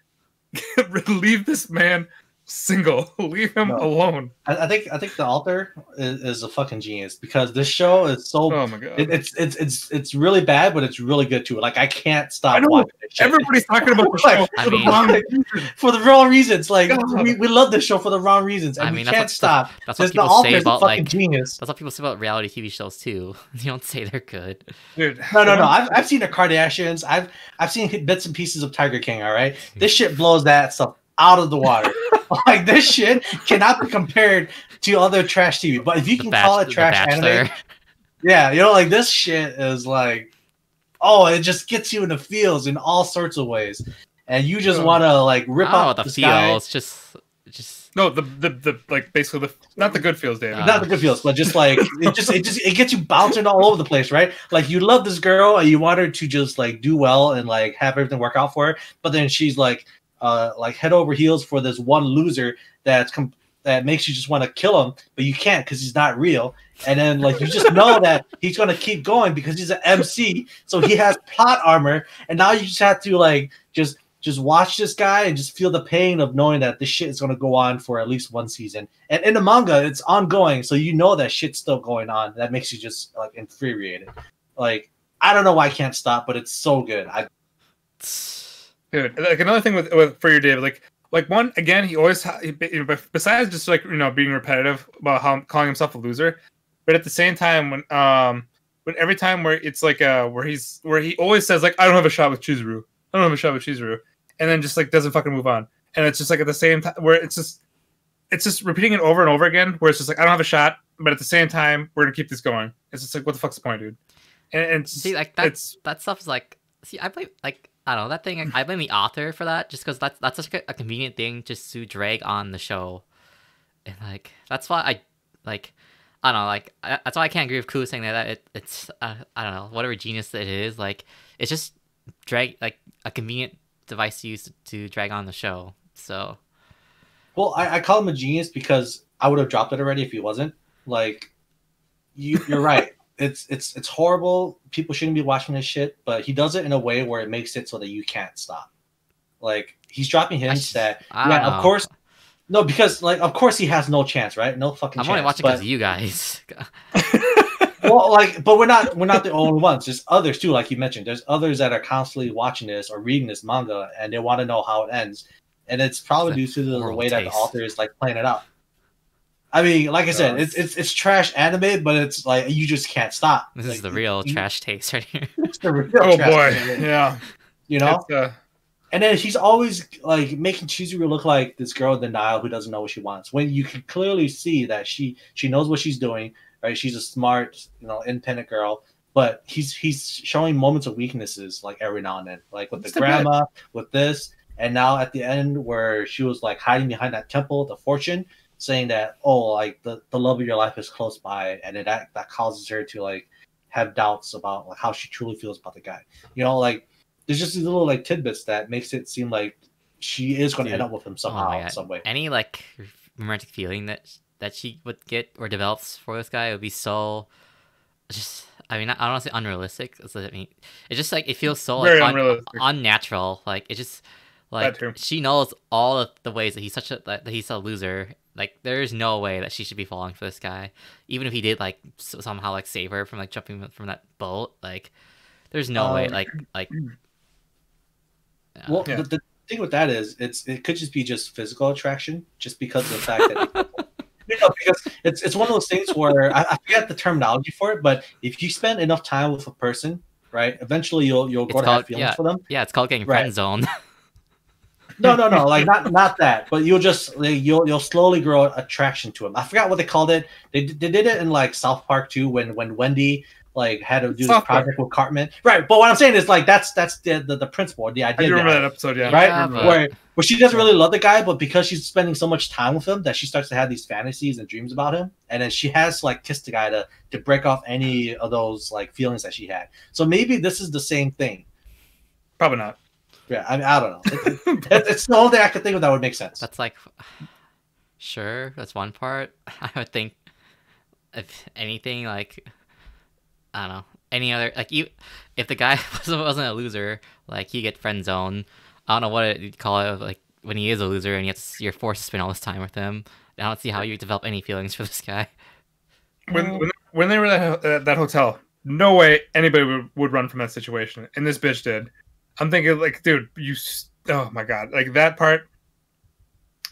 leave this man single. Leave him No. alone. I, I think I think the author is, is a fucking genius because this show is so Oh my god. it, it's it's it's it's really bad, but it's really good too. Like I can't stop I know. watching this. Everybody's talking about the show I for the mean- wrong for the wrong reasons. Like God. we, we love this show for the wrong reasons, and I we mean, that's can't what- stop. That's what Because the people author say about fucking like genius. that's what people say about reality TV shows too. You don't say they're good. Dude. No, no, no. I've, I've seen the Kardashians. I've I've seen bits and pieces of Tiger King. All right, this shit blows that stuff out of the water. like this shit cannot be compared to other trash TV. But if you The can Bach- call it trash anime, yeah, you know, like this shit is like, oh, it just gets you in the feels in all sorts of ways, and you just want to like rip I don't know up what the this guy. feels. Just, just No, the the, the like basically the not the good feels, David. Uh, not the good feels, but just like it just it just it gets you bouncing all over the place, right? Like you love this girl and you want her to just like do well and like have everything work out for her, but then she's like uh like head over heels for this one loser that's com- that makes you just want to kill him, but you can't because he's not real. And then like you just know that he's gonna keep going because he's an MC, so he has plot armor, and now you just have to like just just watch this guy and just feel the pain of knowing that this shit is going to go on for at least one season. And in the manga, it's ongoing, so you know that shit's still going on. That makes you just like infuriated. Like I don't know why I can't stop, but it's so good. I Dude, like another thing with, with for your David, like like one again, he always ha- he, besides just like you know being repetitive about how calling himself a loser, but at the same time when um when every time where it's like uh where he's where he always says like I don't have a shot with Chizuru, I don't have a shot with Chizuru, and then just like doesn't fucking move on, and it's just like at the same time where it's just it's just repeating it over and over again, where it's just like I don't have a shot, but at the same time we're gonna keep this going. It's just like what the fuck's the point, dude? And, and it's, see like that. it's that stuff is like. See, I blame like I don't know that thing. I blame the author for that, just because that's that's such a, a convenient thing just to drag on the show, and like that's why I like. I don't know, like I, that's why I can't agree with Koo saying that, it, it's uh, I don't know whatever genius it is, like it's just drag like a convenient device to use to, to drag on the show. So well, I, I call him a genius because I would have dropped it already if he wasn't. Like you, you're right. It's it's it's horrible. People shouldn't be watching this shit, but he does it in a way where it makes it so that you can't stop. Like he's dropping hints just- that yeah, of know. course. No, because like of course he has no chance, right? No fucking I'm chance. only watching because of you guys. well, like, but we're not we're not the only ones. There's others too, like you mentioned. There's others that are constantly watching this or reading this manga, and they want to know how it ends. And it's probably due to the, the way that the author is like playing it out. I mean, like I said, it's it's it's trash anime, but it's like you just can't stop. this Like, is the real you- trash taste right here. It's the real oh trash boy, anime, yeah, you know. It's, uh, And then she's always like making Chizuru look like this girl in denial who doesn't know what she wants. When you can clearly see that she she knows what she's doing, right? She's a smart, you know, independent girl. But he's he's showing moments of weaknesses like every now and then, like with Just the a bit. grandma, with this, and now at the end where she was like hiding behind that temple, the fortune, saying that oh like the, the love of your life is close by, and then that that causes her to like have doubts about like how she truly feels about the guy. You know, like there's just these little like tidbits that makes it seem like she is going to end up with him Oh somehow, my in some way. Any like romantic feeling that that she would get or develops for this guy would be so just. I mean, I don't want to say unrealistic. It's, I mean, it's just like it feels so like un- unnatural. Like it just like she knows all of the ways that he's such a that he's a loser. Like there's no way that she should be falling for this guy, even if he did like s- somehow like save her from like jumping from that boat. Like there's no way. Um, Like like. Well, Yeah. the, the thing with that is, it's it could just be just physical attraction, just because of the fact that. You know, because it's it's one of those things where I, I forget the terminology for it, but if you spend enough time with a person, right, eventually you'll you'll It's go to called- have feelings yeah. for them. yeah, it's called getting Right. friend zoned. No, no, no, like not not that, but you'll just like, you'll you'll slowly grow attraction to him. I forgot what they called it. They, they did it in like South Park too, when when Wendy like had to do South this Park. project with Cartman, right? But what I'm saying is like that's that's the the, the principle, the I idea, do remember that episode. Yeah, right? Yeah, but- where where she doesn't really love the guy, but because she's spending so much time with him, that she starts to have these fantasies and dreams about him, and then she has to like kiss the guy to to break off any of those like feelings that she had. So maybe this is the same thing. probably not. Yeah, I mean, I don't know. It- it- it's the only thing I could think of that would make sense. That's like, sure, that's one part. I would think, if anything, like, I don't know, any other like you, if the guy wasn't wasn't a loser, like he get friend zone. I don't know what you'd call it, like when he is a loser and you have to, you're forced to spend all this time with him. I don't see how you develop any feelings for this guy. When when, when they were at uh, that hotel, no way anybody would, would run from that situation, and this bitch did. I'm thinking like, dude, you. Oh my god, like that part.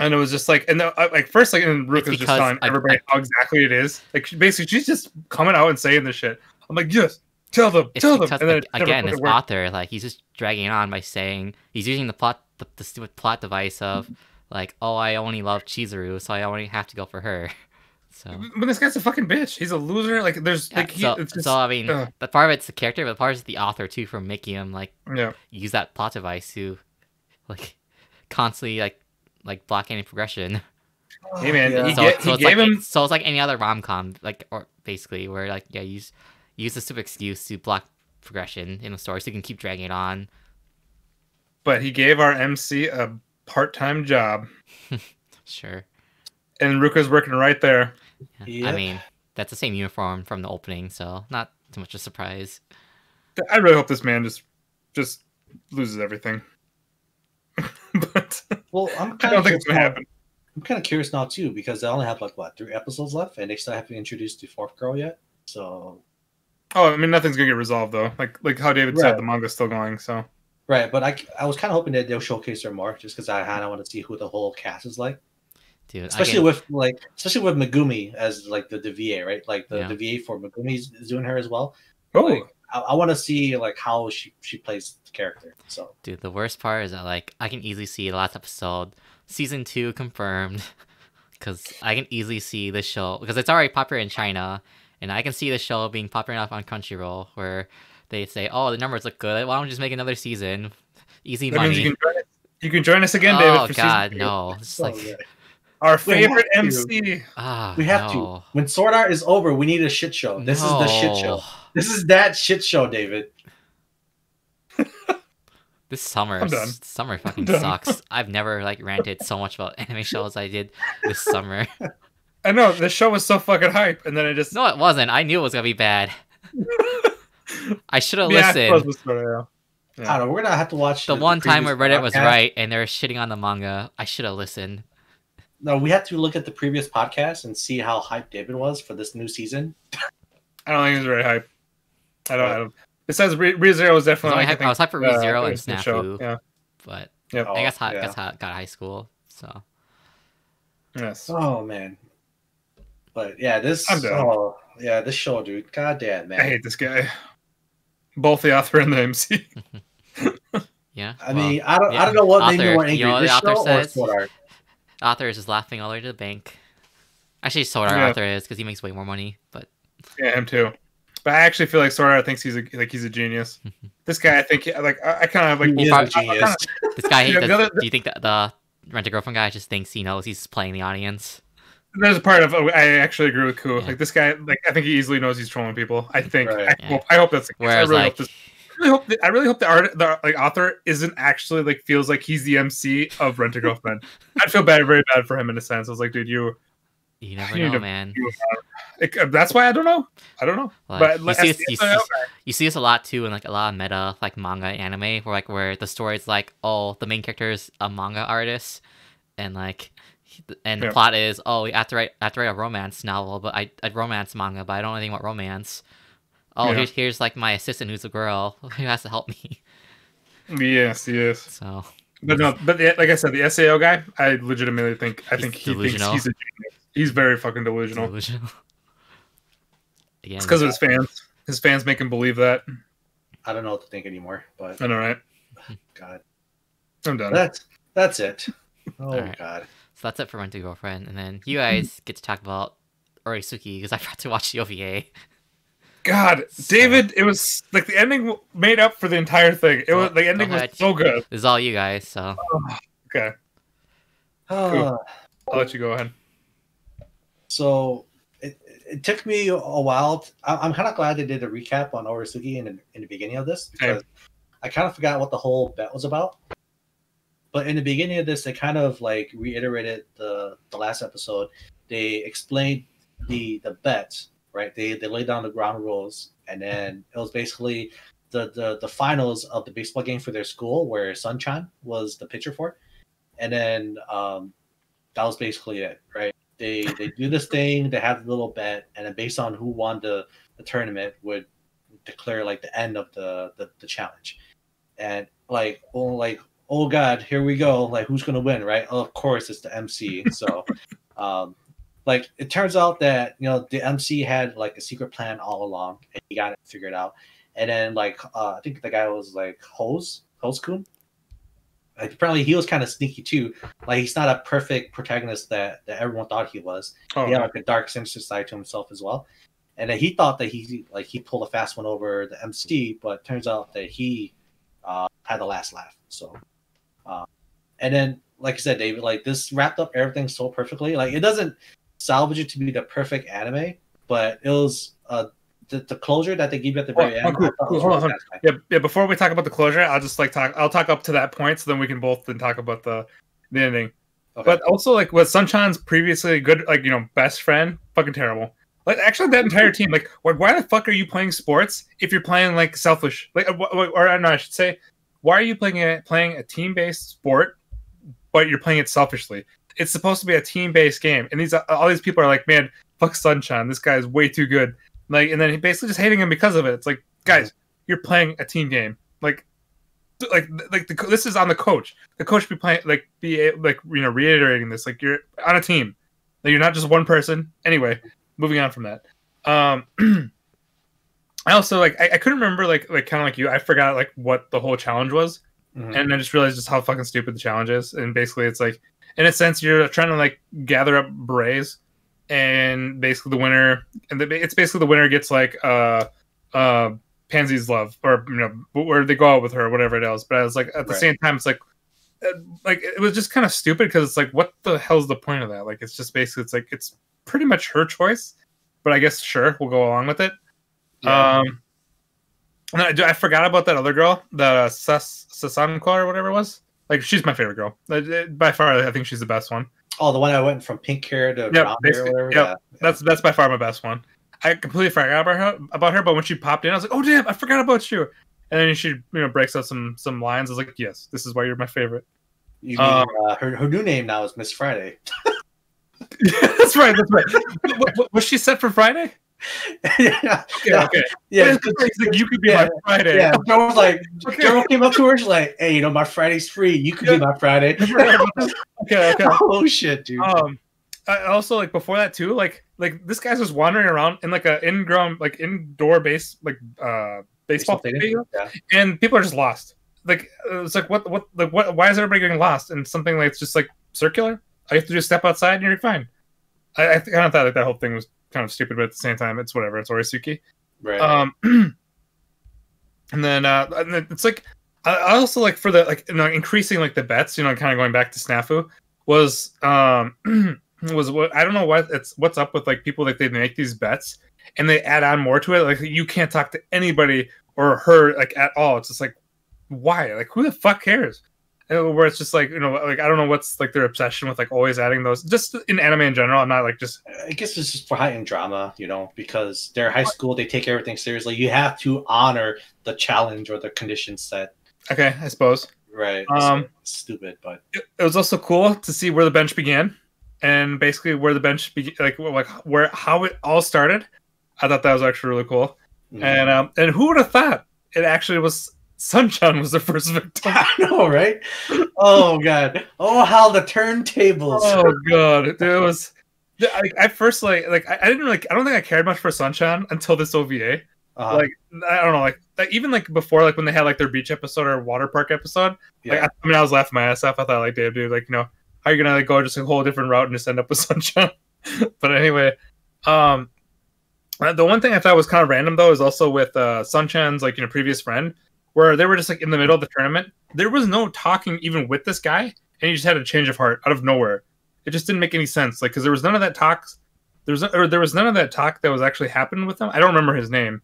And it was just like, and the, uh, like first, like, and It's is just telling I- everybody I- how exactly it is. Like, she- basically, she's just coming out and saying this shit. I'm like, yes, tell them, tell them. And then again, this author, like he's just dragging it on by saying he's using the plot, the, the stupid plot device of like, oh, I only love Chizuru, so I only have to go for her. So But this guy's a fucking bitch. He's a loser. Like there's yeah, like he, so, it's just, so I mean, ugh. the part of it's the character, but part is the author too for making him like yeah. use that plot device to like constantly like like block any progression. Hey, man, oh, Yeah. he so, ga- so he it's gave like him- so it's like any other rom com, like or basically where like yeah, use use the stupid excuse to block progression in the story so you can keep dragging it on. But he gave our MC a part-time job, Sure. And Ruka's working right there. Yeah. I mean, that's the same uniform from the opening, so not too much of a surprise. I really hope this man just just loses everything. but Well, I'm I kind don't of think it's gonna happen. I'm kind of curious now too because they only have like what three episodes left, and they still haven't introduced the fourth girl yet. So Oh, I mean, nothing's gonna get resolved though. Like like how David Right. said, the manga's still going. So right, but I, I was kind of hoping that they'll showcase her more, just because I kind of want to see who the whole cast is like, Dude, especially I with like especially with Megumi as like the, the VA, right? Like the, Yeah. the VA for Megumi is is doing her as well. oh, Like, I, I want to see like how she she plays the character. So dude, the worst part is that like I can easily see the last episode, season two confirmed, because I can easily see the show because it's already popular in China, and I can see the show being popular enough on Crunchyroll where they say, "Oh, the numbers look good. Why don't we just make another season? Easy that money." means you can join us. You can join us again, David. oh God, no! It's so, like oh, yeah. Our favorite have. MC. ah, we have to. When Sword Art is over, we need a shit show. This is the shit show. This is that shit show, David. This summer, I'm done. s- summer fucking done. sucks. I've never like ranted so much about anime shows I did this summer. I know the show was so fucking hype, and then it just no, it wasn't. I knew it was gonna be bad. I should have yeah, listened. it was sorta, yeah. I don't know. We're gonna have to watch The one time where previous Reddit was right and they were shitting on the manga, I should have listened. No, we have to look at the previous podcast and see how hyped David was for this new season. I don't think it was very hype. I don't. I don't besides, ReZero was I was, definitely. only like, hype, I was hyped for uh, ReZero and it's the show. Snafu, Yeah. but Yep. I guess Oh, I yeah. guess I got high school, so Yes. Oh man. But yeah, this I'm done. oh yeah, this show, dude. God damn man. I hate this guy. Both the author and the MC. yeah. I well, mean, I don't yeah. I don't know what made me Author, more you angry. know this the author show or says? Sword Art. Author is just laughing all the way to the bank. Actually, Sword Art Yeah. author is because he makes way more money, but yeah, him too. But I actually feel like Sword Art thinks he's a like he's a genius. this guy, I think, like I, I kind of like. He is Well, a genius. this guy. Yeah, does, the do you think that the rent a girlfriend guy just thinks he knows he's playing the audience? There's a part of oh, I actually agree with Ku. Yeah. Like this guy, like I think he easily knows he's trolling people. I think. Right. I, Yeah. hope, I hope that's the case. Whereas I really like hope this. I really hope that, I really hope the art, the like author, isn't actually like feels like he's the MC of Rent a Girlfriend. I'd feel bad, very bad for him in a sense. I was like, dude, you. you never you know, man. you like, uh, that's why I don't know. I don't know. Like, but you see this- you see- You see this a lot too in like a lot of meta like manga anime where like where the story is like oh the main character is a manga artist and like and the Yeah. plot is oh we have to write I have to write a romance novel but I a romance manga but I don't know anything about romance. Oh Yeah. here's here's like my assistant who's a girl who has to help me. yes, yes. So But no, but the, like I said, the SAO guy, I legitimately think I think he delusional. thinks he's a genius. He's very fucking delusional. delusional. Again, It's because of his fans. His fans make him believe that. I don't know what to think anymore, but I know, right? God. I'm done. That's that's it. Oh Alright. god. so that's it for Rent a Girlfriend, and then you guys get to talk about Oresuki because I forgot to watch the OVA. God, So- David, it was like the ending made up for the entire thing. It Go- was the ending was so good. This is all you guys, so Okay, Uh, I'll let you go ahead. so it, it took me a while. I'm kind of glad they did a recap on Oresuki in the, in the beginning of this because I kind of forgot what the whole bet was about. But in the beginning of this, they kind of like reiterated the the last episode. They explained the the bet, right? They they laid down the ground rules, and then it was basically the the the finals of the baseball game for their school, where Sunchan was the pitcher for, and then um, that was basically it, right? They they do this thing, they have a little bet, and then based on who won the the tournament would declare like the end of the the, the challenge, and like oh like oh god here we go like who's gonna win right of course it's the MC so um like it turns out that you know the MC had like a secret plan all along and he got it figured out and then like uh, I think the guy was like Hose Hose Kun apparently he was kind of sneaky too. Like he's not a perfect protagonist that, that everyone thought he was. Oh, he had like a dark, sinister side to himself as well. And then he thought that he like he pulled a fast one over the MC, but turns out that he uh, had the last laugh. So, uh, and then like I said, David, like this wrapped up everything so perfectly. Like it doesn't salvage it to be the perfect anime, but it was uh the, the closure that they give you at the Oh, very oh, end. Oh, cool, cool. Really on, yeah, yeah. Before we talk about the closure, I'll just like talk. I'll talk up to that point, so then we can both then talk about the the ending. Okay. But also, like with Sunshine's previously good, like you know, best friend, fucking terrible. Like actually, that entire mm-hmm. team, like, why, why the fuck are you playing sports if you're playing like selfish? Like, or, wh- wh- or uh, no, I should say, why are you playing a playing a team based sport, but you're playing it selfishly? It's supposed to be a team based game, and these all these people are like, man, fuck Sunshine, this guy is way too good. Like, and then he basically just hating him because of it. It's like, guys, you're playing a team game. Like, like, like the, this is on the coach. The coach be playing, like, be like, you know, reiterating this. Like, you're on a team. Like, you're not just one person. Anyway, moving on from that. Um, I also like, I, I couldn't remember, like, like kind of like you. I forgot like what the whole challenge was, Mhm. and I just realized just how fucking stupid the challenge is. And basically, it's like, in a sense, you're trying to like gather up berets, and basically the winner, and the, it's basically the winner gets like uh uh Pansy's love, or you know, where they go out with her, or whatever it is. But I was like, at the Right. same time, it's like, uh, like it was just kind of stupid because it's like, what the hell's the point of that? Like, it's just basically, it's like it's pretty much her choice. But I guess sure, we'll go along with it. Yeah. Um, and I, I forgot about that other girl, the Sas Sasanqua or whatever it was. Like she's my favorite girl uh, by far. I think she's the best one. oh, the one I went from pink hair to Yep, brown hair whatever. yep. That's that's by far my best one. I completely forgot about her, about her, but when she popped in, I was like, "Oh damn, I forgot about you." And then she, you know, breaks out some some lines. I was like, "Yes, this is why you're my favorite." You mean Um, uh, her her new name now is Miss Friday. that's right. That's right. W- w- was she set for Friday? Yeah, Okay, okay. yeah. Like, you could be yeah, my Friday. Yeah, Joe was like, Okay. Joe came up to her, she's like, "Hey, you know, my Friday's free. You could be my Friday." okay, okay. oh shit, dude. Um, I also like before that too. Like, like this guy's just wandering around in like a in-ground, like indoor base, like uh baseball Stadium? field, Yeah. and people are just lost. Like, uh, it's like what, what, like what? Why is everybody getting lost? And something like it's just like circular. I have to just step outside and you're fine. I, I kind of thought like that whole thing was kind of stupid, but at the same time, it's whatever. It's Oresuki. Right. Um, and then uh, and then it's like I I also like for the like you know increasing like the bets, you know, kind of going back to Snafu was um was what I don't know what it's what's up with like people that they make these bets and they add on more to it. Like you can't talk to anybody or her like at all. It's just like why? Like who the fuck cares? And Where it's just like you know, like I don't know what's like their obsession with like always adding those. Just in anime in general, I'm not like just I guess it's just for heightened drama, you know, because they're high school, they take everything seriously. You have to honor the challenge or the condition set. okay, I suppose. Right. Um, stupid, but it it was also cool to see where the bench began and basically where the bench be- like like where how it all started i thought that was actually really cool mm. and um and who would have thought it actually was sunshine was the first victim I know, right? Oh god. Oh how the turntables. oh god it was I, I first like like I, I didn't like i don't think i cared much for sunshine until this ova Uh, like i don't know like, even like before like when they had like their beach episode or water park episode yeah. Like, I, I mean, I was laughing my ass off. I thought, like, Dave, dude, like, you know, how are you gonna like go just a whole different route and just end up with Sunshine? but anyway, um, uh, the one thing I thought was kind of random though is also with uh, Sunshine's like you know previous friend, where they were just like in the middle of the tournament. There was no talking even with this guy, and he just had a change of heart out of nowhere. It just didn't make any sense, like because there was none of that talk. There was or there was none of that talk that was actually happening with him. I don't remember his name.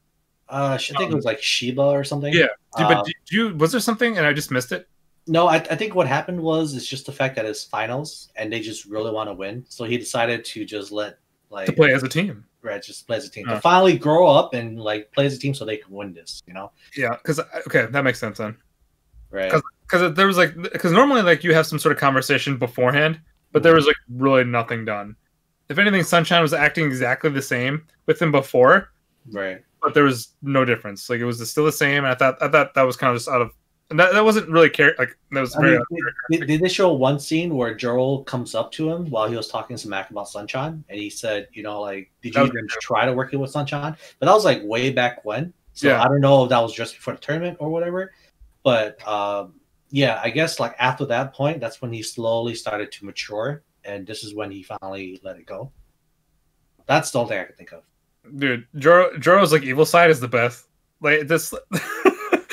uh, I think it was like Sheba or something. Yeah, Dude, but Um, did you was there something and I just missed it? No, I, I think what happened was it's just the fact that it's finals and they just really want to win. So he decided to just let like To play as a team. Just play as a team Uh. to finally grow up and like play as a team so they can win this. You know, Yeah, because okay, that makes sense then. right? because there was like because normally like you have some sort of conversation beforehand but there was like really nothing done if anything sunshine was acting exactly the same with him before Right. but there was no difference like it was still the same and i thought i thought that was kind of just out of and that, that wasn't really care like that was I very mean, did, did they show one scene where Joro comes up to him while he was talking smack about Sunshine, and he said, "You know, like, did you even try to work it with Sunshine?" But that was like way back when, so Yeah. I don't know if that was just before the tournament or whatever. But um, yeah, I guess like after that point, that's when he slowly started to mature, and this is when he finally let it go. That's the only thing I can think of. dude Joro, Joro's like evil side is the best like this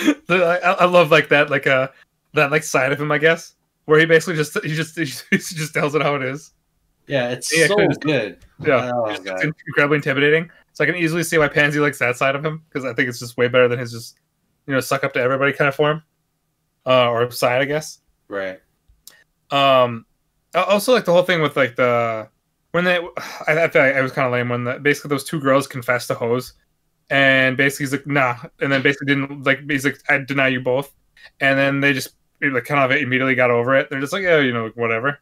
I, I love like that like uh that like side of him i guess where he basically just he just he just, he just tells it how it is Yeah, it's Yeah, so kinda- good. yeah Oh, it's God. incredibly intimidating so i can easily see why pansy likes that side of him because i think it's just way better than his just you know suck up to everybody kind of form uh or side i guess Right. um also like the whole thing with like the when they i, I feel like it was kind of lame when the, basically those two girls confessed to hose and basically he's like nah and then basically didn't like he's like i deny you both and then they just like kind of immediately got over it they're just like oh you know whatever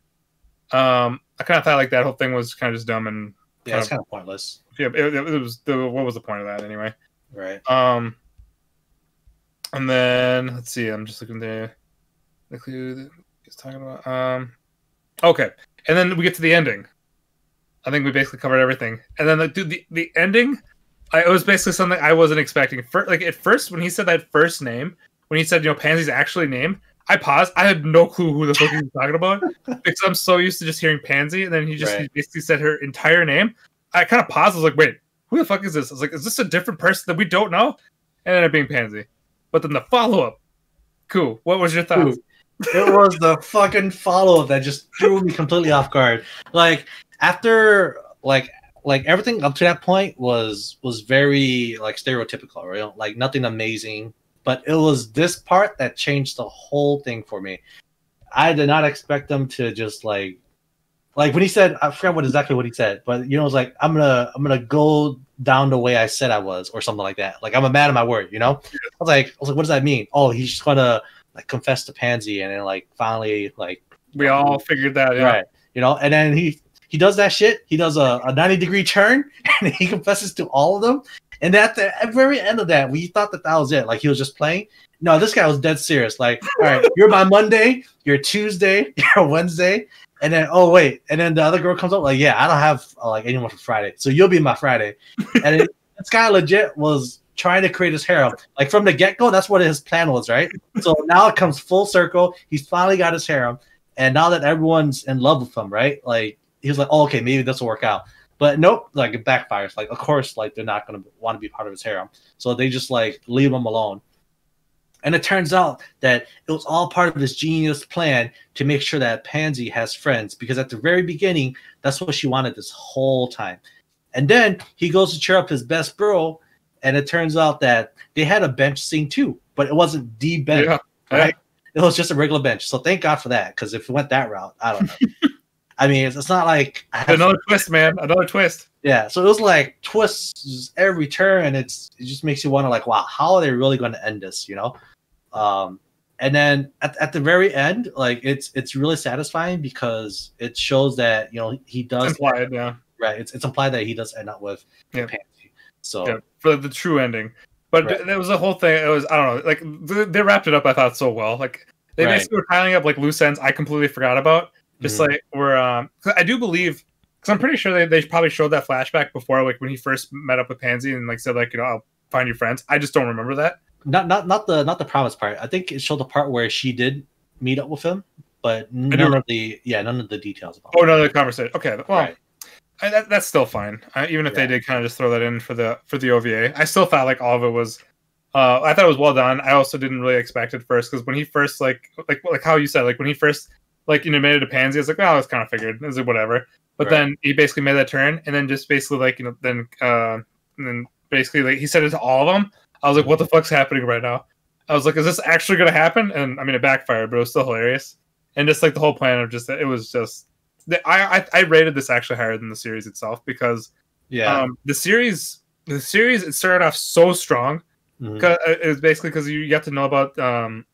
um i kind of thought like that whole thing was kind of just dumb and Yeah, it's kind of pointless. yeah it, it was the what was the point of that anyway Right. um, and then let's see. I'm just looking there. The clue that he's talking about. Um, okay, and then we get to the ending. I think we basically covered everything. And then, like, dude, the the ending, I, it was basically something I wasn't expecting. For, like at first, when he said that first name, when he said you know Pansy's actually name, I paused. I had no clue who the fuck he was talking about because I'm so used to just hearing Pansy, and then he just he basically said her entire name. I kind of paused. I was like, wait, who the fuck is this? I was like, is this a different person that we don't know? And ended up being Pansy. But then the follow up, cool. What was your thoughts? it was the fucking follow up that just threw me completely off guard. Like after like like everything up to that point was was very like stereotypical, right? Like nothing amazing. But it was this part that changed the whole thing for me. I did not expect them to just like like when he said I forgot what exactly what he said, but you know, it was like I'm gonna I'm gonna go down the way I said I was, or something like that. Like I'm a man of my word, you know. I was like, I was like, what does that mean? Oh, he's just gonna like confess to Pansy, and then like finally like We all figured that. Yeah. right, you know. And then he he does that shit. He does a, a 90 degree turn, and he confesses to all of them. And at the very end of that, we thought that that was it. Like he was just playing. No, this guy was dead serious. Like, all right, you're my Monday, you're Tuesday, you're Wednesday, and then oh wait, and then the other girl comes up like, yeah, I don't have uh, like anyone for Friday, so you'll be my Friday. And it, this guy legit was trying to create his harem. Like from the get go, that's what his plan was, right? So now it comes full circle. He's finally got his harem, and now that everyone's in love with him, right? Like he was like, oh, okay, maybe this will work out. But nope, like it backfires. Like of course, like they're not gonna want to be part of his harem, so they just like leave him alone. And it turns out that it was all part of this genius plan to make sure that Pansy has friends because at the very beginning, that's what she wanted this whole time. And then he goes to cheer up his best bro, and it turns out that they had a bench scene too, but it wasn't the bench. Yeah. Right? It was just a regular bench. So thank God for that, because if it went that route, I don't know. I mean, it's, it's not like Another twist, man. Another twist. yeah. So it was like twists every turn. It's it just makes you wonder, like, wow, how are they really going to end this? You know. Um, and then at, at the very end, like it's it's really satisfying because it shows that you know he does Implied, yeah. right. It's it's implied that he does end up with Yeah. Pansy. So yeah, for the true ending. But Right. there was a whole thing. It was I don't know, like th- they wrapped it up. I thought so well. Like they Right. basically were piling up like loose ends. I completely forgot about. Just Mhm. like we're um, I do believe because I'm pretty sure they, they probably showed that flashback before, like when he first met up with Pansy and like said like you know I'll find you friends. I just don't remember that. not not not the not the promise part. I think it showed the part where she did meet up with him, but none of the yeah none of the details about. Oh it. no, the conversation. Okay, well. Right. I, that, that's still fine. I, even if they did kind of just throw that in for the for the OVA, I still thought like all of it was. Uh, I thought it was well done. I also didn't really expect it first because when he first like like like how you said like when he first like you know made it to Pansy, I was like, oh, it's kind of figured. It's like whatever. But Right. then he basically made that turn and then just basically like you know then uh and then basically like he said it to all of them. I was like, what the fuck's happening right now? I was like, is this actually gonna happen? And I mean, it backfired, but it was still hilarious. And just like the whole plan of just it was just the, I, I I rated this actually higher than the series itself because Yeah. um, the series the series it started off so strong. Mhm. 'Cause uh, It was basically because you get to know about um,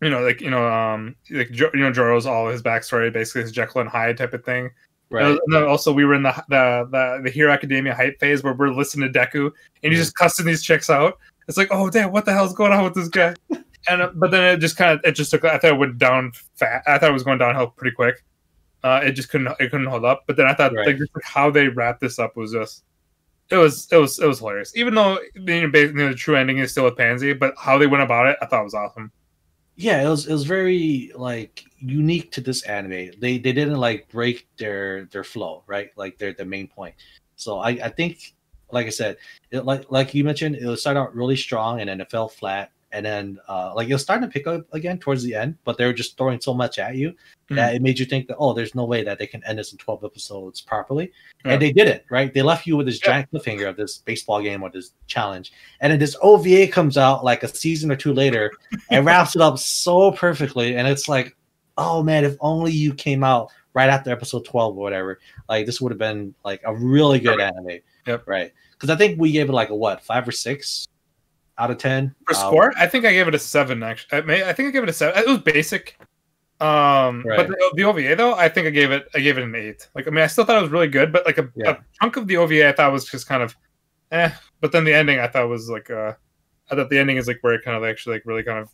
you know like you know um like jo- you know Joro's all his backstory basically his Jekyll and Hyde type of thing. Right. And then also we were in the the the, the Hero Academia hype phase where we're listening to Deku and he's just cussing these chicks out. It's like oh damn what the hell's going on with this guy? and uh, but then it just kind of it just took I thought it went down fat. I thought it was going downhill pretty quick. Uh, it just couldn't it couldn't hold up. But then I thought Right. like just how they wrapped this up was just it was it was it was hilarious. Even though you know, the true ending is still with Pansy, but how they went about it, I thought was awesome. Yeah, it was it was very like unique to this anime. They they didn't like break their their flow, right? Like their the main point. So I I think like I said, it, like like you mentioned, it started out really strong and then it fell flat. And then uh like it was starting to pick up again towards the end, but they were just throwing so much at you that it made you think that oh, there's no way that they can end this in 12 episodes properly. Yeah. And they did it, right? They left you with this Yeah. giant cliffhanger of this baseball game or this challenge. And then this OVA comes out like a season or two later and wraps it up so perfectly. And it's like, oh man, if only you came out right after episode 12 or whatever, like this would have been like a really good anime. Yep. Right. Because I think we gave it like a what, five or six out of 10? For Uh, score, I think I gave it a seven. Actually, I, may, I think I gave it a seven. It was basic. Um, Right. but the, the OVA though, I think I gave it. I gave it an eight. Like, I mean, I still thought it was really good, but like a, Yeah. a chunk of the OVA, I thought was just kind of, eh. But then the ending, I thought was like, uh, I thought the ending is like where it kind of actually like really kind of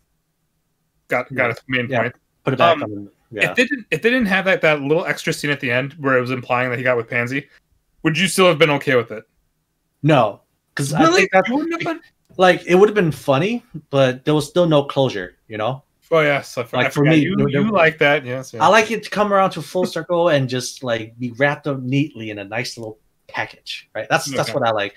got got Yeah. its main Yeah. point. Put it back Um, on. Yeah. If they didn't, if they didn't have that that little extra scene at the end where it was implying that he got with Pansy, would you still have been okay with it? No. Because I think that's You wouldn't have been? Like it would have been funny, but there was still no closure, you know? Oh yes, I, for, Like, I for me, you, there- you like that? Yes. yes. I like it to come around to full circle and just like be wrapped up neatly in a nice little package, right? That's that's what I like,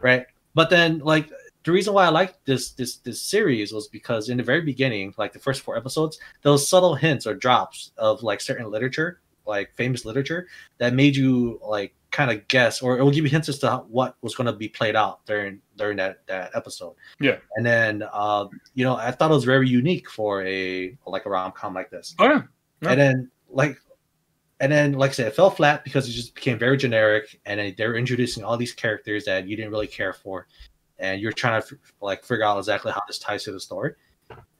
right? But then like the reason why I like this this this series was because in the very beginning, like the first four episodes, those subtle hints or drops of like certain literature, like famous literature, that made you like kind of guess, or it will give you hints as to what was going to be played out during during that that episode. Yeah. and then uh, you know I thought it was very unique for a like a rom com like this Oh yeah. Yeah. and then like and then like i said it fell flat because it just became very generic and they're introducing all these characters that you didn't really care for and you're trying to like figure out exactly how this ties to the story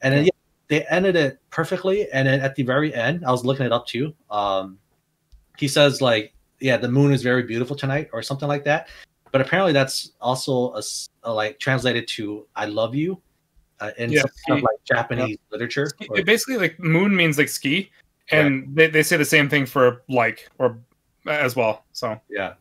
and then yeah, they ended it perfectly and then at the very end i was looking it up too um he says like yeah the moon is very beautiful tonight or something like that but apparently that's also a, a, like translated to i love you uh, in Yeah, some kind of like japanese literature or- It basically like moon means like ski, and they, they say the same thing for like or as well. So Yeah.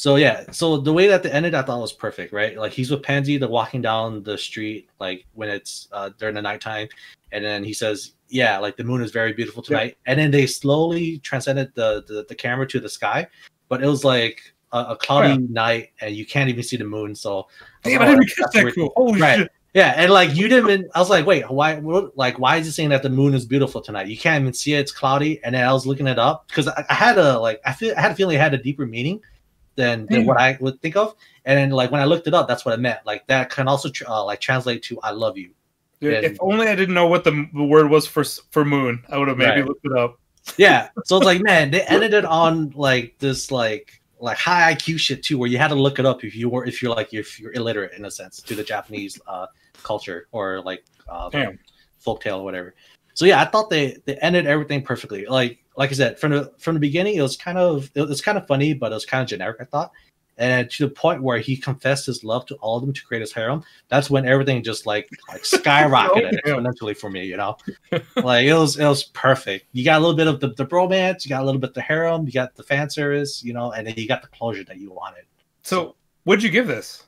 So yeah, so the way that they ended, I thought was perfect, right? Like he's with Pansy, they're walking down the street, like when it's uh, during the nighttime, and then he says, "Yeah, like the moon is very beautiful tonight." And then they slowly transcended the, the the camera to the sky, but it was like a, a cloudy night, and you can't even see the moon. So damn, I "Oh, didn't catch that. Cool. Holy Right. shit! Yeah, and like you didn't. Even, I was like, wait, why? Like, why is it saying that the moon is beautiful tonight? You can't even see it; it's cloudy. And then I was looking it up because I, I had a like, I feel I had a feeling it had a deeper meaning than, than what I would think of. And then like when I looked it up, that's what it meant. Like that can also tr- uh, like translate to "I love you." Dude, And- if only I didn't know what the, the word was for for moon, I would have maybe Right. looked it up. Yeah. So it's like, man, they ended it on like this like like high IQ shit too, where you had to look it up if you were if you're like if you're illiterate in a sense to the Japanese uh culture or like uh, Damn. folktale or whatever. So yeah, I thought they they ended everything perfectly. Like like I said, from the from the beginning, it was kind of it was kind of funny, but it was kind of generic. I thought, and to the point where he confessed his love to all of them to create his harem. That's when everything just like like skyrocketed oh, Yeah. exponentially for me. You know, like it was it was perfect. You got a little bit of the, the bromance, you got a little bit the harem, you got the fan service, you know, and then you got the closure that you wanted. So, what'd you give this?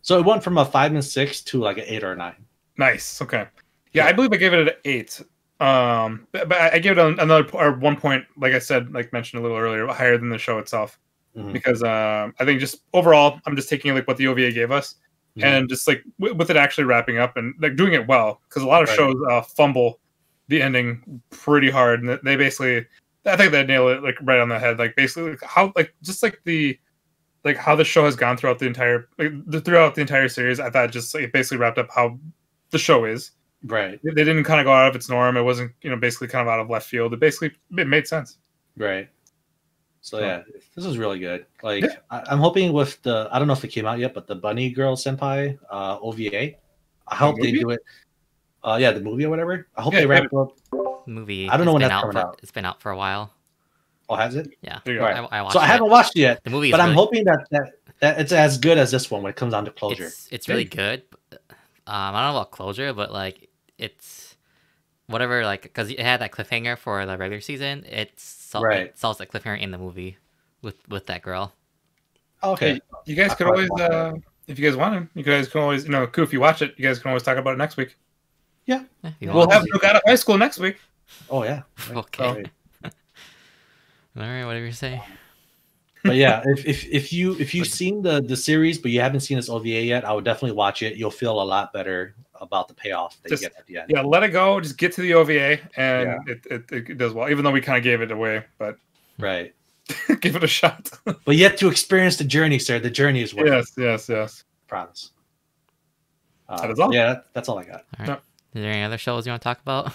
So it went from a five and six to like an eight or a nine. Nice. Okay. Yeah, I believe I gave it an eight. Um, but, but I gave it another or one point, like I said, like mentioned a little earlier, higher than the show itself. Mhm. Because um, I think just overall, I'm just taking like what the OVA gave us, Mhm. and just like w- with it actually wrapping up and like doing it well. Because a lot of Right. shows uh, fumble the ending pretty hard, and they basically, I think they nail it like right on the head. Like basically, like, how like just like the like how the show has gone throughout the entire like, the, throughout the entire series. I thought just like, it basically wrapped up how the show is Right, they didn't kind of go out of its norm. It wasn't, you know, basically kind of out of left field. It basically it made sense. right. So So- yeah, this is really good. Like Yeah. I, I'm hoping with the I don't know if it came out yet, but the Bunny Girl Senpai uh, OVA. I hope they do it. Uh, yeah, the movie or whatever. I hope Yeah, they wrap up. movie. I don't know it's when been that's out coming for, out. It's been out for a while. Oh, has it? Yeah, There you go. Right. I, I watched So I haven't watched it yet, the movie, is but I'm hoping that, that that it's as good as this one when it comes down to closure. It's, it's really good. But, Um, I don't know about closure, but like it's whatever. Like because it had that cliffhanger for the regular season. It's sol- Right. it solves that cliffhanger in the movie with with that girl. okay. Hey, you guys I could always, uh, if you guys want to, you guys can always, you know, cool. If you watch it, you guys can always talk about it next week. Yeah, you We'll have want. have Nogata High School next week. Oh yeah. Okay. Right. All right, whatever you say. But yeah, if, if if you if you've seen the the series but you haven't seen this OVA yet, I would definitely watch it. You'll feel a lot better about the payoff that Just- you get at the end. Yeah, let it go. Just get to the OVA, and Yeah. it, it, it does well. Even though we kind of gave it away, but Right. give it a shot. But yet to experience the journey, sir. The journey is worth yes, yes, yes. Promise. Uh, That is all. Yeah, that's all I got. All right. Is there any other shows you want to talk about?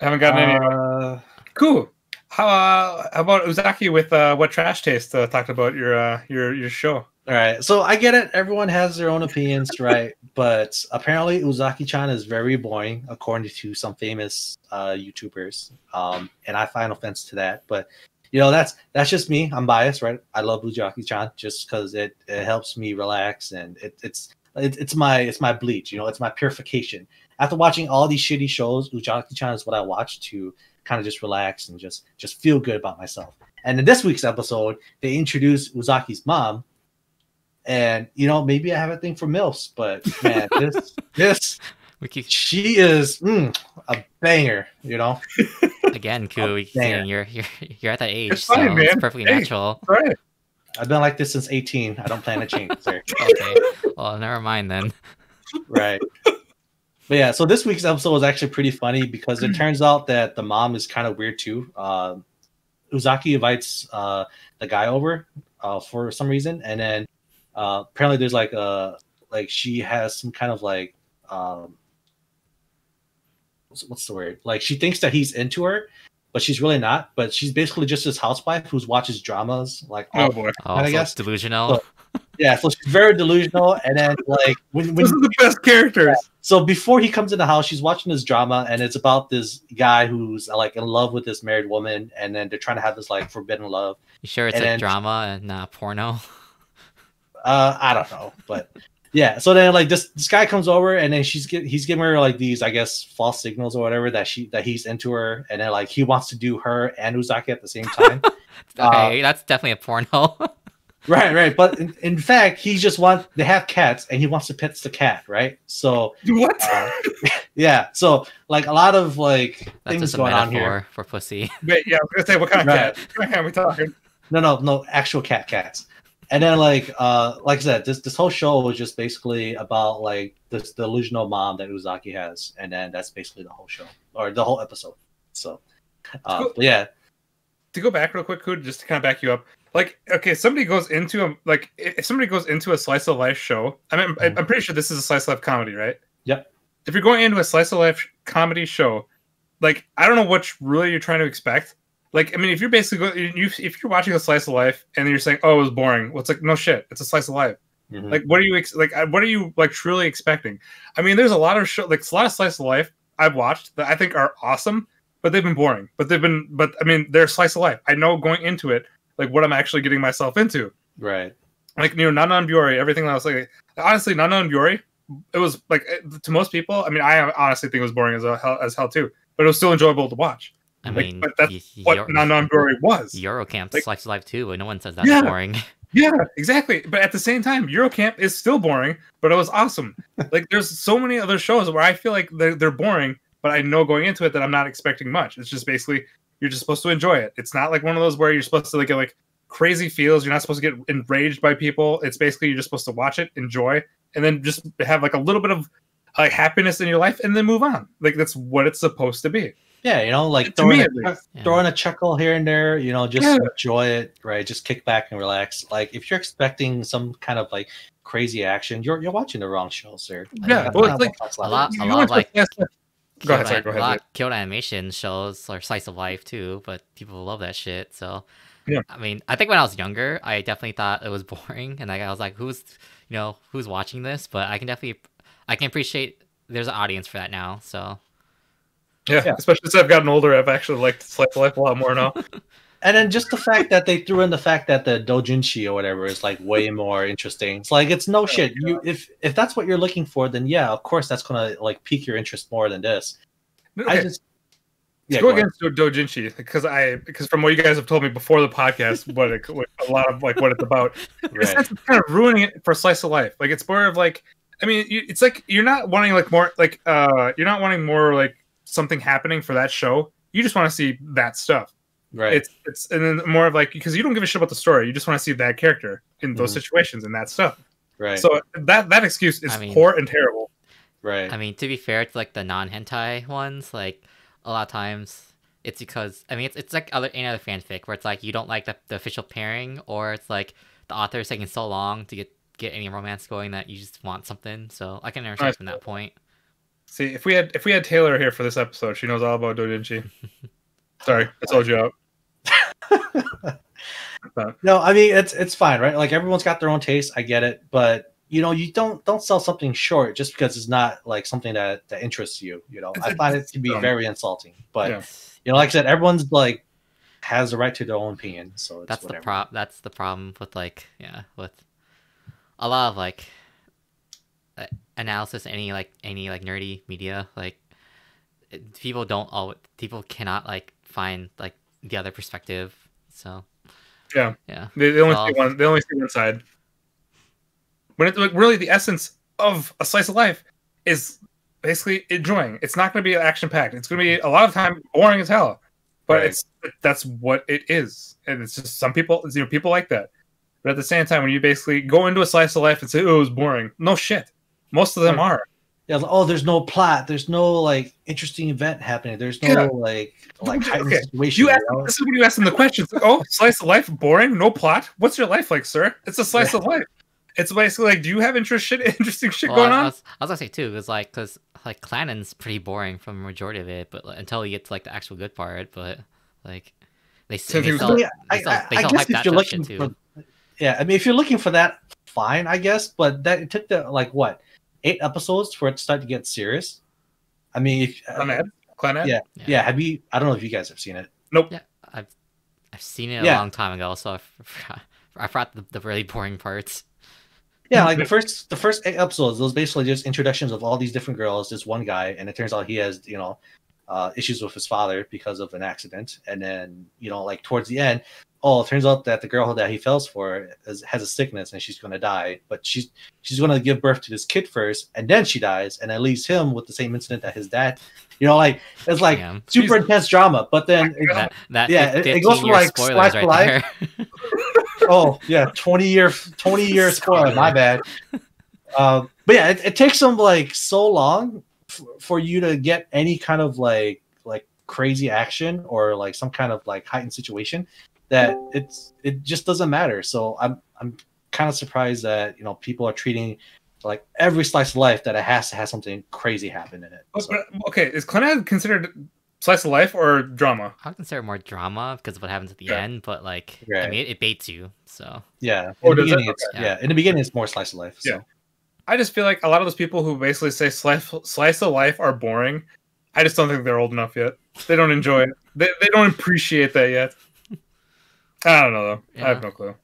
I haven't gotten any. Uh, Cool. How, uh, how about Uzaki with uh, what trash taste uh, talked about your uh, your your show? all right. So I get it. Everyone has their own opinions, right? But apparently Uzaki-chan is very boring, according to some famous uh, YouTubers. Um, and I find offense to that. But you know, that's that's just me. I'm biased, right? I love Uzaki-chan just because it, it helps me relax and it, it's it, it's my it's my bleach. You know, it's my purification. After watching all these shitty shows, Uzaki-chan is what I watch to kind of just relax and just just feel good about myself. And in this week's episode, they introduced Uzaki's mom, and you know maybe I have a thing for milfs, but man, this this keep she is mm, a banger. You know, again, Ku. We keep damn. saying you're you're you're at that age, It's so it's perfectly Hey. natural. Right. I've been like this since 18. I don't plan to change. Okay. Well, never mind then. right. But yeah, so this week's episode was actually pretty funny because it turns out that the mom is kind of weird too. Um Uzaki invites uh, the guy over uh, for some reason, and then uh, apparently there's like a like she has some kind of like um, what's, what's the word? Like she thinks that he's into her, but she's really not. But she's basically just this housewife who watches dramas like Oh boy, Oh, I guess- it's delusional. Yeah. So she's very delusional, and then like when when this is the best characters. so before he comes in the house, she's watching this drama, and it's about this guy who's like in love with this married woman, and then they're trying to have this like forbidden love. you sure it's and a then- drama and not porno? Uh, I don't know, but yeah. So then like this this guy comes over, and then she's get, he's giving her like these I guess false signals or whatever that she that he's into her, and then like he wants to do her and Uzaki at the same time. Uh, Okay, that's definitely a porno. right, right. But in, in fact, he just wants they have cats, and he wants to pet the cat, right? So What? uh, yeah, so like a lot of like that's things just a going on here. for pussy. Wait, yeah, I was gonna say what kind of Right. cat? What kind are we talking? No, no, no, actual cat cats. And then like uh like I said, this this whole show was just basically about like this delusional mom that Uzaki has, and then that's basically the whole show or the whole episode. So uh Cool. yeah, to go back real quick, Kud, just to kind of back you up. Like, okay, somebody goes into a like if somebody goes into a slice of life show. I mean, I'm- I'm pretty sure this is a slice of life comedy, right? Yep. If you're going into a slice of life comedy show, like I don't know what really you're trying to expect. Like, I mean, if you're basically go, you if you're watching a slice of life and then you're saying, "Oh, it was boring," well, it's like no shit, it's a slice of life. Mhm. Like, what are you ex- like? uh, What are you like truly expecting? I mean, there's a lot of show, like a lot of slice of life I've watched that I think are awesome, but they've been boring. But they've been, but I mean, they're slice of life. I know going into it, like what I'm actually getting myself into. right. Like you know, Non Non Biyori, everything that I was like, honestly, Non Non Biyori, it was like eh, to most people. I mean, I honestly think it was boring as hell as hell too, but it was still enjoyable to watch. I Like, mean, but that's y- What Euro- Non Non Biyori was. Yuru Camp like- slice of life too, and no one says that's Yeah. boring. Yeah, exactly. But at the same time, Yuru Camp is still boring, but it was awesome. like there's so many other shows where I feel like they're they're boring, but I know going into it that I'm not expecting much. It's just basically you're just supposed to enjoy it. It's not like one of those where you're supposed to like get like crazy feels. You're not supposed to get enraged by people. It's basically you're just supposed to watch it, enjoy, and then just have like a little bit of like happiness in your life, and then move on. Like that's what it's supposed to be. Yeah, you know, like throwing me, a. Yeah. throwing a chuckle here and there, you know, just Yeah. enjoy it, right? Just kick back and relax. Like if you're expecting some kind of like crazy action, you're you're watching the wrong show, sir. Yeah, well, it's like what that's a lot- a lot of, like, fast- Go ahead, sorry, go ahead, a lot Luke. of Kyoto animation shows or slice of life too, but people love that shit. So, Yeah. I mean, I think when I was younger, I definitely thought it was boring, and like I was like, who's, you know, who's watching this? But I can definitely, I can appreciate there's an audience for that now. So, Yeah, Yeah. especially since I've gotten older, I've actually liked Slice of Life a lot more now. And then just the fact that they threw in the fact that the dojinshi or whatever is like way more interesting. It's like it's no shit. You if if that's what you're looking for, then yeah, of course that's gonna like pique your interest more than this. Okay, I just yeah, go go against Do- Dojinshi because I because from what you guys have told me before the podcast, what, it, what a lot of like what it's about. Right. it's kind of ruining it for slice of life. Like it's more of like I mean, you, it's like you're not wanting like more like uh you're not wanting more like something happening for that show. You just want to see that stuff. Right. It's it's and then more of like because you don't give a shit about the story. You just want to see that character in those Mhm. situations and that stuff. right. So that that excuse is I mean- poor and terrible. right. I mean, to be fair, it's like the non-hentai ones. Like a lot of times, it's because I mean, it's it's like other any other fanfic where it's like you don't like the, the official pairing, or it's like the author is taking so long to get get any romance going that you just want something. So I can understand Nice. from that point. See, if we had if we had Taylor here for this episode, she knows all about doujinshi. Sorry, I told you out. No, I mean it's it's fine, right? Like everyone's got their own taste. I get it, but you know, you don't don't sell something short just because it's not like something that that interests you. You know, I find it it's to be very insulting. But Yeah. you know, like I said, everyone's like has the right to their own opinion. So it's That's whatever. the prop. That's the problem with like yeah with a lot of like uh, analysis. Any like any like nerdy media like people don't all people cannot like find like the other perspective. So Yeah. yeah. They, they only Well- see one. They only see one side. When it's like really the essence of a slice of life is basically enjoying. It's not going to be action packed. It's going to be a lot of time boring as hell. But Right. it's that's what it is, and it's just some people. You know, people like that. But at the same time, when you basically go into a slice of life and say, "Oh, it was boring," no shit. Most of them are. Yeah, oh, there's no plot. There's no like interesting event happening. There's no Yeah. like like Okay, heightened situation. You You ask, know? this is when you ask them the questions. Like, oh, slice of life, boring, no plot. What's your life like, sir? It's a slice of life. It's basically like, do you have interest shit, interesting shit Well, going I, I on? was, I was gonna say too, because like, cause like Clannad's pretty boring from the majority of it, but like, until you get to like the actual good part, but like they, s- So they things- still, Yeah, they I, still, I, they I still guess hype if that you're looking for, too. yeah, I mean, if you're looking for that, fine, I guess. But that it took the like what eight episodes for it to start to get serious. I mean, if, uh, Clannad? Clannad? Yeah. yeah, have you? I don't know if you guys have seen it. Nope. I've I've seen it a Yeah. long time ago, so I forgot, I forgot the, the really boring parts. Yeah, like the first the first eight episodes, those basically just introductions of all these different girls, this one guy, and it turns out he has you know uh, issues with his father because of an accident, and then you know like towards the end, oh, it turns out that the girl that he falls for is, has a sickness and she's going to die, but she's she's going to give birth to this kid first, and then she dies, and it leaves him with the same incident that his dad, you know, like it's like Damn. super Jesus. intense drama, but then it- That that Yeah, it- it goes 15 from, like, spoilers right of life oh yeah 20 year 20 year spoiler my bad um but yeah it, it takes them like so long f- for you to get any kind of like like crazy action or like some kind of like heightened situation that it's it just doesn't matter so i'm i'm kind of surprised that you know people are treating like every slice of life that it has to have something crazy happen in it Oh, So- but- okay, is Clannad considered slice of life or drama? I would consider it more drama because of what happens at the Yeah. end, but like I mean, it, it baits you. So yeah Oh, in the does it? beginning it's, Okay. yeah in the beginning it's more slice of life so. Yeah. I just feel like a lot of those people who basically say slice, slice of life are boring. I just don't think they're old enough yet. They don't enjoy it. They, they don't appreciate that yet. I don't know though. I have no clue.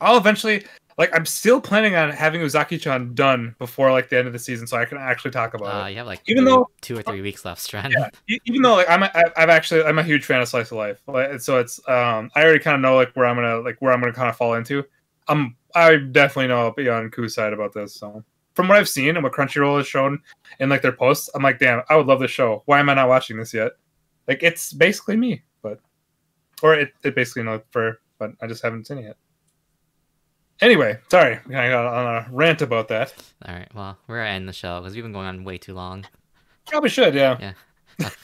I'll eventually like I'm still planning on having Uzaki-chan done before like the end of the season, so I can actually talk about uh, it. you have like Even three- though- two or three weeks left, Strand. Yeah. Even though like I'm, a, I've actually I'm a huge fan of slice of life, like, so it's um I already kind of know like where I'm gonna like where I'm gonna kind of fall into. Um, I definitely know I'll be on Ku's side about this. So from what I've seen and what Crunchyroll has shown in like their posts, I'm like, damn, I would love this show. Why am I not watching this yet? Like it's basically me, or it, it basically no for, but I just haven't seen it yet. Anyway, sorry, I got on a rant about that. All right. Well, we're gonna end the show because we've been going on way too long. Probably should, yeah. Yeah.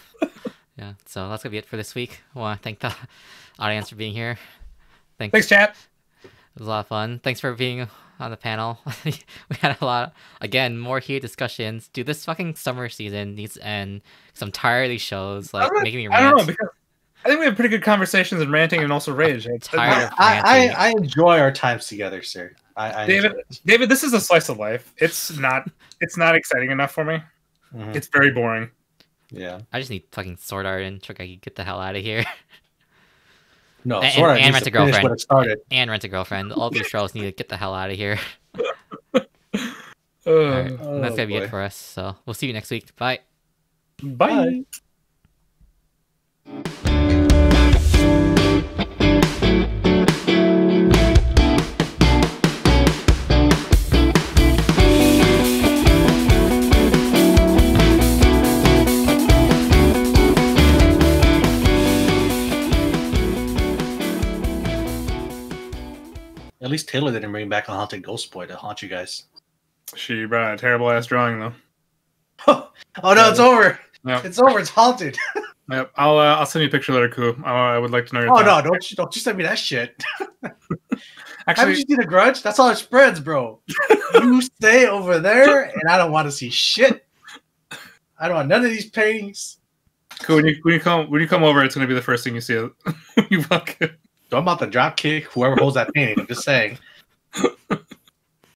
Yeah. So that's gonna be it for this week. I want to thank the audience for being here. Thanks. Thanks, chat. It was a lot of fun. Thanks for being on the panel. we had a lot, again, more heated discussions. Dude, this fucking summer season needs to end. Cause I'm tired of these shows, like making me I don't know rant. because I think we have pretty good conversations and ranting and also rage. It's- tired I, I, ranting. I enjoy our times together sir i, I David. David, this is a slice of life. It's not. It's not exciting enough for me. Mhm. It's very boring. yeah I just need fucking Sword Art and Trick I can get the hell out of here. No, And- Sword Art and Rent a Girlfriend. what started. and Rent a Girlfriend. All these shows need to get the hell out of here. Uh, Alright, Oh, that's gonna be it for us. So we'll see you next week. Bye. Bye. At least Taylor didn't bring back a haunted ghost boy to haunt you guys. She brought a terrible ass drawing though. oh no, it's over. Yep. It's over. It's haunted. Yep. I'll uh, I'll send you a picture later, Koo. I, I would like to know your Oh thoughts. no, don't you don't you send me that shit. Haven't Actually, you seen the grudge? That's all it spreads, bro. you stay over there and I don't want to see shit. I don't want none of these paintings. Koo, when you when you come when you come over, it's gonna be the first thing you see. you fucking so I'm about to drop kick whoever holds that painting. I'm just saying.